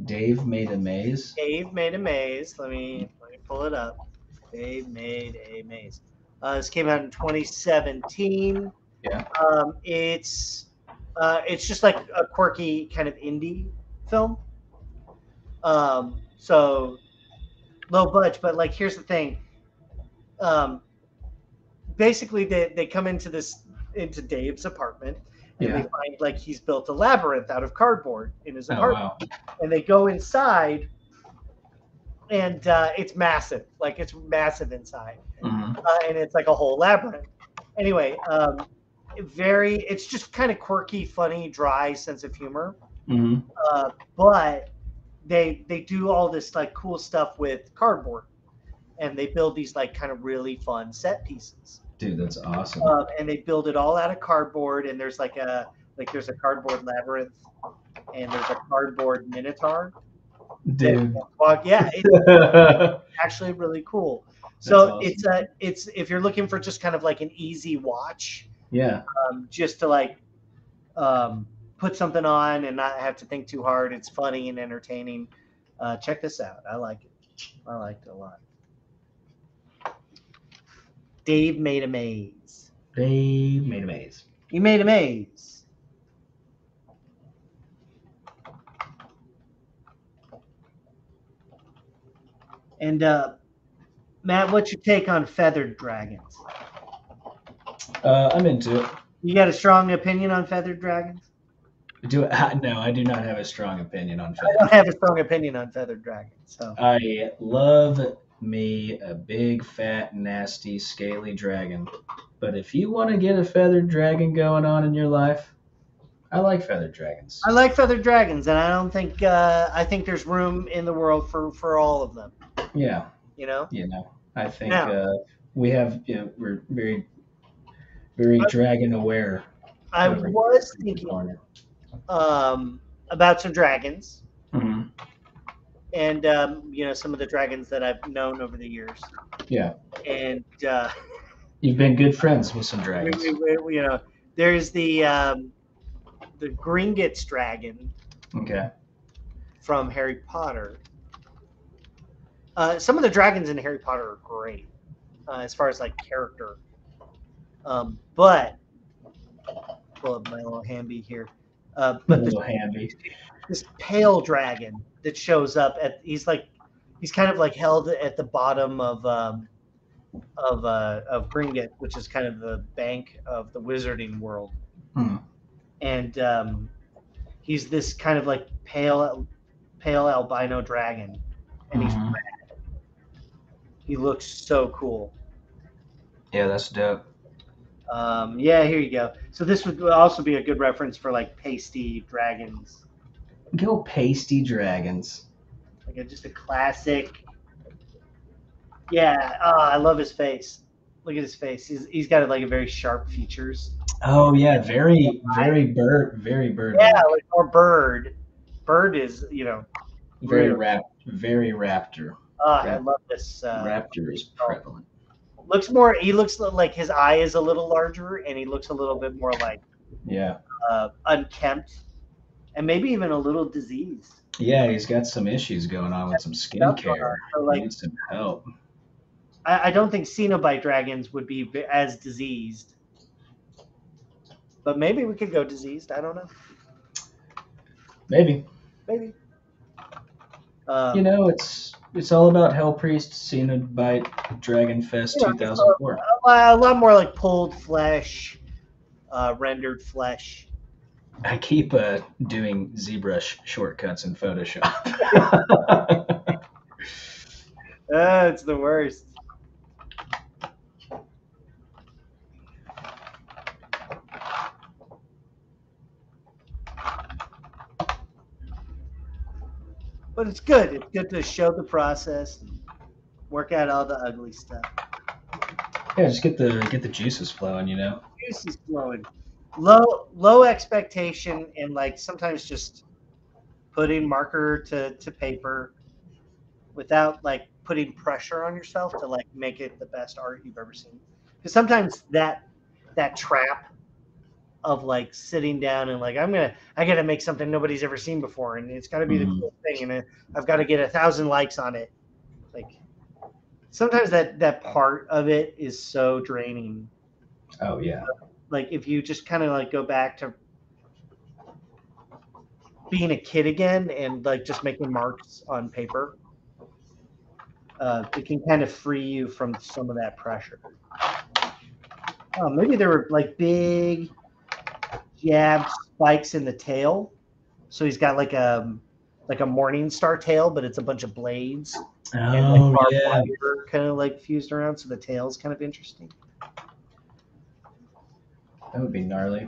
Speaker 2: Dave made a maze.
Speaker 1: Dave made a maze. Let me let me pull it up. Dave made a maze. Uh, this came out in 2017.
Speaker 2: Yeah.
Speaker 1: Um, it's uh, it's just like a quirky kind of indie film. Um, so low budget, but like here's the thing. Um, basically, they they come into this into Dave's apartment. And
Speaker 2: Yeah.
Speaker 1: they find like he's built a labyrinth out of cardboard in his
Speaker 2: Oh
Speaker 1: apartment
Speaker 2: wow.
Speaker 1: and they go inside and uh, it's massive like it's massive inside
Speaker 2: Mhm.
Speaker 1: uh, and it's like a whole labyrinth anyway um, very it's just kind of quirky funny dry sense of humor
Speaker 2: Mhm.
Speaker 1: uh, but they they do all this like cool stuff with cardboard and they build these like kind of really fun set pieces
Speaker 2: Dude, that's awesome.
Speaker 1: um, and they build it all out of cardboard and there's like a like there's a cardboard labyrinth and there's a cardboard minotaur
Speaker 2: Dude.
Speaker 1: Well, yeah, it's actually really cool. So
Speaker 2: awesome.
Speaker 1: it's a it's if you're looking for just kind of like an easy watch,
Speaker 2: Yeah.
Speaker 1: um, just to like um, put something on and not have to think too hard. It's funny and entertaining. Uh, check this out. I like it. I liked it a lot. Dave made a maze.
Speaker 2: Dave made a maze.
Speaker 1: You made a maze. And uh, Matt, what's your take on feathered dragons?
Speaker 2: Uh, I'm into it.
Speaker 1: You got a strong opinion on feathered dragons?
Speaker 2: Do I, no, I do not have a strong opinion on
Speaker 1: I don't have a strong opinion on feathered dragons. So
Speaker 2: I love me a big, fat, nasty, scaly dragon. But if you want to get a feathered dragon going on in your life, I like feathered dragons.
Speaker 1: I like feathered dragons, and I don't think uh, I think there's room in the world for for all of them.
Speaker 2: Yeah,
Speaker 1: You know,
Speaker 2: you know, I think
Speaker 1: Now-
Speaker 2: uh, we have, you know, we're very, very dragon aware.
Speaker 1: I was thinking
Speaker 2: corner.
Speaker 1: Um, about some dragons,
Speaker 2: Mhm.
Speaker 1: and um, you know some of the dragons that I've known over the years,
Speaker 2: Yeah,
Speaker 1: and uh,
Speaker 2: you've been good friends with some
Speaker 1: we,
Speaker 2: dragons.
Speaker 1: we, we- you know there's the um, the Gringotts dragon
Speaker 2: Okay.
Speaker 1: from Harry Potter. Uh, some of the dragons in Harry Potter are great, uh, as far as like character. Um, but pull up my little handy here. Uh, but
Speaker 2: little handy.
Speaker 1: this pale dragon that shows up at he's like he's kind of like held at the bottom of um, of uh, of Gringotts, which is kind of the bank of the wizarding world,
Speaker 2: Hmm.
Speaker 1: and um, he's this kind of like pale pale albino dragon, and he's
Speaker 2: Mhm.
Speaker 1: he looks so cool.
Speaker 2: Yeah, that's dope.
Speaker 1: Um, yeah, here you go. So this would also be a good reference for like pasty dragons,
Speaker 2: Go pasty dragons.
Speaker 1: like a, just a classic. Yeah, oh, I love his face. Look at his face. He's he's got like a very sharp features.
Speaker 2: Oh yeah, very, very bird, very bird.
Speaker 1: Yeah, like or bird. Bird is you know.
Speaker 2: very rap, very raptor.
Speaker 1: Uh, I love this. Uh,
Speaker 2: raptor is prevalent.
Speaker 1: Looks more. He looks like his eye is a little larger, and he looks a little bit more like
Speaker 2: Yeah,
Speaker 1: uh, unkempt, and maybe even a little diseased.
Speaker 2: yeah, he's got some issues going on with some skincare.
Speaker 1: So,
Speaker 2: He
Speaker 1: like,
Speaker 2: needs some help.
Speaker 1: I, I don't think Cenobite dragons would be as diseased, but maybe we could go diseased. I don't know.
Speaker 2: Maybe
Speaker 1: Maybe. Um,
Speaker 2: you know it's it's all about Hell Priest, Cenobite, Dragon Fest
Speaker 1: You know,
Speaker 2: 2004.
Speaker 1: a, lot- a lot more like pulled flesh, uh, rendered flesh.
Speaker 2: I keep uh, doing ZBrush shortcuts in Photoshop.
Speaker 1: Uh, it's the worst. But it's good. It's good to show the process, work out all the ugly stuff.
Speaker 2: yeah, just get the get the juices flowing, you know.
Speaker 1: Juices flowing. Low low expectation and like sometimes just putting marker to, to paper without like putting pressure on yourself to like make it the best art you've ever seen. Because sometimes that that trap of like sitting down and like I'm gonna I gotta make something nobody's ever seen before and it's gotta be
Speaker 2: Mhm.
Speaker 1: the cool thing and I've got to get a thousand likes on it. Like sometimes that that part of it is so draining
Speaker 2: Oh yeah,
Speaker 1: like if you just kind of like go back to being a kid again and like just making marks on paper uh, it can kind of free you from some of that pressure oh, maybe there were like big jabbed spikes in the tail so he's got like a like a morning star tail but it's a bunch of blades and like
Speaker 2: oh
Speaker 1: barbed
Speaker 2: yeah.
Speaker 1: wire kind of like fused around so the tail's kind of interesting
Speaker 2: That would be gnarly.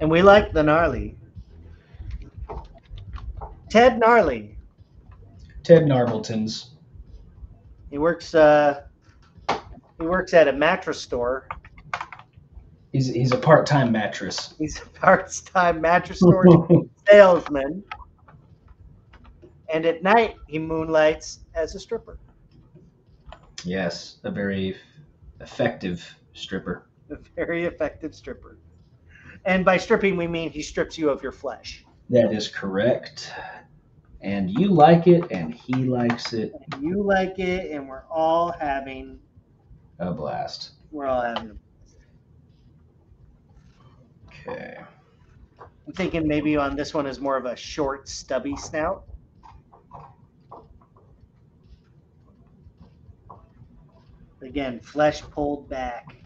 Speaker 1: and we like the gnarly. Ted Gnarly.
Speaker 2: Ted Narbleton's.
Speaker 1: He works. Uh, he works at a mattress store.
Speaker 2: He's he's a part-time mattress.
Speaker 1: He's a part-time mattress store salesman, And at night, he moonlights as a stripper.
Speaker 2: Yes, a very effective stripper.
Speaker 1: A very effective stripper. And by stripping, we mean he strips you of your flesh.
Speaker 2: That is correct. And you like it, and he likes it.
Speaker 1: You like it, and we're all having
Speaker 2: A blast.
Speaker 1: we're all having.
Speaker 2: Okay.
Speaker 1: I'm thinking maybe on this one is more of a short, stubby snout. Again, flesh pulled back.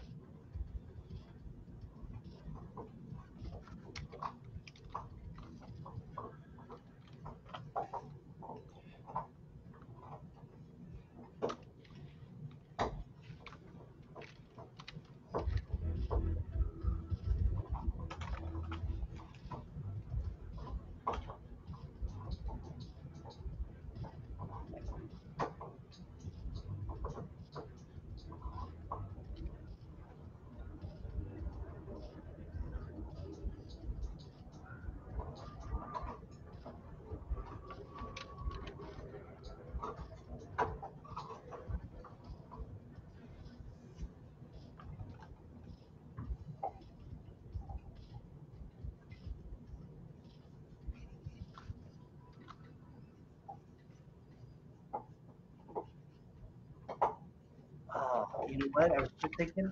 Speaker 1: Oh, you know what? I was just thinking.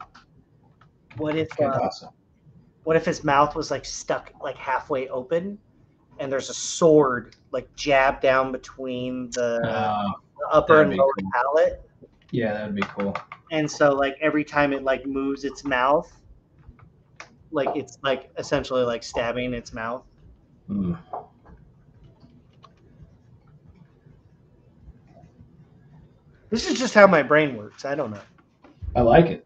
Speaker 1: What if uh,
Speaker 2: awesome.
Speaker 1: what if his mouth was like stuck like halfway open, and there's a sword like jabbed down between the,
Speaker 2: Uh,
Speaker 1: the upper and lower
Speaker 2: cool.
Speaker 1: palate,
Speaker 2: yeah, that would be cool.
Speaker 1: and so like every time it like moves its mouth, like it's like essentially like stabbing its mouth.
Speaker 2: Mm.
Speaker 1: This is just how my brain works. I don't know.
Speaker 2: I like it.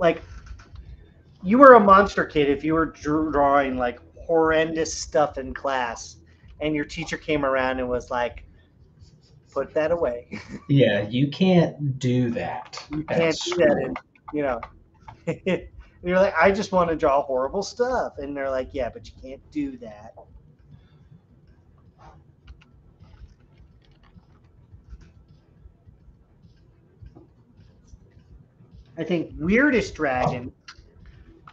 Speaker 1: Like you were a monster kid if you were drawing like horrendous stuff in class and your teacher came around and was like put that away.
Speaker 2: Yeah, you can't do that.
Speaker 1: you can't do that you know. You're like i just want to draw horrible stuff. And they're like yeah but you can't do that i think weirdest dragon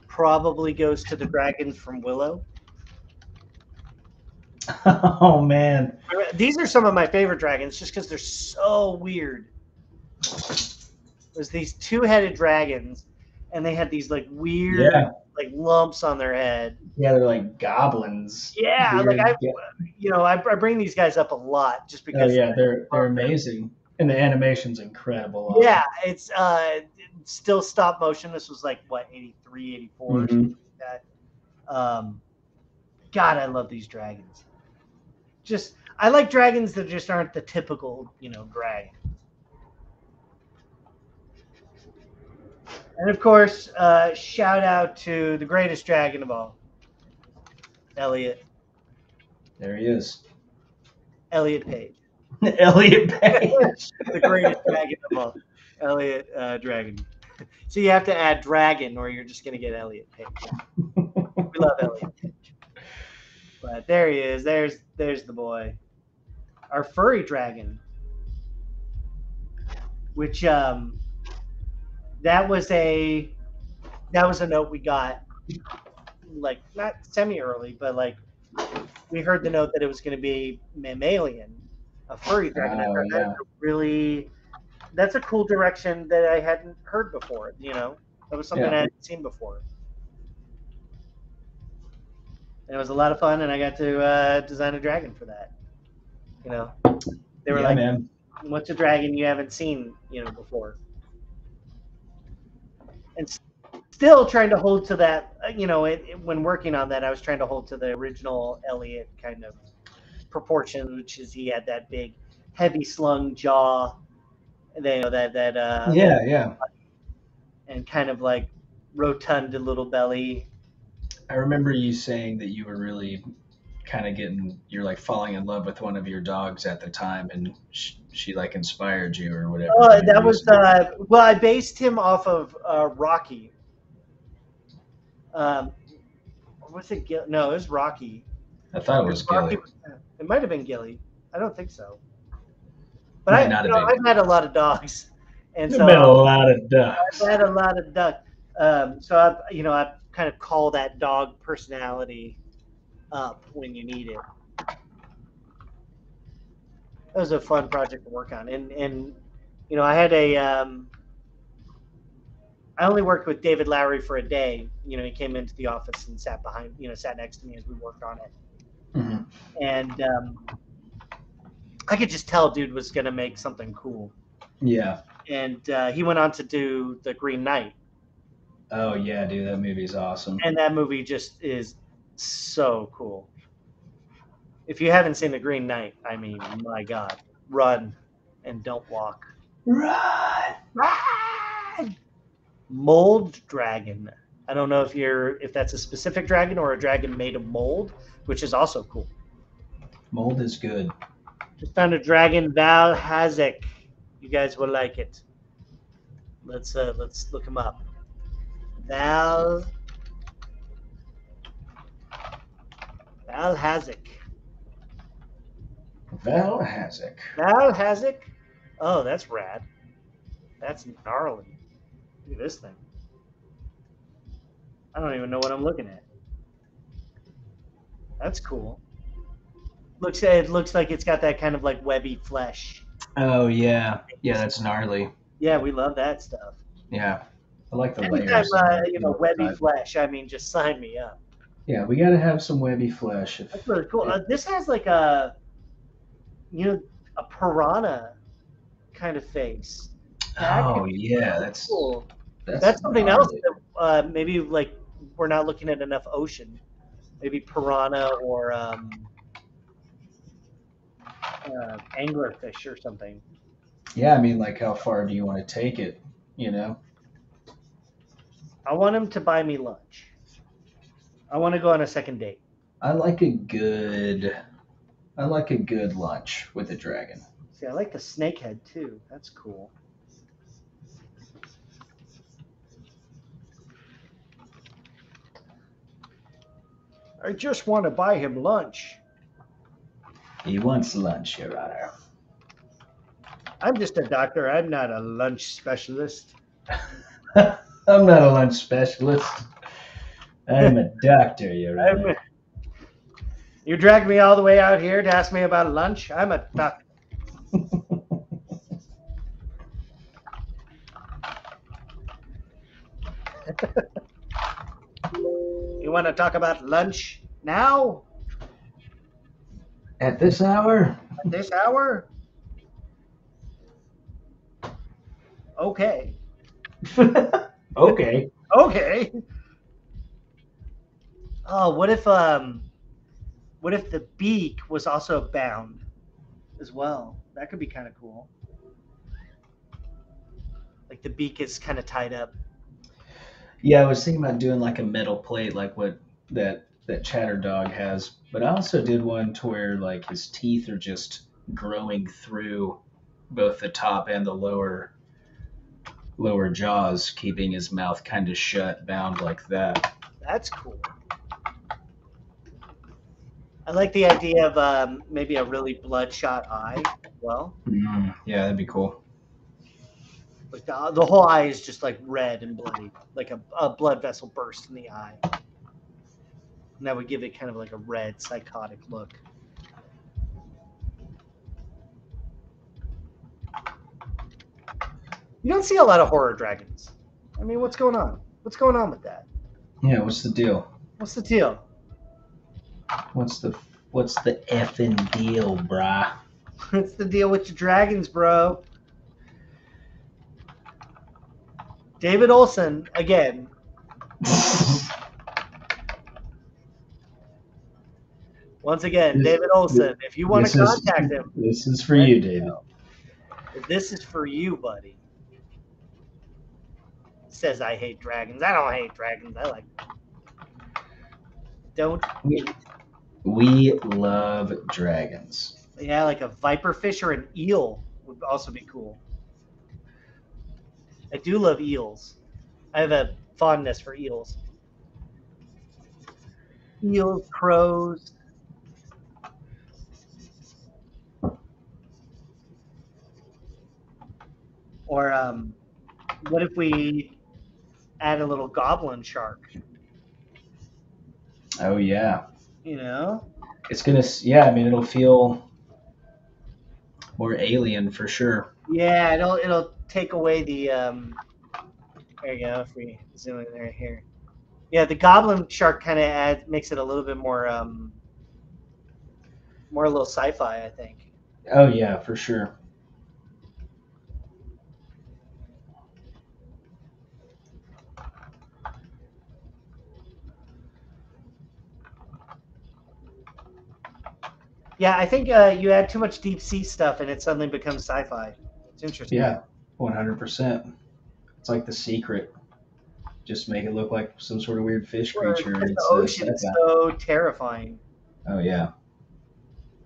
Speaker 1: probably goes to the dragons from willow
Speaker 2: Oh man.
Speaker 1: These are some of my favorite dragons just because they're so weird. There's these two-headed dragons, and they had these like weird
Speaker 2: Yeah.
Speaker 1: like lumps on their head.
Speaker 2: Yeah, they're like goblins.
Speaker 1: Yeah,
Speaker 2: Weird.
Speaker 1: like I, you know, I, I bring these guys up a lot just because.
Speaker 2: Oh
Speaker 1: because.
Speaker 2: yeah, they're they're amazing. And the animation's incredible.
Speaker 1: Yeah, it's uh still stop motion. This was like what 83, 84 or
Speaker 2: Mhm.
Speaker 1: something like that. Um, God, I love these dragons. Just I like dragons that just aren't the typical, you know, dragon. And of course, uh, shout out to the greatest dragon of all, Elliot.
Speaker 2: There he is.
Speaker 1: Elliot Page,
Speaker 2: Elliot Page.
Speaker 1: the greatest dragon of all, Elliot uh, Dragon. So you have to add dragon, or you're just gonna get Elliot Page. We love Elliot Page. But there he is. There's there's the boy, our furry dragon. Which um, that was a that was a note we got, like not semi early, but like we heard the note that it was going to be mammalian, a furry dragon.
Speaker 2: Oh, yeah.
Speaker 1: That's a really that's a cool direction that I hadn't heard before. You know, that was something
Speaker 2: Yeah.
Speaker 1: I hadn't seen before. And it was a lot of fun, and I got to uh, design a dragon for that. You know, they were
Speaker 2: yeah,
Speaker 1: like,
Speaker 2: man.
Speaker 1: "What's a dragon you haven't seen, you know, before?" And still trying to hold to that. uh, You know, it, it- when working on that, I was trying to hold to the original Elliot kind of proportions, which is he had that big, heavy slung jaw, and you know, that that uh,
Speaker 2: Yeah, yeah.
Speaker 1: and kind of like rotund little belly.
Speaker 2: I remember you saying that you were really kind of getting, you're like falling in love with one of your dogs at the time, and sh- she like inspired you or whatever.
Speaker 1: Oh,
Speaker 2: Maybe
Speaker 1: that was uh, well. I based him off of uh, Rocky. Um, Was it? No, it was Rocky.
Speaker 2: I thought it was Gilly.
Speaker 1: was- It might have been Gilly. I don't think so. But I,
Speaker 2: not
Speaker 1: you
Speaker 2: have
Speaker 1: know. I've had a lot of dogs, and
Speaker 2: There's
Speaker 1: so
Speaker 2: been a lot of ducks.
Speaker 1: I've had a lot of duck. Um, so I, you know, I kind of call that dog personality up when you need it. That was a fun project to work on, and and you know, I had a. Um, I only worked with David Lowery for a day. You know, he came into the office and sat behind, you know, sat next to me as we worked on it,
Speaker 2: Mhm.
Speaker 1: and um, I could just tell dude was gonna make something cool.
Speaker 2: Yeah.
Speaker 1: And uh, he went on to do the Green Knight.
Speaker 2: Oh yeah, dude, that movie's awesome.
Speaker 1: and that movie just is so cool. If you haven't seen The Green Knight, I mean, my God, run and don't walk.
Speaker 2: Right.
Speaker 1: Run! Mold dragon. I don't know if you're if that's a specific dragon or a dragon made of mold, which is also cool.
Speaker 2: Mold is good.
Speaker 1: Just found a dragon, Val Hazek. You guys will like it. Let's uh let's look him up. Val Val Hazek.
Speaker 2: Val Hazek.
Speaker 1: Val Hazek? Oh, that's rad. That's gnarly. Look at this thing. I don't even know what I'm looking at. That's cool. Looks it looks like it's got that kind of like webby flesh.
Speaker 2: Oh yeah, yeah, that's gnarly.
Speaker 1: Yeah, we love that stuff.
Speaker 2: Yeah, I like the
Speaker 1: Anytime,
Speaker 2: layers.
Speaker 1: uh, you know, webby flesh. I mean, just sign me up.
Speaker 2: Yeah, we gotta have some webby flesh. If,
Speaker 1: That's really cool. Uh, this has like a, you know, a piranha kind of face. That
Speaker 2: oh yeah, that's
Speaker 1: Cool.
Speaker 2: that's,
Speaker 1: That's something else that uh, maybe like we're not looking at enough ocean. Maybe piranha or um, uh, anglerfish or something.
Speaker 2: Yeah, I mean, like, how far do you want to take it? You know?
Speaker 1: I want him to buy me lunch. I want to go on a second date.
Speaker 2: I like a good, I like a good lunch with a dragon.
Speaker 1: See, I like the snakehead too. That's cool. I just want to buy him lunch.
Speaker 2: He wants lunch, Your Honor.
Speaker 1: I'm just a doctor. I'm not a lunch specialist.
Speaker 2: I'm not a lunch specialist. I'm a doctor, Your Honor.
Speaker 1: I'm, you dragged me all the way out here to ask me about lunch. I'm a doctor. You want to talk about lunch now?
Speaker 2: At this hour?
Speaker 1: At this hour? Okay.
Speaker 2: okay.
Speaker 1: Okay. Oh, what if um, what if the beak was also bound as well? That could be kind of cool. Like the beak is kind of tied up.
Speaker 2: Yeah, I was thinking about doing like a metal plate, like what that that chatter dog has. But I also did one to where like his teeth are just growing through both the top and the lower lower jaws, keeping his mouth kind of shut, bound like that.
Speaker 1: That's cool. I like the idea of um, maybe a really bloodshot eye. as Well,
Speaker 2: Mm, yeah, that'd be cool.
Speaker 1: Like the, the whole eye is just like red and bloody, like a, a blood vessel burst in the eye. And that would give it kind of like a red psychotic look. You don't see a lot of horror dragons. I mean, what's going on? What's going on with that?
Speaker 2: Yeah, what's the deal?
Speaker 1: What's the deal?
Speaker 2: What's the what's the effing deal, brah?
Speaker 1: What's the deal with your dragons, bro? David Olson, again. Once again,
Speaker 2: This-
Speaker 1: David Olson. If you want
Speaker 2: this
Speaker 1: to
Speaker 2: is-
Speaker 1: contact him,
Speaker 2: This is for you, David.
Speaker 1: this is for you, buddy. Says I hate dragons. I don't hate dragons. I like. Don't.
Speaker 2: We, we love dragons.
Speaker 1: Yeah, like a viper fish or an eel would also be cool. I do love eels. I have a fondness for eels. eels, crows. Or um, what if we add a little goblin shark?
Speaker 2: Oh yeah,
Speaker 1: You know,
Speaker 2: it's gonna. s- Yeah, I mean it'll feel more alien for sure.
Speaker 1: yeah, it'll it'll take away the um. There you go. If we zoom in there here, yeah, the goblin shark kind of adds makes it a little bit more um. More a little sci-fi, I think.
Speaker 2: Oh yeah, for sure.
Speaker 1: Yeah, I think uh, you add too much deep sea stuff and it suddenly becomes sci-fi. It's interesting.
Speaker 2: Yeah, one hundred percent. It's like the secret. Just make it look like some sort of weird fish creature. It's,
Speaker 1: the ocean is so terrifying.
Speaker 2: Oh yeah.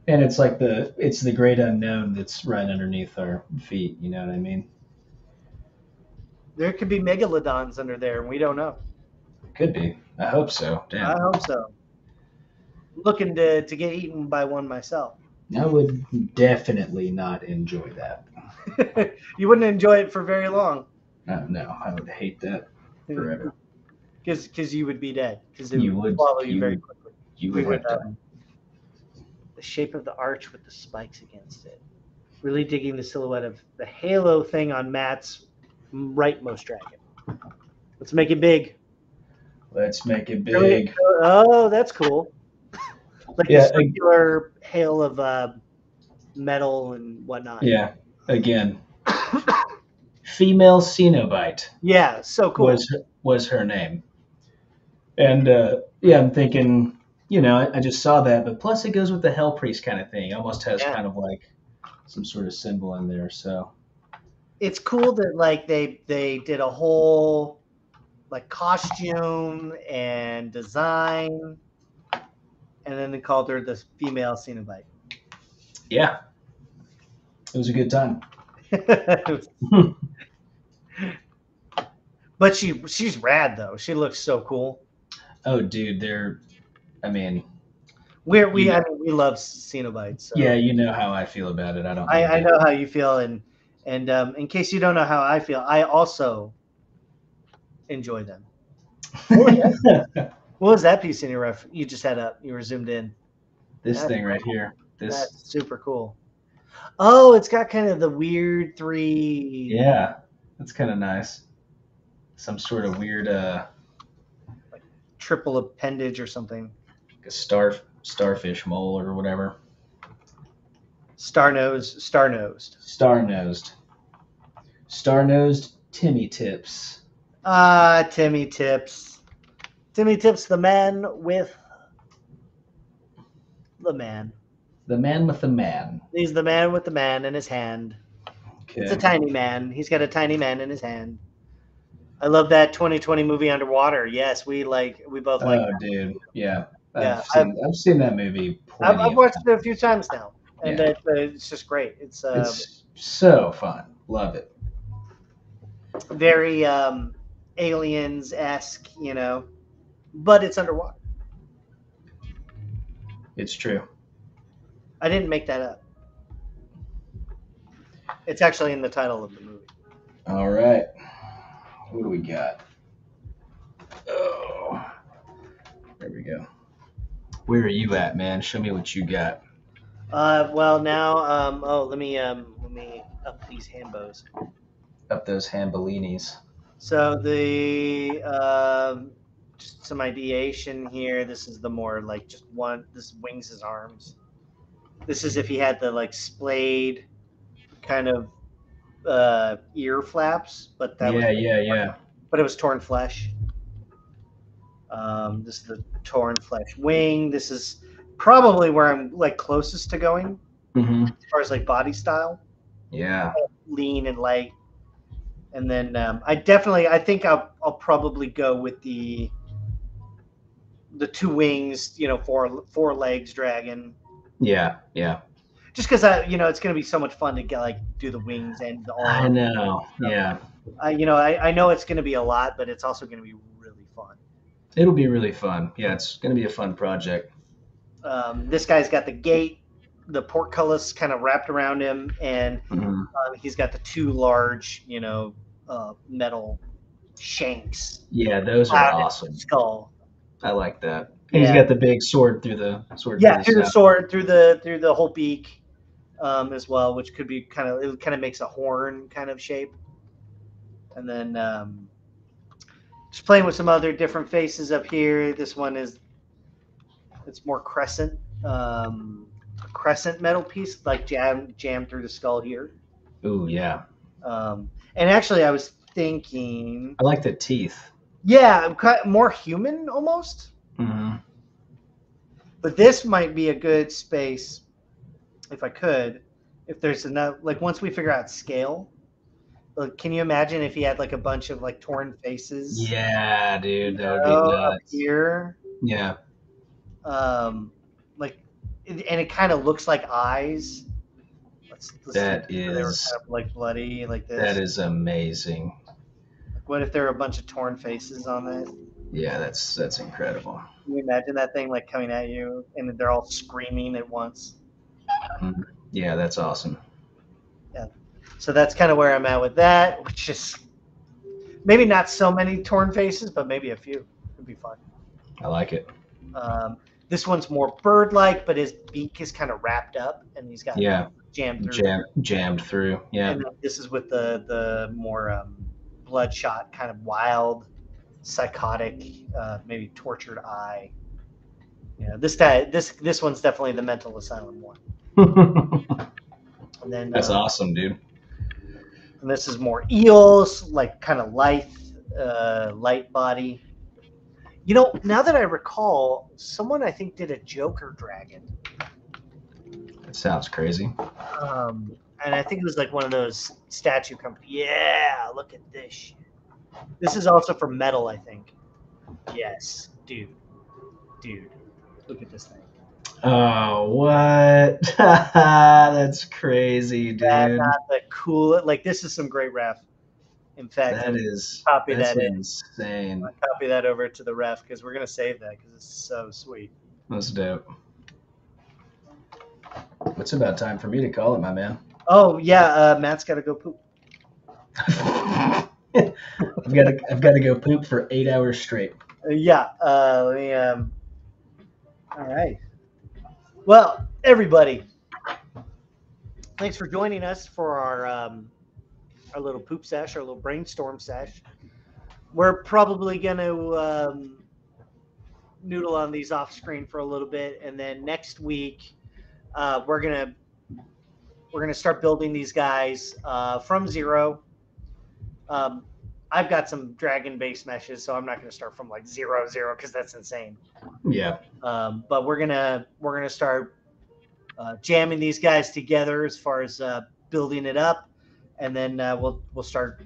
Speaker 2: And it's like the it's the great unknown that's right underneath our feet. You know what I mean?
Speaker 1: There could be megalodons under there, and we don't know.
Speaker 2: Could be. I hope so. Damn.
Speaker 1: I hope so. Looking to, to get eaten by one myself.
Speaker 2: I would definitely not enjoy that.
Speaker 1: you wouldn't enjoy it for very long.
Speaker 2: Uh, no, I would hate that forever.
Speaker 1: Because you would be dead. Because it
Speaker 2: You
Speaker 1: would
Speaker 2: would-
Speaker 1: swallow you,
Speaker 2: you
Speaker 1: very quickly.
Speaker 2: You would
Speaker 1: would,
Speaker 2: have
Speaker 1: uh. The shape of the arch with the spikes against it. Really digging the silhouette of the halo thing on Matt's rightmost dragon. Let's make it big.
Speaker 2: Let's make it big.
Speaker 1: Oh, that's cool. like
Speaker 2: Yeah,
Speaker 1: a circular hail of uh, metal and whatnot.
Speaker 2: Yeah. Again, female Cenobite.
Speaker 1: Yeah, so cool.
Speaker 2: was was her name. And uh, yeah, I'm thinking, you know, I, I just saw that, but plus it goes with the Hell Priest kind of thing. It almost has
Speaker 1: Yeah.
Speaker 2: kind of like some sort of symbol in there. So
Speaker 1: It's cool that like they they did a whole like costume and design, and then they called her the female Cenobite.
Speaker 2: yeah, it was a good time.
Speaker 1: but she she's rad though. She looks so cool.
Speaker 2: Oh, dude, they're. I mean,
Speaker 1: We're, we
Speaker 2: Yeah.
Speaker 1: I mean we love Cenobites. So.
Speaker 2: yeah, you know how I feel about it. I don't.
Speaker 1: I, I know how you feel, and and um, in case you don't know how I feel, I also enjoy them. What was that piece in your ref? You just had up. You were zoomed in.
Speaker 2: this thing right here. This.
Speaker 1: That's super cool. Oh, it's got kind of the weird three.
Speaker 2: Yeah, that's kind of nice. Some sort of weird, uh, like
Speaker 1: Triple appendage or something.
Speaker 2: like a star starfish mole or whatever.
Speaker 1: Star nose, star nosed.
Speaker 2: Star nosed. Star nosed Timmy Tips.
Speaker 1: Ah, Timmy Tips. Timmy Tips, the man with the man.
Speaker 2: The man with the man.
Speaker 1: He's the man with the man in his hand.
Speaker 2: Okay.
Speaker 1: It's a tiny man. He's got a tiny man in his hand. I love that 2020 movie Underwater. Yes, we like we both like.
Speaker 2: oh,
Speaker 1: that.
Speaker 2: dude. Yeah. I've,
Speaker 1: Yeah,
Speaker 2: seen, I've, seen that movie.
Speaker 1: I've, I've watched it a few times now, and
Speaker 2: Yeah.
Speaker 1: it, uh, it's just great. It's, uh,
Speaker 2: It's so fun. Love it.
Speaker 1: very um, aliens esque, you know, but it's underwater.
Speaker 2: It's true.
Speaker 1: I didn't make that up. It's actually in the title of the movie.
Speaker 2: All right. What do we got? Oh. There we go. Where are you at, man? Show me what you got.
Speaker 1: Uh, well, now, um, oh, let me um, let me up these hambos.
Speaker 2: Up those Hambellinis.
Speaker 1: So the um, just some ideation here. This is the more like just one. This wings his arms. This is if he had the like splayed kind of uh, ear flaps, but that
Speaker 2: yeah,
Speaker 1: was
Speaker 2: yeah, yeah.
Speaker 1: but it was torn flesh. Um, this is the torn flesh wing. This is probably where I'm like closest to going
Speaker 2: Mm-hmm.
Speaker 1: as far as like body style,
Speaker 2: Yeah.
Speaker 1: lean and light. And then um, I definitely, I think I'll, I'll probably go with the the two wings, you know, four four legs dragon.
Speaker 2: Yeah, yeah.
Speaker 1: Just because I, you know, it's gonna be so much fun to get like do the wings and the
Speaker 2: I
Speaker 1: arm.
Speaker 2: know. Yeah.
Speaker 1: I, you know, I, I know it's gonna be a lot, but it's also gonna be really fun.
Speaker 2: It'll be really fun. Yeah, it's gonna be a fun project.
Speaker 1: Um, this guy's got the gate, the portcullis kind of wrapped around him, and
Speaker 2: Mhm.
Speaker 1: uh, he's got the two large, you know, uh, metal shanks.
Speaker 2: Yeah, those are awesome.
Speaker 1: Skull.
Speaker 2: I like that. And
Speaker 1: Yeah.
Speaker 2: he's got the big sword through the sword.
Speaker 1: Yeah, through the sword, through the through the whole beak, um, as well, which could be kind of it kind of makes a horn kind of shape. And then um, just playing with some other different faces up here. This one is it's more crescent, um, a crescent metal piece like jam jammed through the skull here.
Speaker 2: Ooh, yeah.
Speaker 1: Um, and actually, I was thinking,
Speaker 2: I like the teeth.
Speaker 1: yeah, more human almost.
Speaker 2: Hmm
Speaker 1: But this might be a good space, if I could, if there's enough. Like once we figure out scale, like, can you imagine if he had like a bunch of like torn faces?
Speaker 2: Yeah, dude, that would be nuts.
Speaker 1: here,
Speaker 2: Yeah,
Speaker 1: um, like, and it kind of looks like eyes. Let's, let's
Speaker 2: That
Speaker 1: see if they were kind of, like bloody like this.
Speaker 2: that is amazing.
Speaker 1: Like, what if there were a bunch of torn faces on this?
Speaker 2: Yeah, that's that's incredible.
Speaker 1: Can you imagine that thing like coming at you and they're all screaming at once?
Speaker 2: Yeah, that's awesome. Yeah.
Speaker 1: So that's kind of where I'm at with that, which is maybe not so many torn faces, but maybe a few. It'd be fun.
Speaker 2: I like it.
Speaker 1: Um, this one's more bird-like, but his beak is kind of wrapped up, and he's got
Speaker 2: Yeah,
Speaker 1: jammed through.
Speaker 2: jam, jammed through. Yeah,
Speaker 1: And this is with the the more um, bloodshot, kind of wild, psychotic, uh, maybe tortured eye. Yeah, this guy, this this one's definitely the mental asylum one. And then
Speaker 2: that's
Speaker 1: uh,
Speaker 2: awesome, dude.
Speaker 1: And this is more eels, like kind of light, uh, light body. You know, now that I recall, someone I think did a Joker dragon,
Speaker 2: That sounds crazy.
Speaker 1: um, and I think it was like one of those statue companies. Yeah, look at this. This is also for metal, I think. Yes, dude, dude, look at this thing.
Speaker 2: Oh, what? that's crazy, dude.
Speaker 1: That's not the cool. Like this is some great ref. In fact,
Speaker 2: That is
Speaker 1: copy that in.
Speaker 2: insane.
Speaker 1: Copy that over to the ref because we're gonna save that because it's so sweet.
Speaker 2: That's dope. It's about time for me to call it, my man.
Speaker 1: Oh yeah, uh, Matt's got to go poop.
Speaker 2: I've got to I've got to go poop for eight hours straight.
Speaker 1: Yeah. Uh, let me. Um, all right. Well, everybody, thanks for joining us for our um, our little poop sesh, our little brainstorm sesh. We're probably gonna um, noodle on these off screen for a little bit, and then next week uh, we're gonna we're gonna start building these guys uh, from zero. Um, I've got some dragon base meshes, so I'm not gonna start from like zero zero because that's insane.
Speaker 2: Yeah.
Speaker 1: Um, but we're gonna we're gonna start uh, jamming these guys together as far as uh, building it up, and then uh, we'll we'll start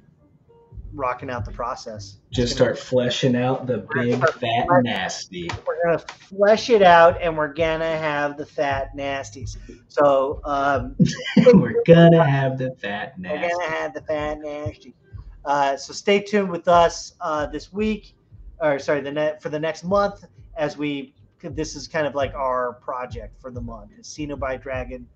Speaker 1: rocking out the process.
Speaker 2: Just start fleshing out the big fat nasty.
Speaker 1: We're gonna flesh it out, and we're gonna have the fat nasties. So um,
Speaker 2: We're gonna have the fat nasty.
Speaker 1: we're gonna have the fat nasty. Uh, so stay tuned with us uh, this week, or sorry, the net for the next month as we. This is kind of like our project for the month. It's by Dragon.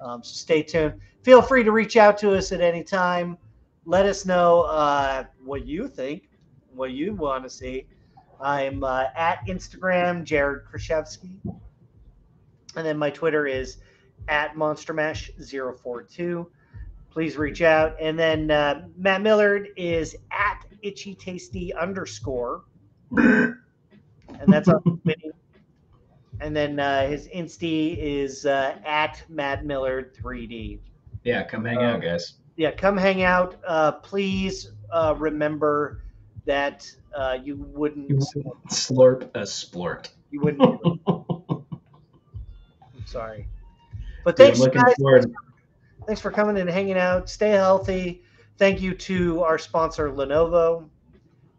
Speaker 1: Um, so stay tuned. Feel free to reach out to us at any time. Let us know uh, what you think, what you want to see. I'm uh, at Instagram, Jared Krichevsky. And then my Twitter is at MonsterMash042 please reach out. And then uh, Matt Millard is at itchy tasty underscore, and that's on. And then uh, his Insta is uh, at Matt Millard 3D.
Speaker 2: Yeah, come hang out, guys.
Speaker 1: Yeah, come hang out. Uh, please uh, remember that uh, you wouldn't
Speaker 2: Slurp a splort.
Speaker 1: you wouldn't. I'm sorry, but
Speaker 2: Dude,
Speaker 1: thanks guys.
Speaker 2: forward.
Speaker 1: Thanks for coming and hanging out. Stay healthy. Thank you to our sponsor, Lenovo.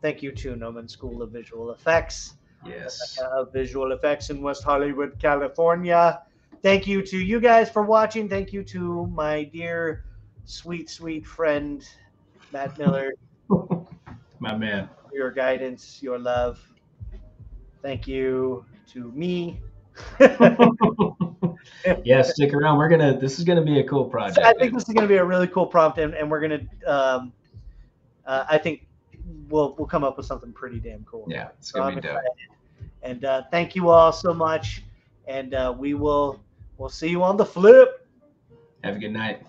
Speaker 1: Thank you to Gnomon School of Visual Effects,
Speaker 2: Yes.
Speaker 1: uh, Visual Effects in West Hollywood, California. Thank you to you guys for watching. Thank you to my dear, sweet, sweet friend, Matt Miller,
Speaker 2: My man.
Speaker 1: your guidance, your love. thank you to me.
Speaker 2: yeah, stick around. We're gonna. This is gonna be a cool project.
Speaker 1: I think this is going to be a really cool prompt, and, and we're going to. Um, uh, I think we'll we'll come up with something pretty damn cool.
Speaker 2: Yeah, it's gonna
Speaker 1: I'm
Speaker 2: be dope.
Speaker 1: And uh, thank you all so much, and uh, we will we'll see you on the flip.
Speaker 2: Have a good night.